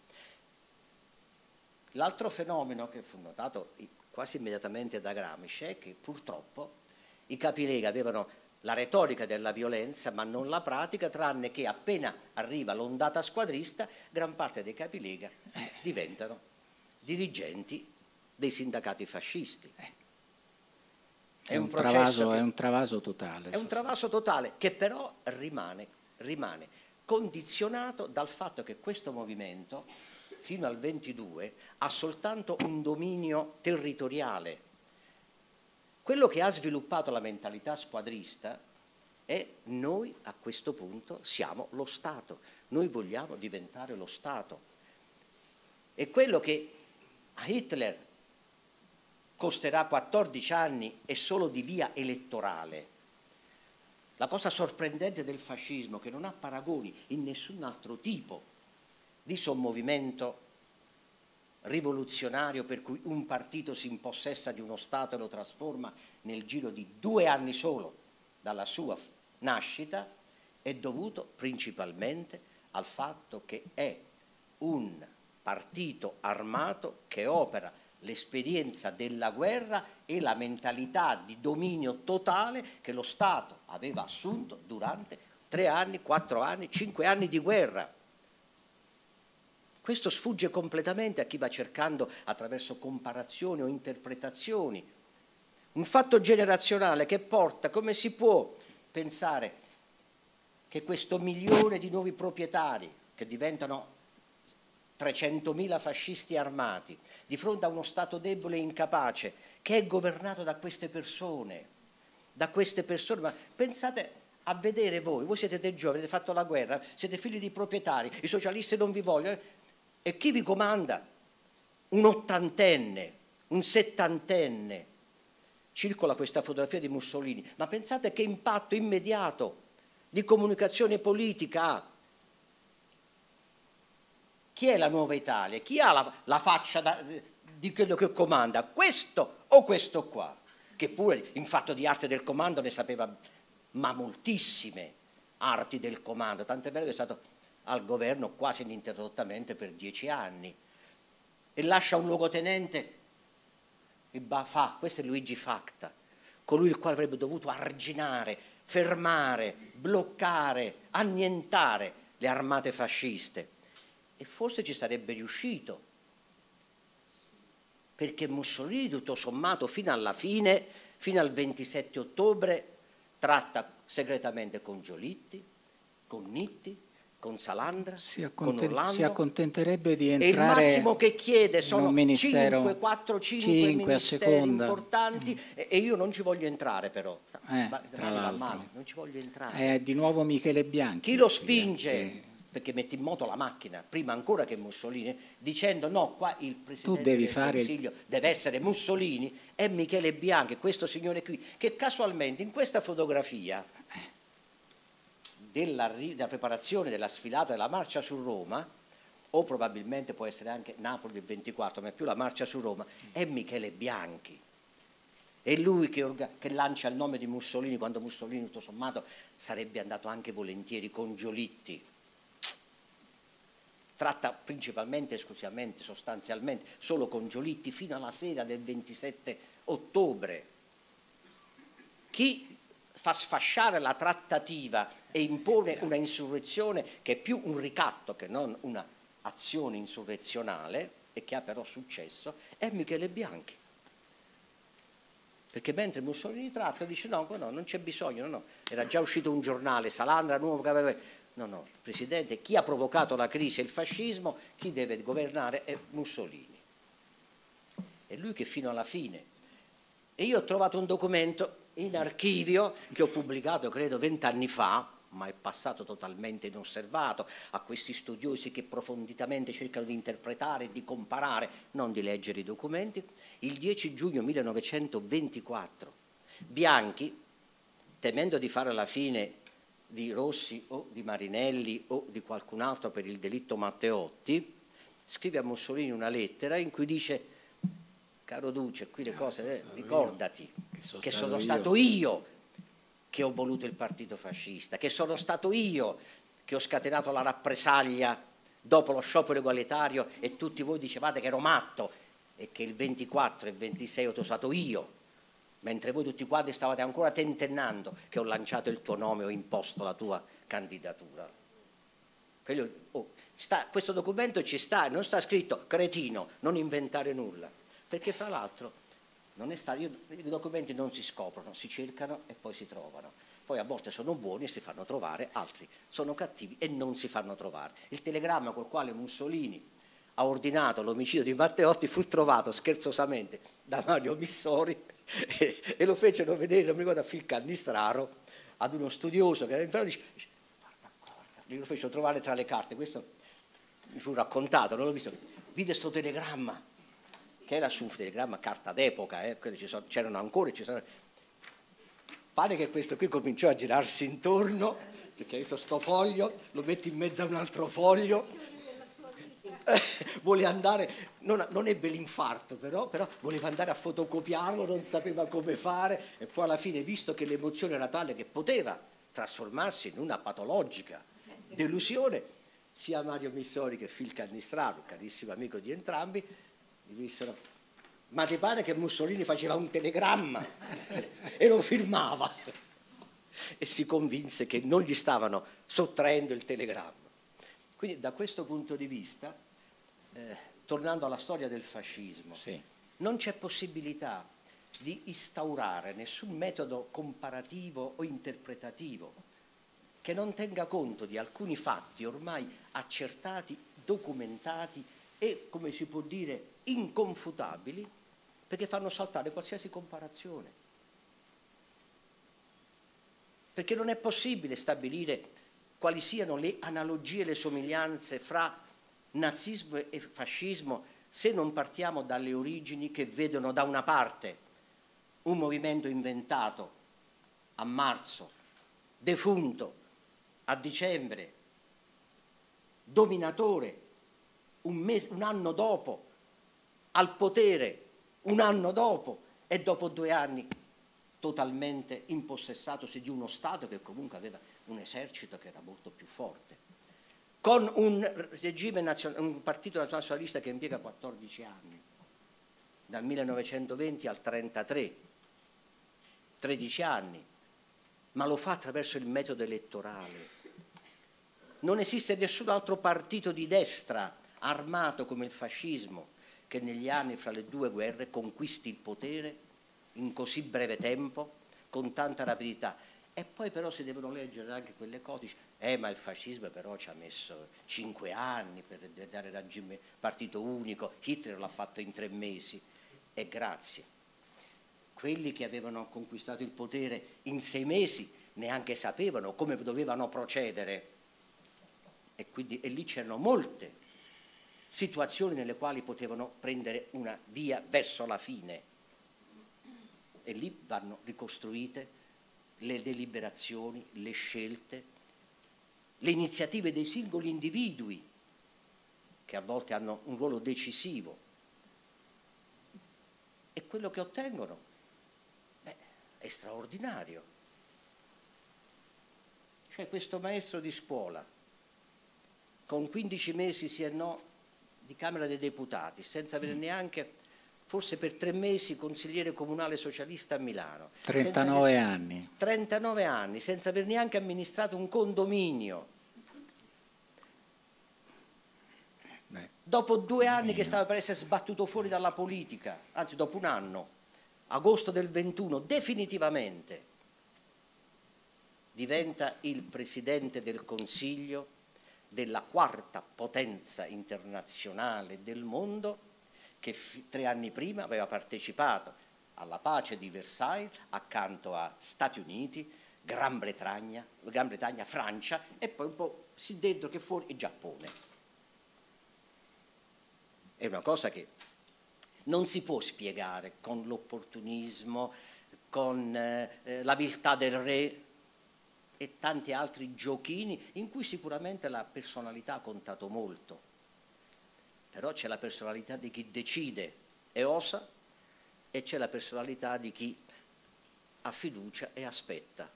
L'altro fenomeno che fu notato quasi immediatamente da Gramsci è che purtroppo i capilega avevano la retorica della violenza ma non la pratica, tranne che appena arriva l'ondata squadrista, gran parte dei capilega diventano dirigenti dei sindacati fascisti. È, è un, un travaso, che, è un travaso totale. È un travaso totale che però rimane, rimane condizionato dal fatto che questo movimento fino al 22 ha soltanto un dominio territoriale. Quello che ha sviluppato la mentalità squadrista è noi a questo punto siamo lo Stato, noi vogliamo diventare lo Stato. E quello che a Hitler costerà 14 anni e solo di via elettorale. La cosa sorprendente del fascismo che non ha paragoni in nessun altro tipo di sommovimento rivoluzionario per cui un partito si impossessa di uno Stato e lo trasforma nel giro di due anni solo dalla sua nascita, è dovuto principalmente al fatto che è un partito armato che opera l'esperienza della guerra e la mentalità di dominio totale che lo Stato aveva assunto durante tre anni, quattro anni, cinque anni di guerra. Questo sfugge completamente a chi va cercando attraverso comparazioni o interpretazioni. Un fatto generazionale che porta, come si può pensare che questo milione di nuovi proprietari, che diventano 300.000 fascisti armati, di fronte a uno Stato debole e incapace, che è governato da queste persone, da queste persone, ma pensate a vedere voi, voi siete dei giovani, avete fatto la guerra, siete figli di proprietari, i socialisti non vi vogliono, e chi vi comanda? Un ottantenne, un settantenne. Circola questa fotografia di Mussolini, ma pensate che impatto immediato di comunicazione politica ha chi è la nuova Italia? Chi ha la, la faccia da, di quello che comanda? Questo o questo qua? Che pure in fatto di arte del comando ne sapeva, ma moltissime arti del comando, tant'è vero che è stato al governo quasi ininterrottamente per dieci anni. E lascia un luogotenente e fa, questo è Luigi Facta, colui il quale avrebbe dovuto arginare, fermare, bloccare, annientare le armate fasciste. E forse ci sarebbe riuscito, perché Mussolini tutto sommato fino alla fine, fino al 27 ottobre, tratta segretamente con Giolitti, con Nitti, con Salandra, si, con Orlando. si accontenterebbe di entrare e il massimo che chiede sono 5, 4, 5, 5 ministeri importanti. Mm. e io non ci voglio entrare però. Eh, tra l'altro. non ci voglio entrare. È eh, di nuovo Michele Bianchi chi lo spinge? Che perché mette in moto la macchina, prima ancora che Mussolini, dicendo no, qua il Presidente del Consiglio il... deve essere Mussolini, è Michele Bianchi, questo signore qui, che casualmente in questa fotografia della, della preparazione della sfilata della marcia su Roma, o probabilmente può essere anche Napoli il 24, ma è più la marcia su Roma, è Michele Bianchi. È lui che, che, lancia il nome di Mussolini quando Mussolini tutto sommato sarebbe andato anche volentieri con Giolitti tratta principalmente, esclusivamente, sostanzialmente, solo con Giolitti fino alla sera del 27 ottobre. Chi fa sfasciare la trattativa e impone una insurrezione che è più un ricatto che non un'azione insurrezionale e che ha però successo, è Michele Bianchi. Perché mentre Mussolini tratta dice no, no non c'è bisogno, no, no. era già uscito un giornale, Salandra, nuovo No, no, Presidente, chi ha provocato la crisi e il fascismo, chi deve governare è Mussolini. È lui che fino alla fine. E io ho trovato un documento in archivio che ho pubblicato credo vent'anni fa, ma è passato totalmente inosservato a questi studiosi che profonditamente cercano di interpretare di comparare, non di leggere i documenti. Il 10 giugno 1924 Bianchi, temendo di fare la fine di Rossi o di Marinelli o di qualcun altro per il delitto Matteotti, scrive a Mussolini una lettera in cui dice caro Duce, qui le cose, eh, ricordati che sono, che sono stato io che ho voluto il partito fascista, che sono stato io che ho scatenato la rappresaglia dopo lo sciopero egualitario e tutti voi dicevate che ero matto e che il 24 e il 26 ho stato io mentre voi tutti quanti stavate ancora tentennando che ho lanciato il tuo nome o imposto la tua candidatura. Quello, oh, sta, questo documento ci sta, non sta scritto cretino, non inventare nulla, perché fra l'altro stato, i documenti non si scoprono, si cercano e poi si trovano. Poi a volte sono buoni e si fanno trovare, altri sono cattivi e non si fanno trovare. Il telegramma col quale Mussolini ha ordinato l'omicidio di Matteotti fu trovato scherzosamente da Mario Missori e, e, lo fecero vedere, non mi ricordo, a Phil Cannistraro, ad uno studioso che era in e dice, guarda guarda, glielo fecero trovare tra le carte, questo mi fu raccontato, non l'ho visto, vide questo telegramma, che era su un telegramma carta d'epoca, eh, c'erano ancora, ci sono, pare che questo qui cominciò a girarsi intorno, perché hai visto sto foglio, lo metti in mezzo a un altro foglio, vuole andare, non, non, ebbe l'infarto però, però voleva andare a fotocopiarlo, non sapeva come fare e poi alla fine, visto che l'emozione era tale che poteva trasformarsi in una patologica delusione, sia Mario Missori che Phil Cannistraro, carissimo amico di entrambi, gli dissero ma ti pare che Mussolini faceva un telegramma e lo firmava e si convinse che non gli stavano sottraendo il telegramma. Quindi da questo punto di vista eh, tornando alla storia del fascismo, sì. non c'è possibilità di instaurare nessun metodo comparativo o interpretativo che non tenga conto di alcuni fatti ormai accertati, documentati e, come si può dire, inconfutabili, perché fanno saltare qualsiasi comparazione. Perché non è possibile stabilire quali siano le analogie le somiglianze fra nazismo e fascismo se non partiamo dalle origini che vedono da una parte un movimento inventato a marzo, defunto a dicembre, dominatore un, mese, un anno dopo, al potere un anno dopo e dopo due anni totalmente impossessatosi di uno Stato che comunque aveva un esercito che era molto più forte, con un, regime un partito nazionalista che impiega 14 anni, dal 1920 al 1933, 13 anni, ma lo fa attraverso il metodo elettorale. Non esiste nessun altro partito di destra armato come il fascismo che negli anni fra le due guerre conquisti il potere in così breve tempo, con tanta rapidità. E poi però si devono leggere anche quelle codici, eh ma il fascismo però ci ha messo cinque anni per diventare regime partito unico, Hitler l'ha fatto in tre mesi e grazie. Quelli che avevano conquistato il potere in sei mesi neanche sapevano come dovevano procedere e, quindi, e lì c'erano molte situazioni nelle quali potevano prendere una via verso la fine e lì vanno ricostruite le deliberazioni, le scelte, le iniziative dei singoli individui che a volte hanno un ruolo decisivo e quello che ottengono beh, è straordinario. Cioè questo maestro di scuola con 15 mesi sì e no di Camera dei Deputati, senza avere mm. neanche, forse per tre mesi, consigliere comunale socialista a Milano. 39 aver, anni. 39 anni, senza aver neanche amministrato un condominio. Beh, dopo due anni che stava per essere sbattuto fuori dalla politica, anzi dopo un anno, agosto del 21, definitivamente diventa il Presidente del Consiglio della quarta potenza internazionale del mondo che tre anni prima aveva partecipato alla pace di Versailles accanto a Stati Uniti, Gran Bretagna, Gran Bretagna Francia e poi un po' sì dentro che fuori e Giappone. È una cosa che non si può spiegare con l'opportunismo, con eh, la viltà del re, e tanti altri giochini in cui sicuramente la personalità ha contato molto. Però c'è la personalità di chi decide e osa e c'è la personalità di chi ha fiducia e aspetta.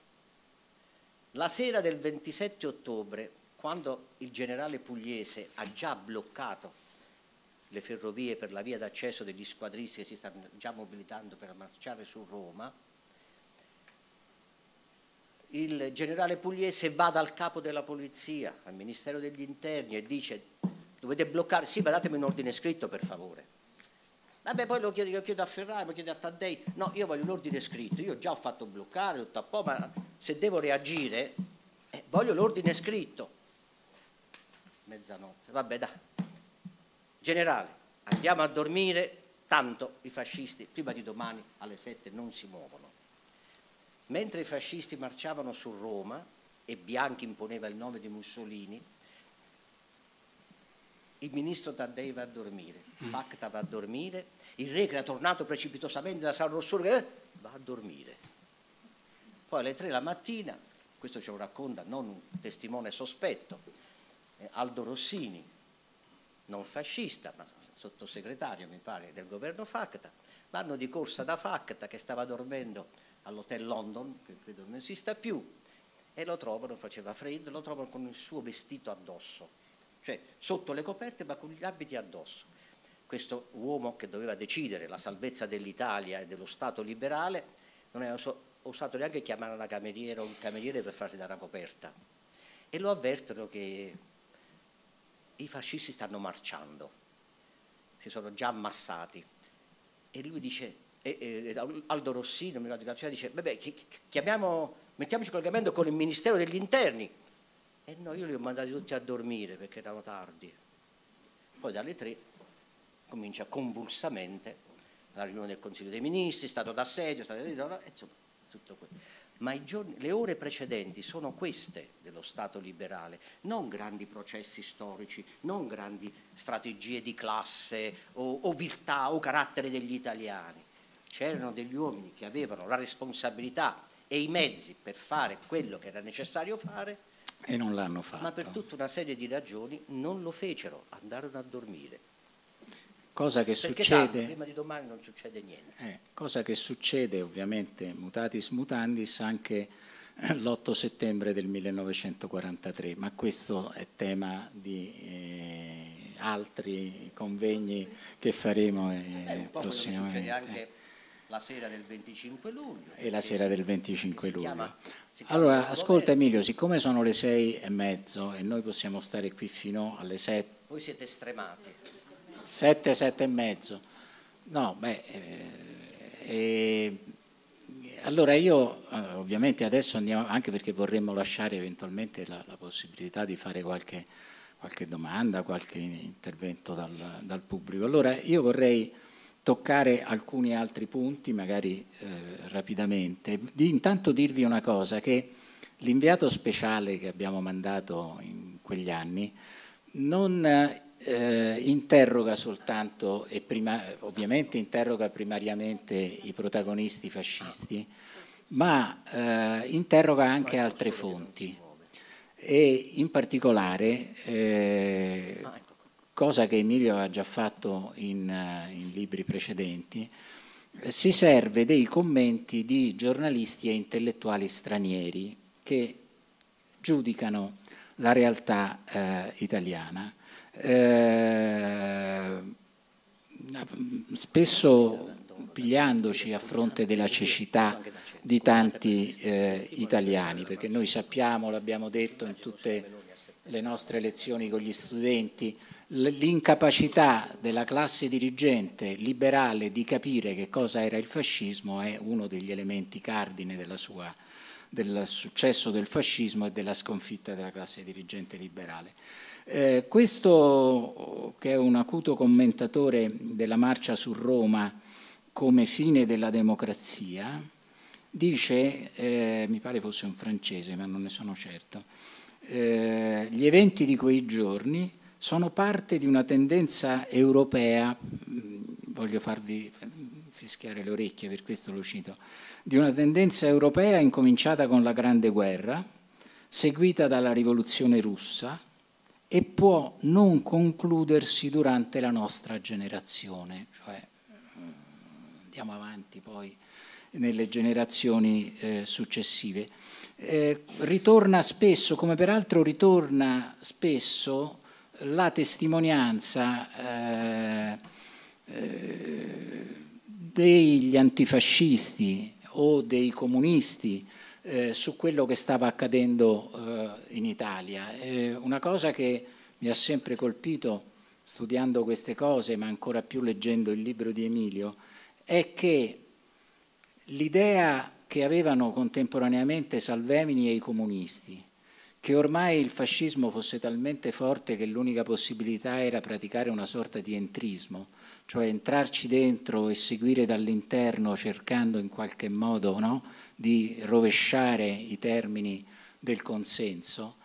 La sera del 27 ottobre, quando il generale Pugliese ha già bloccato le ferrovie per la via d'accesso degli squadristi che si stanno già mobilitando per marciare su Roma, il generale Pugliese va dal capo della polizia, al Ministero degli Interni e dice dovete bloccare, sì ma datemi un ordine scritto per favore. Vabbè poi lo chiedo, lo chiedo a Ferrari, lo chiedo a Taddei, no io voglio un ordine scritto, io già ho fatto bloccare tutto a po', ma se devo reagire eh, voglio l'ordine scritto. Mezzanotte, vabbè dai. Generale, andiamo a dormire, tanto i fascisti prima di domani alle sette non si muovono. Mentre i fascisti marciavano su Roma e Bianchi imponeva il nome di Mussolini, il ministro Taddei va a dormire, mm. Facta va a dormire, il re che era tornato precipitosamente da San Rossore eh, va a dormire. Poi alle tre la mattina, questo ce lo racconta non un testimone sospetto, eh, Aldo Rossini, non fascista, ma sottosegretario mi pare del governo Facta, vanno di corsa da Facta che stava dormendo all'Hotel London, che credo non esista più, e lo trovano, faceva freddo, lo trovano con il suo vestito addosso, cioè sotto le coperte ma con gli abiti addosso. Questo uomo che doveva decidere la salvezza dell'Italia e dello Stato liberale non aveva osato neanche chiamare una cameriera o un cameriere per farsi dare una coperta. E lo avvertono che i fascisti stanno marciando, si sono già ammassati. E lui dice, e, e, Aldo Rossino, mi ricordo, dice, vabbè, chiamiamo, mettiamoci collegamento con il Ministero degli Interni, E no, io li ho mandati tutti a dormire perché erano tardi. Poi dalle tre comincia convulsamente la riunione del Consiglio dei Ministri, stato d'assedio, stato di insomma, tutto quello. Ma giorni, le ore precedenti sono queste dello Stato liberale, non grandi processi storici, non grandi strategie di classe o, o viltà o carattere degli italiani. C'erano degli uomini che avevano la responsabilità e i mezzi per fare quello che era necessario fare e non l'hanno fatto. Ma per tutta una serie di ragioni non lo fecero, andarono a dormire. Cosa che Perché succede... Tanto, prima di domani non succede niente. Eh, cosa che succede ovviamente, mutatis mutandis, anche l'8 settembre del 1943, ma questo è tema di eh, altri convegni che faremo eh, eh, prossimamente. La sera del 25 luglio. E la sera del 25 luglio. Chiama, allora, ascolta Emilio, siccome sono le sei e mezzo e noi possiamo stare qui fino alle sette. Voi siete stremati. Sette, sette e mezzo. No, beh, eh, eh, allora io eh, ovviamente adesso andiamo, anche perché vorremmo lasciare eventualmente la, la possibilità di fare qualche, qualche, domanda, qualche intervento dal, dal, pubblico. Allora io vorrei toccare alcuni altri punti, magari eh, rapidamente. Di, intanto dirvi una cosa, che l'inviato speciale che abbiamo mandato in quegli anni non eh, interroga soltanto, e prima, ovviamente interroga primariamente i protagonisti fascisti, ma eh, interroga anche altre fonti e in particolare, eh, cosa che Emilio ha già fatto in, in libri precedenti, si serve dei commenti di giornalisti e intellettuali stranieri che giudicano la realtà eh, italiana. Eh, spesso pigliandoci a fronte della cecità di tanti eh, italiani, perché noi sappiamo, l'abbiamo detto in tutte le nostre lezioni con gli studenti, l'incapacità della classe dirigente liberale di capire che cosa era il fascismo è uno degli elementi cardine sua, del successo del fascismo e della sconfitta della classe dirigente liberale. Eh, questo, che è un acuto commentatore della marcia su Roma come fine della democrazia, dice, eh, mi pare fosse un francese, ma non ne sono certo, eh, gli eventi di quei giorni sono parte di una tendenza europea, mm, voglio farvi fischiare le orecchie, per questo lo cito, di una tendenza europea incominciata con la Grande Guerra, seguita dalla Rivoluzione russa, e può non concludersi durante la nostra generazione, cioè mm, andiamo avanti poi nelle generazioni eh, successive. Eh, ritorna spesso, come peraltro ritorna spesso la testimonianza eh, eh degli antifascisti o dei comunisti eh, su quello che stava accadendo in Italia. Una cosa che mi ha sempre colpito studiando queste cose, ma ancora più leggendo il libro di Emilio, è che l'idea che avevano contemporaneamente Salvemini e i comunisti, che ormai il fascismo fosse talmente forte che l'unica possibilità era praticare una sorta di entrismo, cioè entrarci dentro e seguire dall'interno cercando in qualche modo no, di rovesciare i termini del consenso,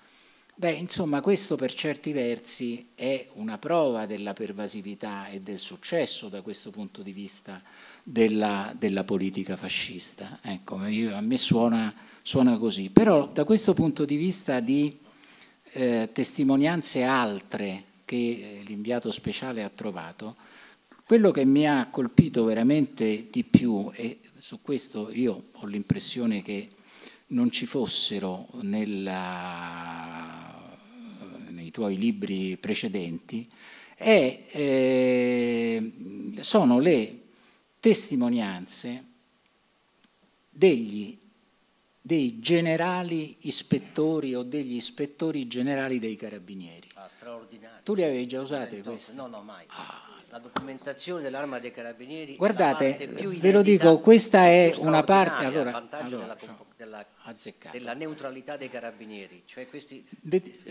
beh, insomma, questo per certi versi è una prova della pervasività e del successo da questo punto di vista della, della politica fascista. Ecco, io, a me suona, suona, così. Però da questo punto di vista di eh, testimonianze altre che eh, l'inviato speciale ha trovato, quello che mi ha colpito veramente di più, e su questo io ho l'impressione che non ci fossero nella, nei tuoi libri precedenti, è, eh, sono le testimonianze degli dei generali ispettori o degli ispettori generali dei carabinieri. Ah, straordinario. Tu li avevi già usate questi? No, no, mai. Ah. La documentazione dell'arma dei carabinieri Guardate, ve lo dico, questa è una parte allora, vantaggio allora, della, della, della, neutralità dei carabinieri. Cioè questi,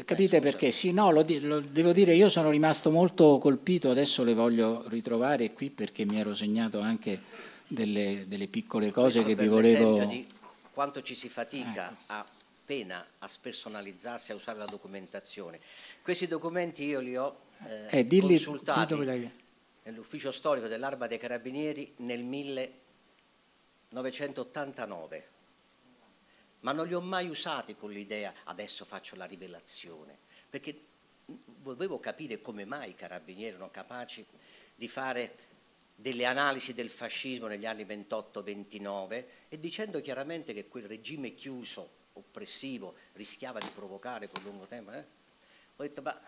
capite eh, perché? Sì, no, lo, lo, devo dire, io sono rimasto molto colpito, adesso le voglio ritrovare qui perché mi ero segnato anche delle, delle piccole cose che vi volevo... Di quanto ci si fatica ecco. appena a spersonalizzarsi, a usare la documentazione. Questi documenti io li ho eh, eh, dilli, consultati nell'ufficio storico dell'Arma dei Carabinieri nel 1989, ma non li ho mai usati con l'idea adesso faccio la rivelazione, perché volevo capire come mai i carabinieri erano capaci di fare delle analisi del fascismo negli anni 28-29 e dicendo chiaramente che quel regime chiuso, oppressivo, rischiava di provocare quel lungo tempo. Eh? Ho detto, ma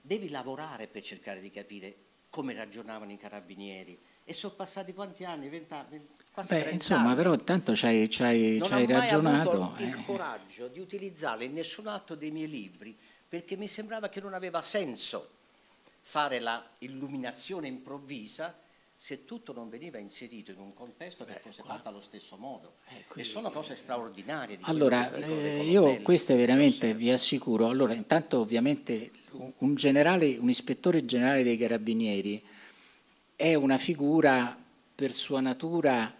devi lavorare per cercare di capire come ragionavano i carabinieri. E sono passati quanti anni? 20 anni? Quasi Beh, insomma, anni. però tanto ci hai, ragionato. Non ho eh. il coraggio di utilizzarle in nessun altro dei miei libri perché mi sembrava che non aveva senso fare la illuminazione improvvisa se tutto non veniva inserito in un contesto che Beh, fosse fatto allo stesso modo. Eh, qui... E sono cose straordinarie. allora, eh, io queste veramente vi assicuro, allora intanto ovviamente un, generale, un ispettore generale dei carabinieri è una figura per sua natura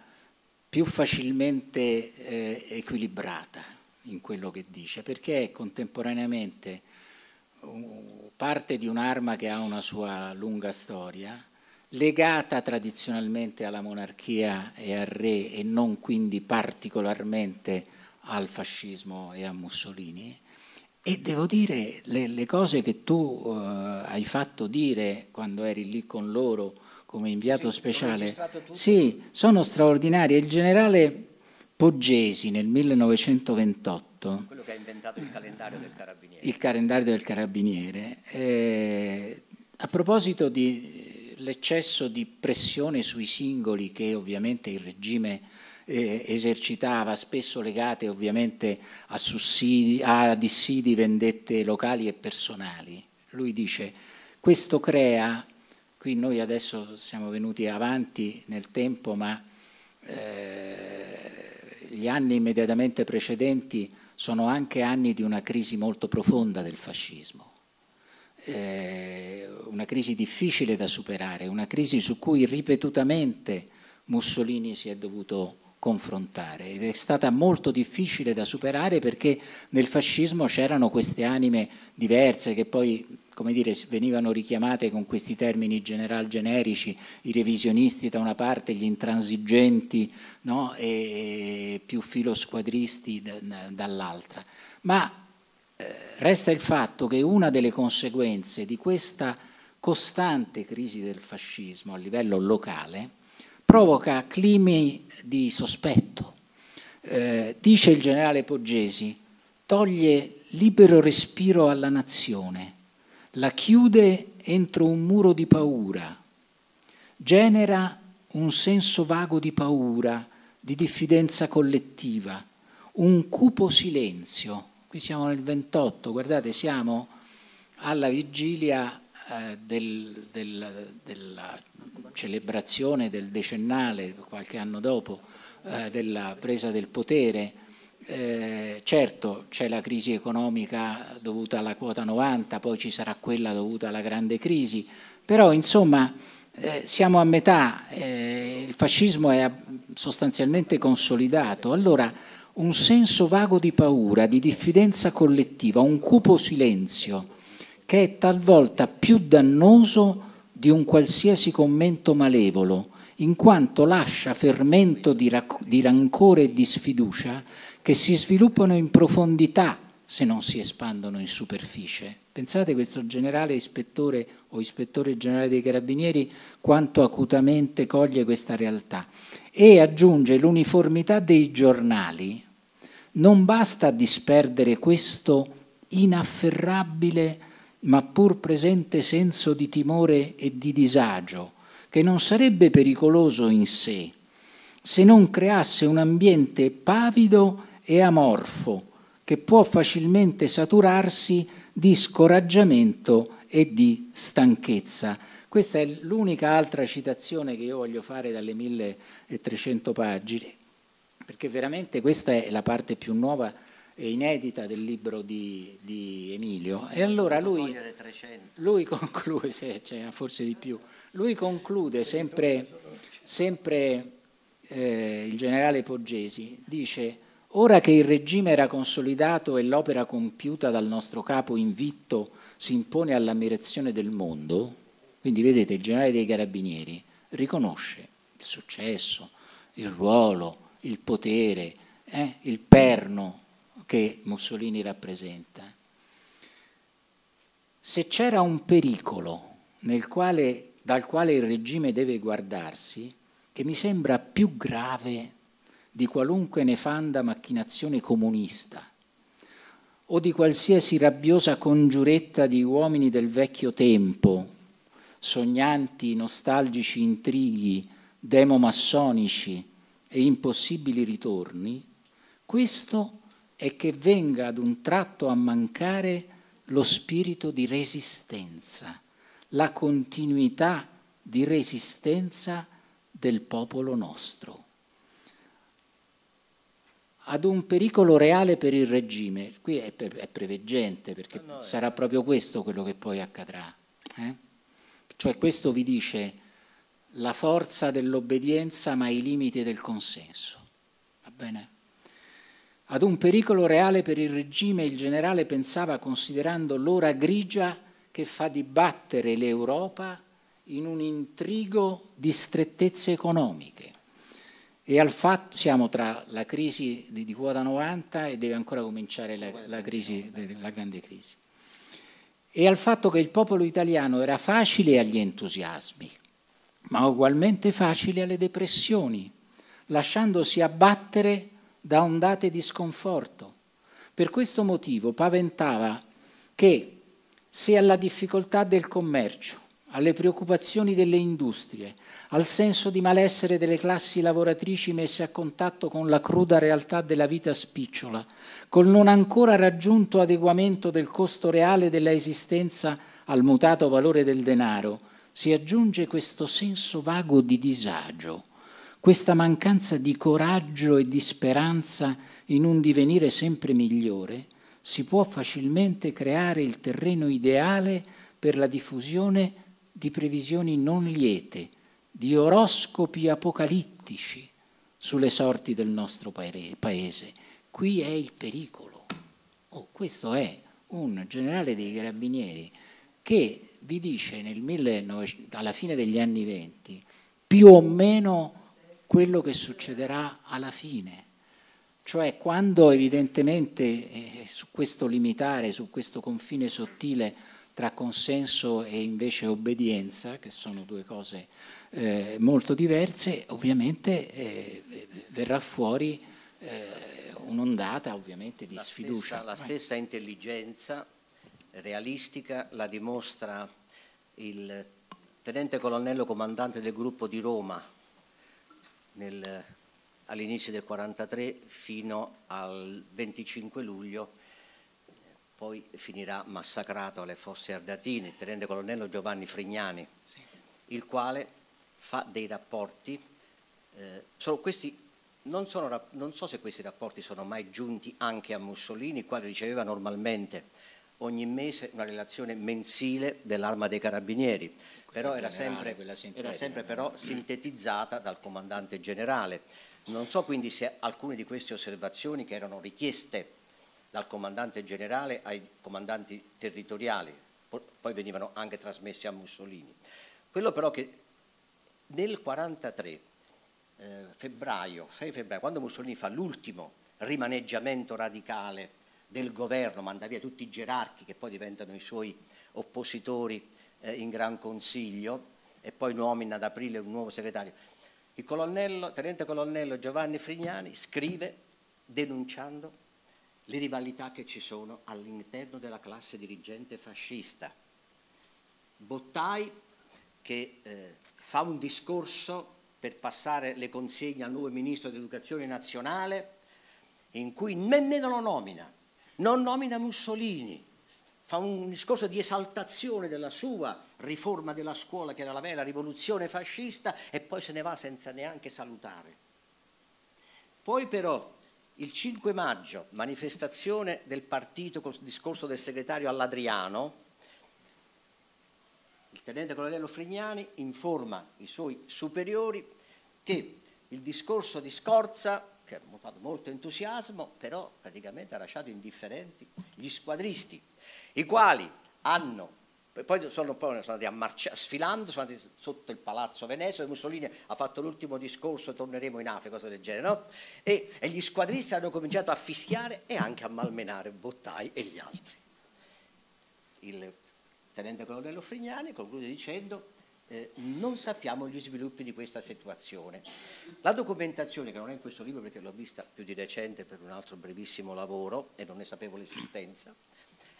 più facilmente eh, equilibrata in quello che dice, perché è contemporaneamente parte di un'arma che ha una sua lunga storia, legata tradizionalmente alla monarchia e al re e non quindi particolarmente al fascismo e a Mussolini. E devo dire, le, le cose che tu uh, hai fatto dire quando eri lì con loro come inviato sì, speciale, sì, sono straordinarie. Il generale Poggesi nel 1928, quello che ha inventato il calendario del carabiniere, il calendario del carabiniere. Eh, a proposito dell'eccesso di pressione sui singoli che ovviamente il regime eh, esercitava, spesso legate ovviamente a, sussidi, a dissidi, vendette locali e personali, lui dice questo crea, qui noi adesso siamo venuti avanti nel tempo, ma eh, gli anni immediatamente precedenti sono anche anni di una crisi molto profonda del fascismo, eh, una crisi difficile da superare, una crisi su cui ripetutamente Mussolini si è dovuto confrontare ed è stata molto difficile da superare perché nel fascismo c'erano queste anime diverse che poi come dire, venivano richiamate con questi termini general generici, i revisionisti da una parte, gli intransigenti no? e più filosquadristi dall'altra. Ma eh, resta il fatto che una delle conseguenze di questa costante crisi del fascismo a livello locale provoca climi di sospetto. Eh, dice il generale Poggesi, toglie libero respiro alla nazione la chiude entro un muro di paura, genera un senso vago di paura, di diffidenza collettiva, un cupo silenzio. Qui siamo nel 28, guardate, siamo alla vigilia eh, del, del, della celebrazione del decennale, qualche anno dopo, eh, della presa del potere eh, certo c'è la crisi economica dovuta alla quota 90, poi ci sarà quella dovuta alla grande crisi, però insomma eh, siamo a metà, eh, il fascismo è sostanzialmente consolidato, allora un senso vago di paura, di diffidenza collettiva, un cupo silenzio che è talvolta più dannoso di un qualsiasi commento malevolo, in quanto lascia fermento di, di rancore e di sfiducia che si sviluppano in profondità se non si espandono in superficie. Pensate questo generale ispettore o ispettore generale dei carabinieri quanto acutamente coglie questa realtà e aggiunge l'uniformità dei giornali. Non basta disperdere questo inafferrabile ma pur presente senso di timore e di disagio, che non sarebbe pericoloso in sé, se non creasse un ambiente pavido e amorfo che può facilmente saturarsi di scoraggiamento e di stanchezza. Questa è l'unica altra citazione che io voglio fare dalle 1300 pagine, perché veramente questa è la parte più nuova e inedita del libro di, di Emilio. E allora lui, lui conclude, cioè, forse di più, lui conclude sempre, sempre eh, il generale Poggesi, dice ora che il regime era consolidato e l'opera compiuta dal nostro capo invitto si impone all'ammirazione del mondo, quindi vedete il generale dei carabinieri riconosce il successo, il ruolo, il potere, eh, il perno che Mussolini rappresenta. Se c'era un pericolo quale, dal quale il regime deve guardarsi, che mi sembra più grave di qualunque nefanda macchinazione comunista o di qualsiasi rabbiosa congiuretta di uomini del vecchio tempo, sognanti, nostalgici intrighi, demomassonici e impossibili ritorni, questo è che venga ad un tratto a mancare lo spirito di resistenza, la continuità di resistenza del popolo nostro. Ad un pericolo reale per il regime, qui è, è preveggente perché no, no, sarà proprio questo quello che poi accadrà. Eh? Cioè questo vi dice la forza dell'obbedienza ma i limiti del consenso. Va bene? Ad un pericolo reale per il regime il generale pensava considerando l'ora grigia che fa dibattere l'Europa in un intrigo di strettezze economiche. E al fatto siamo tra la crisi di, di quota 90 e deve ancora cominciare la, la, crisi, la grande crisi. E al fatto che il popolo italiano era facile agli entusiasmi, ma ugualmente facile alle depressioni, lasciandosi abbattere da ondate di sconforto. Per questo motivo paventava che se alla difficoltà del commercio, alle preoccupazioni delle industrie, al senso di malessere delle classi lavoratrici messe a contatto con la cruda realtà della vita spicciola, col non ancora raggiunto adeguamento del costo reale della esistenza al mutato valore del denaro, si aggiunge questo senso vago di disagio, questa mancanza di coraggio e di speranza in un divenire sempre migliore, si può facilmente creare il terreno ideale per la diffusione di previsioni non liete, di oroscopi apocalittici sulle sorti del nostro paese. Qui è il pericolo. Oh, questo è un generale dei carabinieri che vi dice 1900, alla fine degli anni venti più o meno quello che succederà alla fine. Cioè quando evidentemente eh, su questo limitare, su questo confine sottile tra consenso e invece obbedienza, che sono due cose eh, molto diverse, ovviamente eh, verrà fuori eh, un'ondata ovviamente di la sfiducia. Stessa, la stessa intelligenza realistica la dimostra il tenente colonnello comandante del gruppo di Roma all'inizio del 1943 fino al 25 luglio poi finirà massacrato alle fosse ardatine, il tenente colonnello Giovanni Frignani, sì. il quale fa dei rapporti, eh, questi, non, sono, non, so se questi rapporti sono mai giunti anche a Mussolini, il quale riceveva normalmente ogni mese una relazione mensile dell'arma dei carabinieri, sì, però era sempre, era sempre però sintetizzata dal comandante generale. Non so quindi se alcune di queste osservazioni che erano richieste dal comandante generale ai comandanti territoriali, poi venivano anche trasmessi a Mussolini. Quello però che nel 43 eh, febbraio, 6 febbraio, quando Mussolini fa l'ultimo rimaneggiamento radicale del governo, manda via tutti i gerarchi che poi diventano i suoi oppositori eh, in Gran Consiglio e poi nomina ad aprile un nuovo segretario. Il colonnello, tenente colonnello Giovanni Frignani scrive denunciando le rivalità che ci sono all'interno della classe dirigente fascista. Bottai che eh, fa un discorso per passare le consegne al nuovo Ministro dell'Educazione Nazionale, in cui nemmeno lo nomina, non nomina Mussolini, fa un discorso di esaltazione della sua riforma della scuola, che era la vera rivoluzione fascista, e poi se ne va senza neanche salutare. Poi però il 5 maggio, manifestazione del partito col discorso del segretario Alladriano, il tenente colonnello Frignani informa i suoi superiori che il discorso di Scorza, che ha mostrato molto entusiasmo, però praticamente ha lasciato indifferenti gli squadristi, i quali hanno poi sono, poi sono andati a marcia, sfilando, sono andati sotto il palazzo Veneto e Mussolini ha fatto l'ultimo discorso, torneremo in Africa, cose del genere, no? e, e, gli squadristi hanno cominciato a fischiare e anche a malmenare Bottai e gli altri. Il tenente colonnello Frignani conclude dicendo eh, non sappiamo gli sviluppi di questa situazione. La documentazione, che non è in questo libro perché l'ho vista più di recente per un altro brevissimo lavoro e non ne sapevo l'esistenza,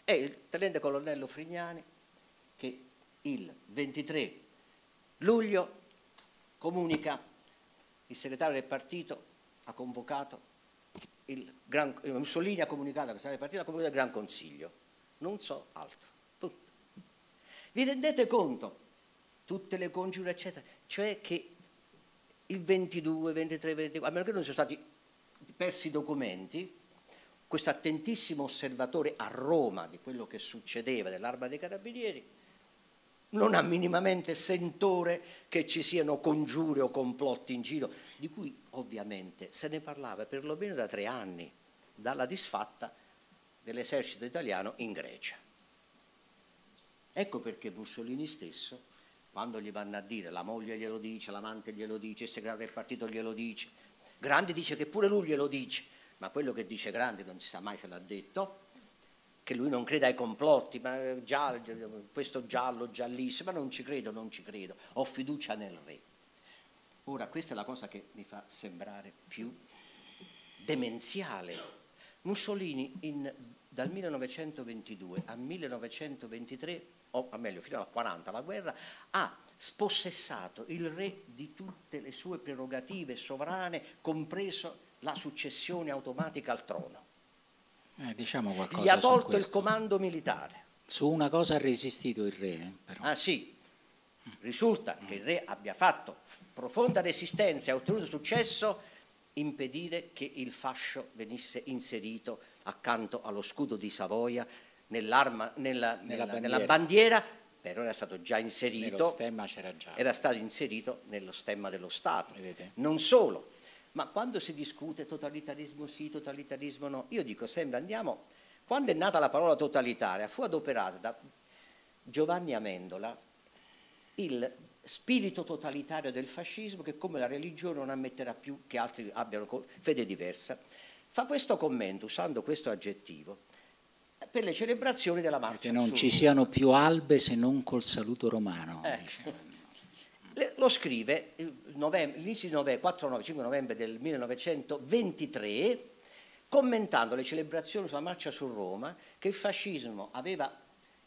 è il tenente colonnello Frignani che il 23 luglio comunica il segretario del partito ha convocato il Gran, eh, Mussolini ha comunicato segretario del partito ha comunicato il Gran Consiglio. Non so altro. Punto. vi rendete conto? Tutte le congiure eccetera. Cioè che il 22, 23, 24 a meno che non siano stati persi i documenti questo attentissimo osservatore a Roma di quello che succedeva dell'arma dei carabinieri non ha minimamente sentore che ci siano congiure o complotti in giro, di cui ovviamente se ne parlava perlomeno da tre anni, dalla disfatta dell'esercito italiano in Grecia. Ecco perché Mussolini stesso, quando gli vanno a dire, la moglie glielo dice, l'amante glielo dice, il segretario del partito glielo dice, Grandi dice che pure lui glielo dice, ma quello che dice Grandi non si sa mai se l'ha detto, che lui non creda ai complotti, ma giallo, questo giallo, giallissimo, ma non ci credo, non ci credo, ho fiducia nel re. Ora, questa è la cosa che mi fa sembrare più demenziale. Mussolini in, dal 1922 al 1923, o meglio fino al 40, la guerra, ha spossessato il re di tutte le sue prerogative sovrane, compreso la successione automatica al trono eh, diciamo Gli ha tolto il comando militare. Su una cosa ha resistito il re, eh, però. Ah sì, risulta che il re abbia fatto profonda resistenza e ha ottenuto successo impedire che il fascio venisse inserito accanto allo scudo di Savoia nella, nella, nella, bandiera. nella, bandiera. però era stato già inserito, nello stemma c'era già. era stato inserito nello stemma dello Stato. Vedete? Non solo, ma quando si discute totalitarismo sì, totalitarismo no, io dico sempre andiamo, quando è nata la parola totalitaria fu adoperata da Giovanni Amendola il spirito totalitario del fascismo che come la religione non ammetterà più che altri abbiano fede diversa. Fa questo commento usando questo aggettivo per le celebrazioni della marcia. Che non ci siano più albe se non col saluto romano. Eh. Diciamo. Lo scrive l'inizio di novembre, 4 9, 5 novembre del 1923, commentando le celebrazioni sulla marcia su Roma che il fascismo aveva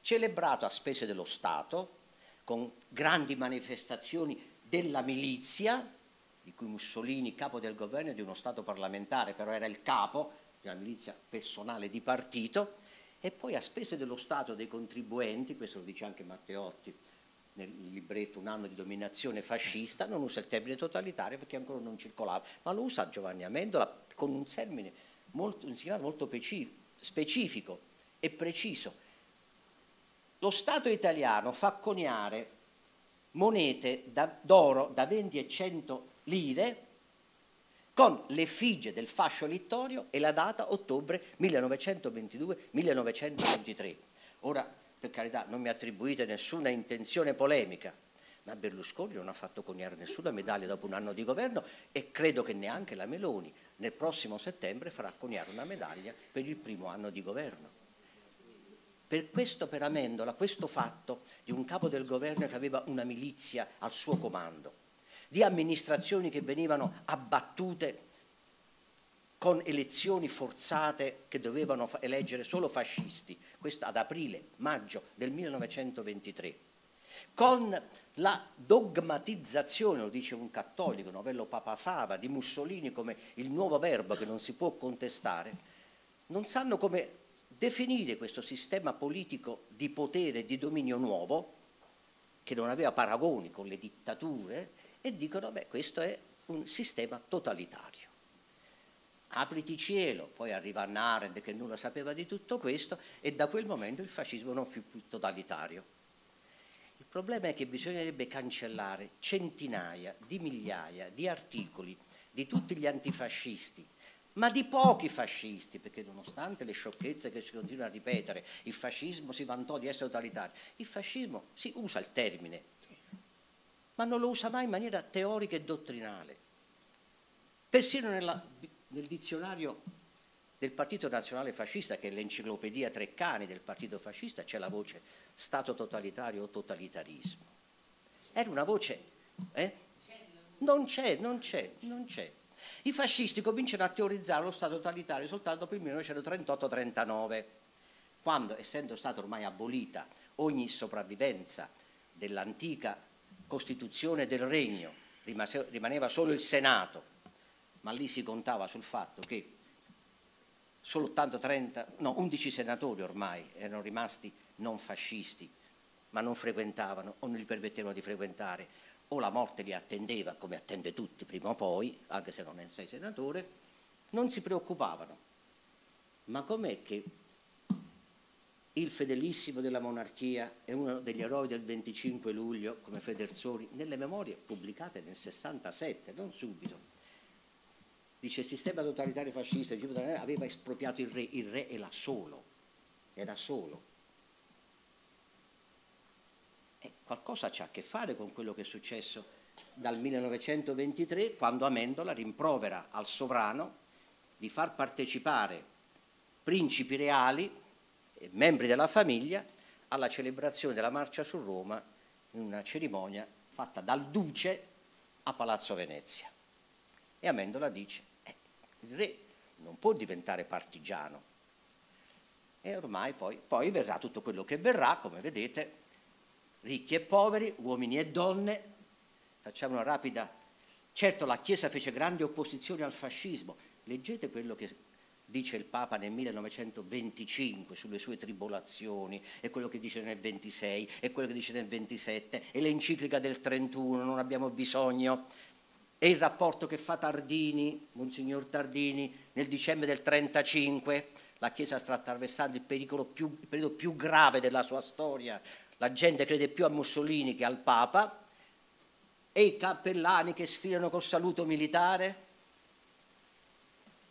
celebrato a spese dello Stato, con grandi manifestazioni della milizia, di cui Mussolini, capo del governo di uno Stato parlamentare, però era il capo di una milizia personale di partito, e poi a spese dello Stato dei contribuenti, questo lo dice anche Matteotti, nel libretto Un anno di dominazione fascista, non usa il termine totalitario perché ancora non circolava, ma lo usa Giovanni Amendola con un termine molto, un molto specifico e preciso. Lo Stato italiano fa coniare monete d'oro da 20 e 100 lire con l'effigie del fascio littorio e la data ottobre 1922-1923. Ora, per carità non mi attribuite nessuna intenzione polemica, ma Berlusconi non ha fatto coniare nessuna medaglia dopo un anno di governo e credo che neanche la Meloni nel prossimo settembre farà coniare una medaglia per il primo anno di governo. Per questo, per Amendola, questo fatto di un capo del governo che aveva una milizia al suo comando, di amministrazioni che venivano abbattute con elezioni forzate che dovevano eleggere solo fascisti, questo ad aprile, maggio del 1923, con la dogmatizzazione, lo dice un cattolico, Novello Papa Fava, di Mussolini come il nuovo verbo che non si può contestare, non sanno come definire questo sistema politico di potere e di dominio nuovo, che non aveva paragoni con le dittature, e dicono, beh, questo è un sistema totalitario. Apriti cielo, poi arriva Narend che nulla sapeva di tutto questo, e da quel momento il fascismo non fu più totalitario. Il problema è che bisognerebbe cancellare centinaia di migliaia di articoli di tutti gli antifascisti ma di pochi fascisti, perché nonostante le sciocchezze che si continuano a ripetere, il fascismo si vantò di essere totalitario, il fascismo si usa il termine, ma non lo usa mai in maniera teorica e dottrinale. Persino nella, nel dizionario del Partito Nazionale Fascista, che è l'enciclopedia Treccani del Partito Fascista, c'è la voce Stato totalitario o totalitarismo. Era una voce... Eh? Non c'è, non c'è, non c'è. I fascisti cominciano a teorizzare lo Stato totalitario soltanto dopo il 1938-39, quando, essendo stata ormai abolita ogni sopravvivenza dell'antica Costituzione del Regno, rimaneva solo il Senato, ma lì si contava sul fatto che solo 80, 30, no, 11 senatori ormai erano rimasti non fascisti, ma non frequentavano o non gli permettevano di frequentare o la morte li attendeva, come attende tutti prima o poi, anche se non ne sei senatore, non si preoccupavano. Ma com'è che il fedelissimo della monarchia è uno degli eroi del 25 luglio, come Federzoni, nelle memorie pubblicate nel 67, non subito. Dice il sistema totalitario fascista aveva espropriato il re, il re era solo, era solo qualcosa c'ha a che fare con quello che è successo dal 1923 quando Amendola rimprovera al sovrano di far partecipare principi reali e membri della famiglia alla celebrazione della marcia su Roma in una cerimonia fatta dal duce a Palazzo Venezia. E Amendola dice, eh, il re non può diventare partigiano. E ormai poi, poi verrà tutto quello che verrà, come vedete, ricchi e poveri, uomini e donne. Facciamo una rapida... Certo la Chiesa fece grande opposizione al fascismo. Leggete quello che dice il Papa nel 1925 sulle sue tribolazioni, e quello che dice nel 26, e quello che dice nel 27, e l'enciclica del 31, non abbiamo bisogno, e il rapporto che fa Tardini, Monsignor Tardini, nel dicembre del 35, la Chiesa sta attraversando il, più, il periodo più grave della sua storia, la gente crede più a Mussolini che al Papa, e i cappellani che sfilano col saluto militare,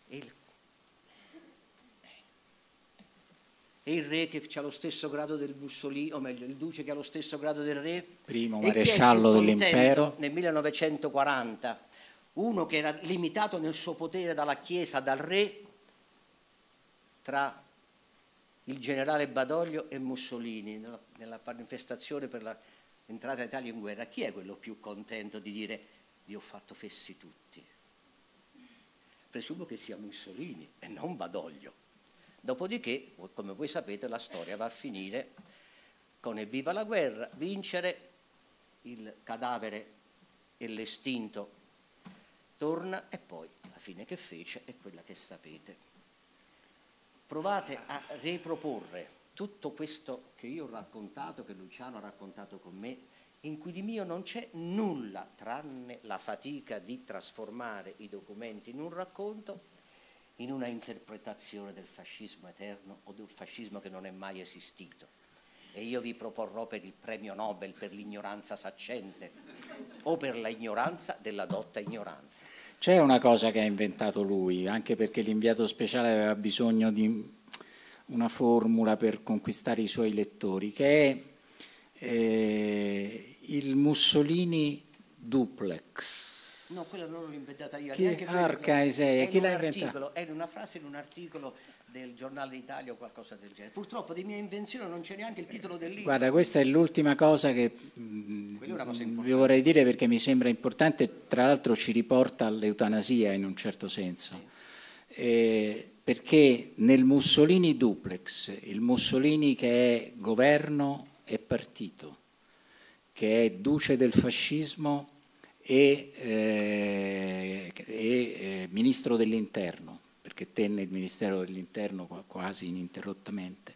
e il, e il re che ha lo stesso grado del Mussolini, o meglio, il duce che ha lo stesso grado del re. Primo maresciallo dell'impero. Nel 1940, uno che era limitato nel suo potere dalla Chiesa, dal re, tra il generale Badoglio e Mussolini nella, nella manifestazione per l'entrata d'Italia in guerra, chi è quello più contento di dire vi ho fatto fessi tutti? Presumo che sia Mussolini e non Badoglio. Dopodiché, come voi sapete, la storia va a finire con evviva la guerra, vincere, il cadavere e l'estinto torna e poi la fine che fece è quella che sapete. Provate a riproporre tutto questo che io ho raccontato, che Luciano ha raccontato con me, in cui di mio non c'è nulla tranne la fatica di trasformare i documenti in un racconto, in una interpretazione del fascismo eterno o del fascismo che non è mai esistito. E io vi proporrò per il premio Nobel per l'ignoranza saccente o per l'ignoranza della dotta ignoranza. C'è una cosa che ha inventato lui, anche perché l'inviato speciale aveva bisogno di una formula per conquistare i suoi lettori, che è eh, il Mussolini duplex. No, quella non l'ho inventata io. Chi, arca miseria, chi l'ha inventata? È una frase in un articolo del giornale d'Italia o qualcosa del genere. Purtroppo di mia invenzione non c'è neanche il titolo del libro. Guarda, questa è l'ultima cosa che mh, mm, vi vorrei dire perché mi sembra importante, tra l'altro ci riporta all'eutanasia in un certo senso. Eh, perché nel Mussolini duplex, il Mussolini che è governo e partito, che è duce del fascismo e, eh, e eh, ministro dell'interno, perché tenne il Ministero dell'interno quasi ininterrottamente.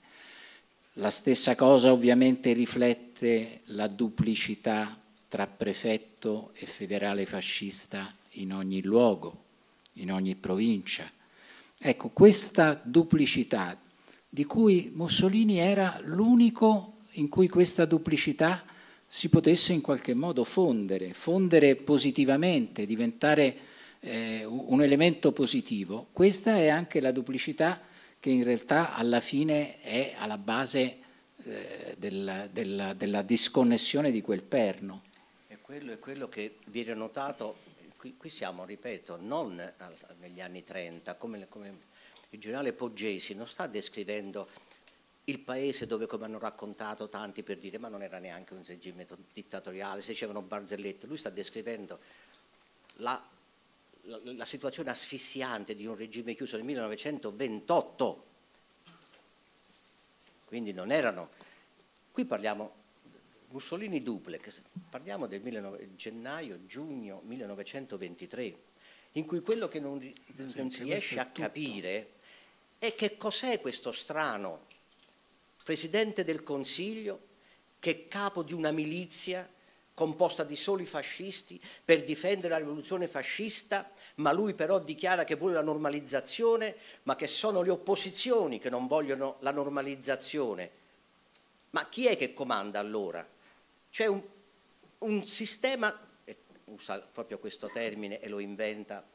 La stessa cosa ovviamente riflette la duplicità tra prefetto e federale fascista in ogni luogo, in ogni provincia. Ecco, questa duplicità di cui Mussolini era l'unico in cui questa duplicità si potesse in qualche modo fondere, fondere positivamente, diventare eh, un elemento positivo. Questa è anche la duplicità che in realtà alla fine è alla base eh, della, della, della, disconnessione di quel perno. E quello è quello che viene notato, qui, qui siamo, ripeto, non negli anni 30, come, come il generale Poggesi non sta descrivendo il paese dove, come hanno raccontato tanti per dire, ma non era neanche un regime dittatoriale, si dicevano barzellette, lui sta descrivendo la, la, la situazione asfissiante di un regime chiuso nel 1928, quindi non erano, qui parliamo, Mussolini duplex, parliamo del 19, gennaio-giugno 1923, in cui quello che non, non si riesce a capire è che cos'è questo strano Presidente del Consiglio che è capo di una milizia composta di soli fascisti per difendere la rivoluzione fascista, ma lui però dichiara che vuole la normalizzazione, ma che sono le opposizioni che non vogliono la normalizzazione. Ma chi è che comanda allora? C'è un, un sistema, usa proprio questo termine e lo inventa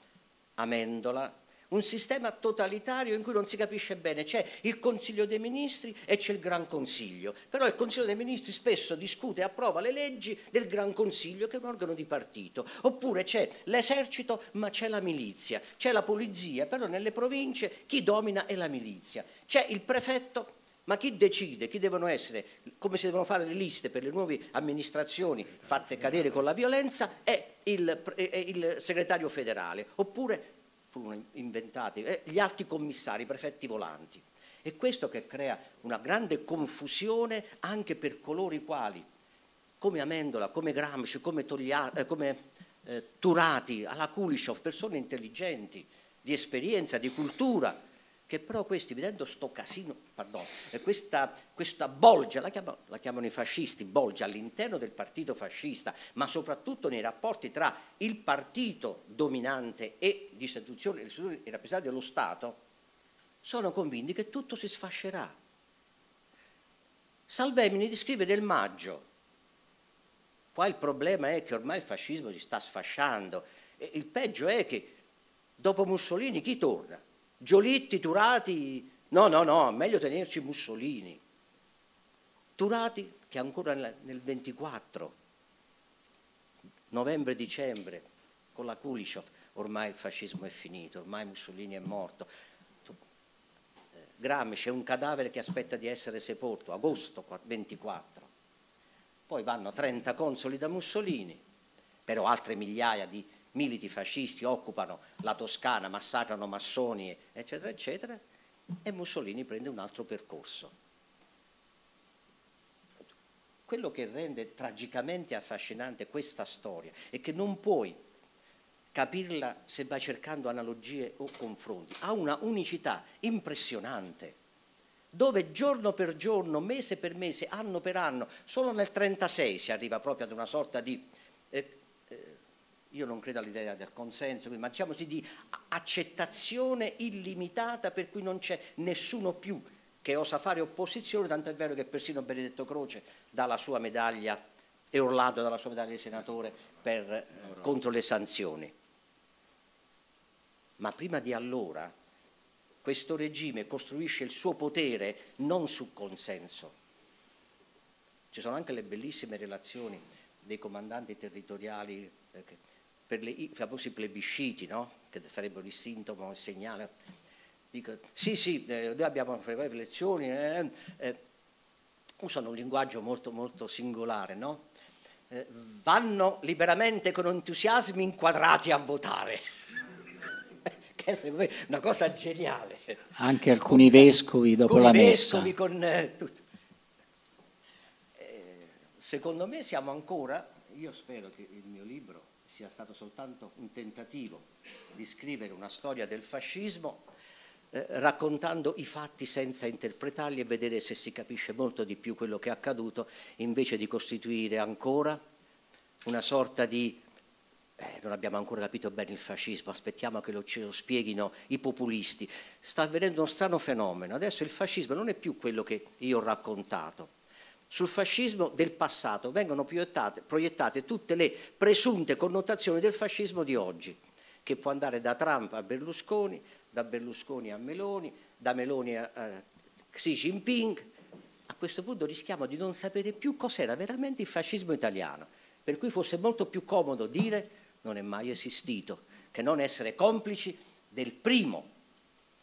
Amendola, un sistema totalitario in cui non si capisce bene, c'è il Consiglio dei Ministri e c'è il Gran Consiglio, però il Consiglio dei Ministri spesso discute e approva le leggi del Gran Consiglio che è un organo di partito, oppure c'è l'esercito ma c'è la milizia, c'è la polizia, però nelle province chi domina è la milizia, c'è il prefetto ma chi decide, chi devono essere, come si devono fare le liste per le nuove amministrazioni fatte cadere con la violenza? È il, è il segretario federale, oppure furono inventati, eh, gli alti commissari, i prefetti volanti. È questo che crea una grande confusione anche per coloro i quali, come Amendola, come Gramsci, come, Toglia, eh, come eh, Turati, alla Kulishov, persone intelligenti, di esperienza, di cultura, che però questi, vedendo sto casino, pardon, questa, questa bolgia, la chiamano, la chiamano, i fascisti, bolgia all'interno del partito fascista, ma soprattutto nei rapporti tra il partito dominante e gli istituzioni, i rappresentanti dello Stato, sono convinti che tutto si sfascerà. Salvemini descrive del maggio. Qua il problema è che ormai il fascismo si sta sfasciando. E il peggio è che dopo Mussolini chi torna? Giolitti, Turati, no, no, no, meglio tenerci Mussolini. Turati che ancora nel 24, novembre-dicembre, con la Kulishov, ormai il fascismo è finito, ormai Mussolini è morto. Eh, Gramsci è un cadavere che aspetta di essere sepolto, agosto 24. Poi vanno 30 consoli da Mussolini, però altre migliaia di militi fascisti occupano la Toscana, massacrano massoni, eccetera, eccetera, e Mussolini prende un altro percorso. Quello che rende tragicamente affascinante questa storia è che non puoi capirla se vai cercando analogie o confronti, ha una unicità impressionante dove giorno per giorno, mese per mese, anno per anno, solo nel 1936 si arriva proprio ad una sorta di eh, io non credo all'idea del consenso, ma diciamo di accettazione illimitata per cui non c'è nessuno più che osa fare opposizione, tanto è vero che persino Benedetto Croce dà la sua medaglia, e Orlando dà la sua medaglia di senatore per, eh, contro le sanzioni. Ma prima di allora questo regime costruisce il suo potere non su consenso. Ci sono anche le bellissime relazioni dei comandanti territoriali eh, per le, i famosi plebisciti, no? che sarebbero il sintomo, il segnale. Dico, sì, sì, eh, noi abbiamo fatto le elezioni, eh, eh, usano un linguaggio molto, molto singolare, no? Eh, vanno liberamente con entusiasmi inquadrati a votare. che è una cosa geniale. Anche alcuni vescovi dopo la messa. Vescovi con, eh, secondo me siamo ancora, io spero che il mio libro sia stato soltanto un tentativo di scrivere una storia del fascismo eh, raccontando i fatti senza interpretarli e vedere se si capisce molto di più quello che è accaduto, invece di costituire ancora una sorta di eh, non abbiamo ancora capito bene il fascismo, aspettiamo che lo, ce lo spieghino i populisti. Sta avvenendo uno strano fenomeno. Adesso il fascismo non è più quello che io ho raccontato. Sul fascismo del passato vengono proiettate, proiettate tutte le presunte connotazioni del fascismo di oggi, che può andare da Trump a Berlusconi, da Berlusconi a Meloni, da Meloni a, a Xi Jinping. A questo punto rischiamo di non sapere più cos'era veramente il fascismo italiano, per cui fosse molto più comodo dire non è mai esistito che non essere complici del primo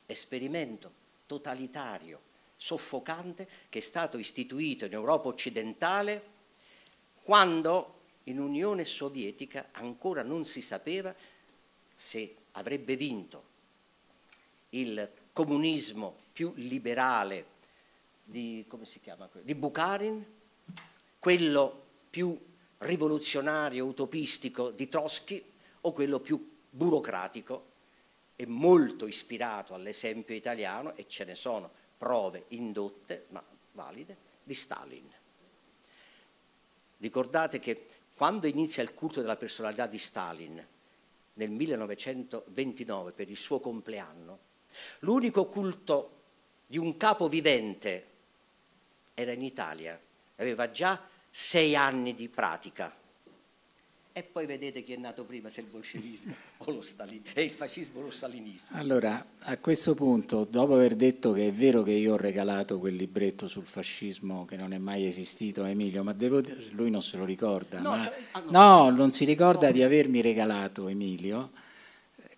esperimento totalitario, soffocante, che è stato istituito in Europa occidentale quando in Unione Sovietica ancora non si sapeva se avrebbe vinto il comunismo più liberale di, chiama, di Bukharin, quello più rivoluzionario, utopistico di Trotsky o quello più burocratico e molto ispirato all'esempio italiano, e ce ne sono prove indotte, ma valide, di Stalin. Ricordate che quando inizia il culto della personalità di Stalin nel 1929 per il suo compleanno, L'unico culto di un capo vivente era in Italia, aveva già sei anni di pratica. E poi vedete chi è nato prima, se il bolscevismo o lo stalin, e il fascismo o lo stalinismo. Allora, a questo punto, dopo aver detto che è vero che io ho regalato quel libretto sul fascismo che non è mai esistito a Emilio, ma devo dire, lui non se lo ricorda, no, ma, cioè, ah, no, no, non si ricorda no. di avermi regalato Emilio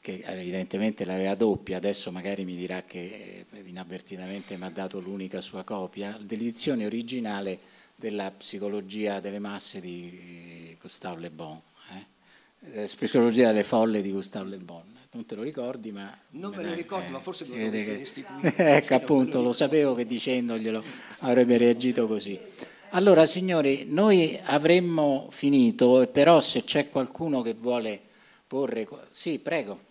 che evidentemente l'aveva doppia, adesso magari mi dirà che eh, inavvertitamente mi ha dato l'unica sua copia, dell'edizione originale della psicologia delle masse di Gustave Le Bon, eh? psicologia delle folle di Gustave Le Bon. Non te lo ricordi, ma... Non me lo ricordo, eh, ma forse me lo che... restituito. ecco, appunto, lo sapevo che dicendoglielo avrebbe reagito così. Allora, signori, noi avremmo finito, però se c'è qualcuno che vuole porre... Sì, prego.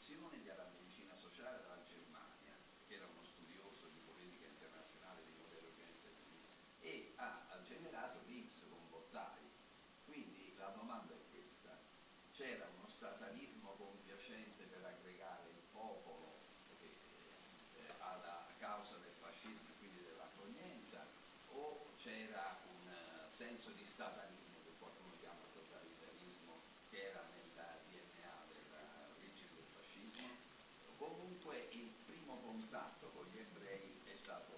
definizione della medicina sociale dalla Germania, che era uno studioso di politica internazionale di modello organizzativo, e ha generato l'Inps con Bottai. Quindi la domanda è questa, c'era uno statalismo compiacente per aggregare il popolo eh, eh alla causa del fascismo e quindi dell'accoglienza o c'era un eh, senso di statalismo? Dunque il primo contatto con gli ebrei è stato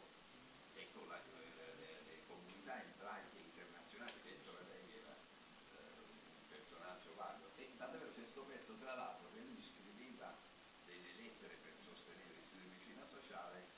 e con la, le, le, le comunità ebraiche internazionali, penso che lei era eh, un personaggio vago, e tanto vero si è scoperto tra l'altro che lui scriveva delle lettere per sostenere il servizio sociale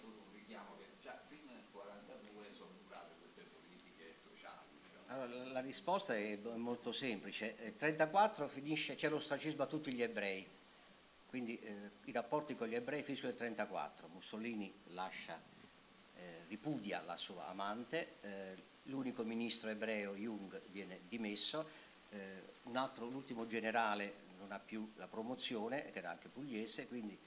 fu un richiamo che già fino nel 1942 sono durate queste politiche sociali. Diciamo. Allora, la risposta è molto semplice. Eh, nel 1934 finisce, c'è l'ostracismo a tutti gli ebrei, quindi eh, i rapporti con gli ebrei finiscono nel 1934. Mussolini lascia, eh, ripudia la sua amante, eh, l'unico ministro ebreo Jung viene dimesso, eh, l'ultimo generale non ha più la promozione, che era anche pugliese, quindi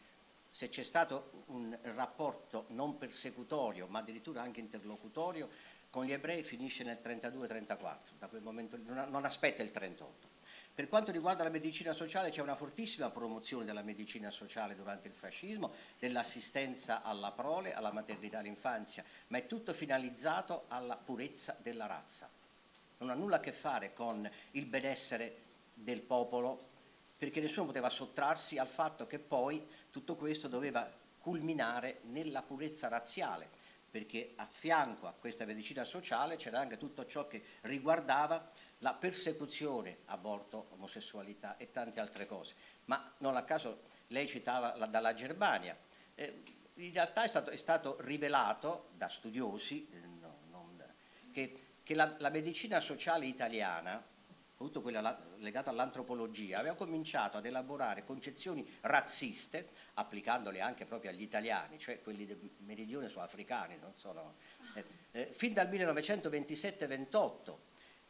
se c'è stato un rapporto non persecutorio, ma addirittura anche interlocutorio, con gli ebrei finisce nel 32-34, da quel momento non aspetta il 38. Per quanto riguarda la medicina sociale c'è una fortissima promozione della medicina sociale durante il fascismo, dell'assistenza alla prole, alla maternità all'infanzia, ma è tutto finalizzato alla purezza della razza. Non ha nulla a che fare con il benessere del popolo, perché nessuno poteva sottrarsi al fatto che poi tutto questo doveva culminare nella purezza razziale perché a fianco a questa medicina sociale c'era anche tutto ciò che riguardava la persecuzione, aborto, omosessualità e tante altre cose. Ma non a caso lei citava la, dalla Germania. Eh, in realtà è stato, è stato, rivelato da studiosi eh, no, non, che, che la, la medicina sociale italiana soprattutto quella legata all'antropologia, aveva cominciato ad elaborare concezioni razziste, applicandole anche proprio agli italiani, cioè quelli del meridione sono africani, non sono, eh, eh, fin dal 1927-28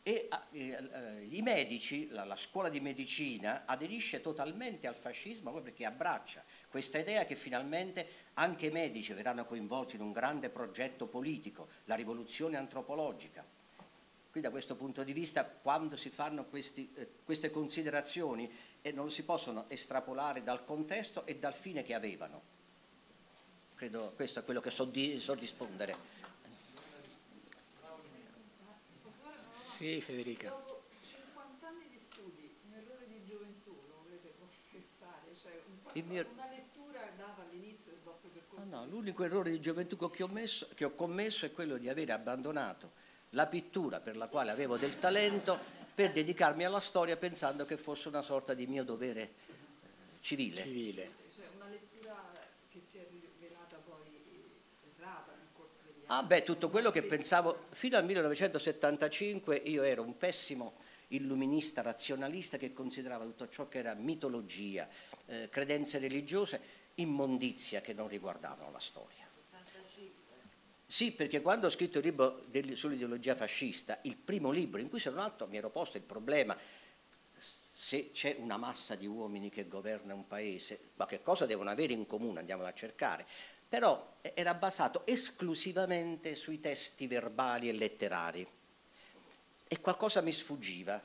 e eh, eh, i medici, la, la, scuola di medicina aderisce totalmente al fascismo proprio perché abbraccia questa idea che finalmente anche i medici verranno coinvolti in un grande progetto politico, la rivoluzione antropologica. Quindi da questo punto di vista quando si fanno questi, eh, queste considerazioni eh, non si possono estrapolare dal contesto e dal fine che avevano. Credo questo è quello che so, di, so rispondere. Sì, Federica. Dopo 50 anni di studi, un errore di gioventù, lo volete confessare? Un, mio... Una lettura data all'inizio del vostro percorso? No, no, l'unico errore di gioventù che ho, messo, che ho commesso è quello di avere abbandonato la pittura per la quale avevo del talento per dedicarmi alla storia pensando che fosse una sorta di mio dovere eh, civile. civile. Cioè una lettura che si è rivelata poi errata nel corso degli anni. Ah beh, tutto quello che pensavo fino al 1975 io ero un pessimo illuminista razionalista che considerava tutto ciò che era mitologia, eh, credenze religiose, immondizia che non riguardavano la storia. Sì, perché quando ho scritto il libro sull'ideologia fascista, il primo libro in cui se non altro mi ero posto il problema se c'è una massa di uomini che governa un paese, ma che cosa devono avere in comune, andiamolo a cercare, però era basato esclusivamente sui testi verbali e letterari e qualcosa mi sfuggiva.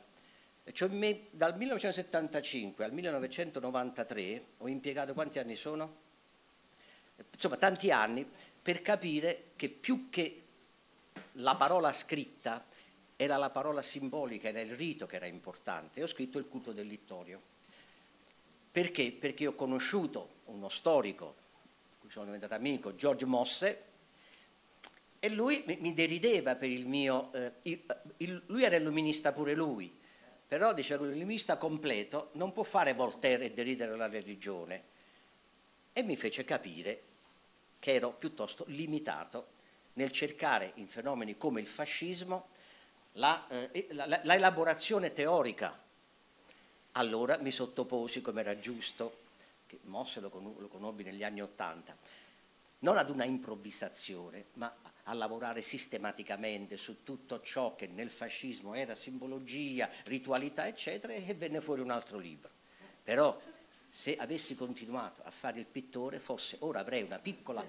Cioè, dal 1975 al 1993 ho impiegato quanti anni sono? Insomma, tanti anni per capire che più che la parola scritta era la parola simbolica, era il rito che era importante. Ho scritto il culto del littorio. Perché? Perché ho conosciuto uno storico, cui sono diventato amico, George Mosse, e lui mi derideva per il mio... Eh, il, il, lui era illuminista pure lui, però diceva l'illuminista completo non può fare Voltaire e deridere la religione. E mi fece capire che ero piuttosto limitato nel cercare in fenomeni come il fascismo la, eh, teorica. Allora mi sottoposi, come era giusto, che Mosse lo, con, lo conobbi negli anni Ottanta, non ad una improvvisazione, ma a lavorare sistematicamente su tutto ciò che nel fascismo era simbologia, ritualità, eccetera, e venne fuori un altro libro. Però se avessi continuato a fare il pittore, forse ora avrei una piccola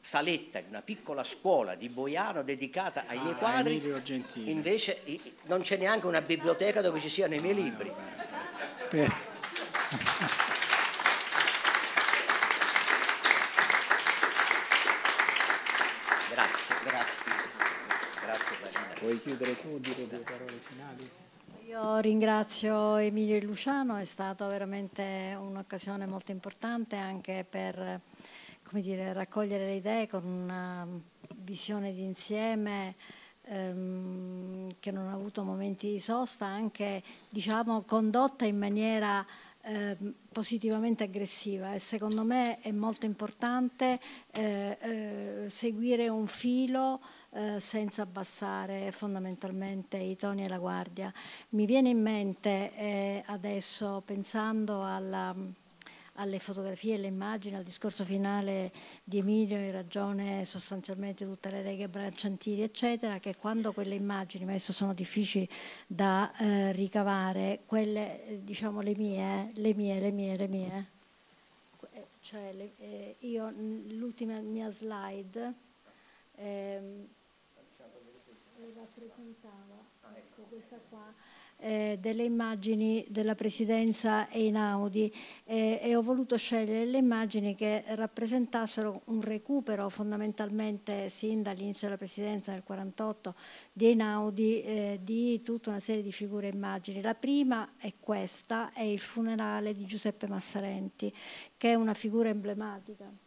saletta una piccola scuola di Boiano dedicata ai miei ah, quadri, invece non c'è neanche una biblioteca dove ci siano i miei libri. Per... grazie, grazie. Grazie Marina. Vuoi chiudere tu, dire due parole finali? Io ringrazio Emilio e Luciano, è stata veramente un'occasione molto importante anche per dire, raccogliere le idee con una visione d'insieme ehm, che non ha avuto momenti di sosta, anche diciamo, condotta in maniera eh, positivamente aggressiva. E secondo me è molto importante eh, eh, seguire un filo eh, senza abbassare fondamentalmente i toni e la guardia. Mi viene in mente eh, adesso pensando alla alle fotografie e alle immagini, al discorso finale di Emilio in ragione sostanzialmente di tutte le leghe bracciantili eccetera, che quando quelle immagini, ma adesso sono difficili da eh, ricavare, quelle eh, diciamo le mie, le mie, le mie, le mie, eh, cioè le, eh, io l'ultima mia slide eh, rappresentava, ecco questa qua, eh, delle immagini della presidenza Einaudi eh, e ho voluto scegliere le immagini che rappresentassero un recupero fondamentalmente sin dall'inizio della presidenza nel 1948 di Einaudi eh, di tutta una serie di figure e immagini. La prima è questa, è il funerale di Giuseppe Massarenti, che è una figura emblematica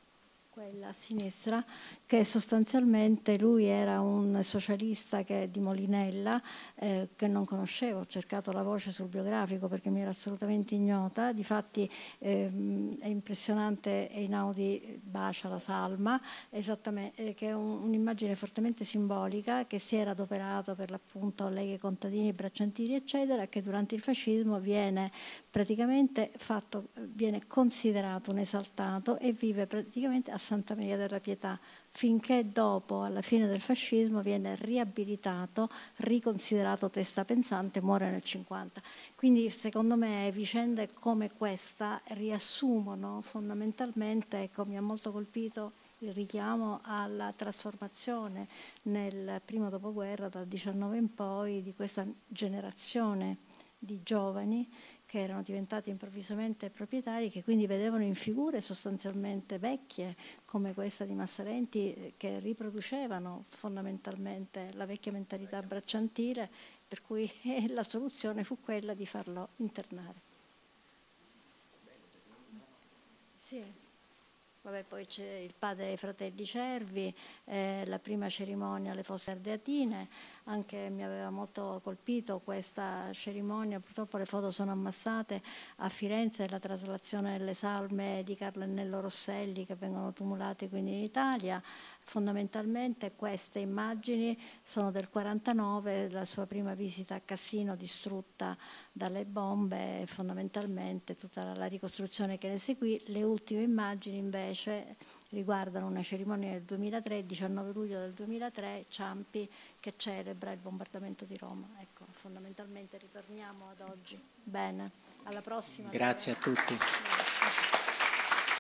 quella a sinistra, che sostanzialmente lui era un socialista che, di Molinella, eh, che non conoscevo, ho cercato la voce sul biografico perché mi era assolutamente ignota, difatti ehm, è impressionante Einaudi bacia la salma, eh, che è un, un'immagine fortemente simbolica che si era adoperato per l'appunto leghe contadini, bracciantini eccetera, che durante il fascismo viene praticamente fatto, viene considerato un esaltato e vive praticamente a Santa Maria della Pietà, finché dopo, alla fine del fascismo, viene riabilitato, riconsiderato testa pensante, muore nel 50. Quindi secondo me vicende come questa riassumono fondamentalmente, ecco, mi ha molto colpito il richiamo alla trasformazione nel primo dopoguerra, dal 19 in poi, di questa generazione di giovani che erano diventati improvvisamente proprietari, che quindi vedevano in figure sostanzialmente vecchie come questa di Massarenti, che riproducevano fondamentalmente la vecchia mentalità bracciantile, per cui la soluzione fu quella di farlo internare. Sì. Vabbè, poi c'è il padre dei fratelli Cervi, eh, la prima cerimonia alle fosse ardeatine, anche mi aveva molto colpito questa cerimonia, purtroppo le foto sono ammassate a Firenze, la traslazione delle salme di Carlo Ennello Rosselli che vengono tumulate quindi in Italia, Fondamentalmente queste immagini sono del 49, la sua prima visita a Cassino distrutta dalle bombe, fondamentalmente tutta la ricostruzione che ne seguì. Le ultime immagini invece riguardano una cerimonia del 2003, 19 luglio del 2003, Ciampi che celebra il bombardamento di Roma. Ecco, fondamentalmente ritorniamo ad oggi. Bene, alla prossima. Grazie a tutti.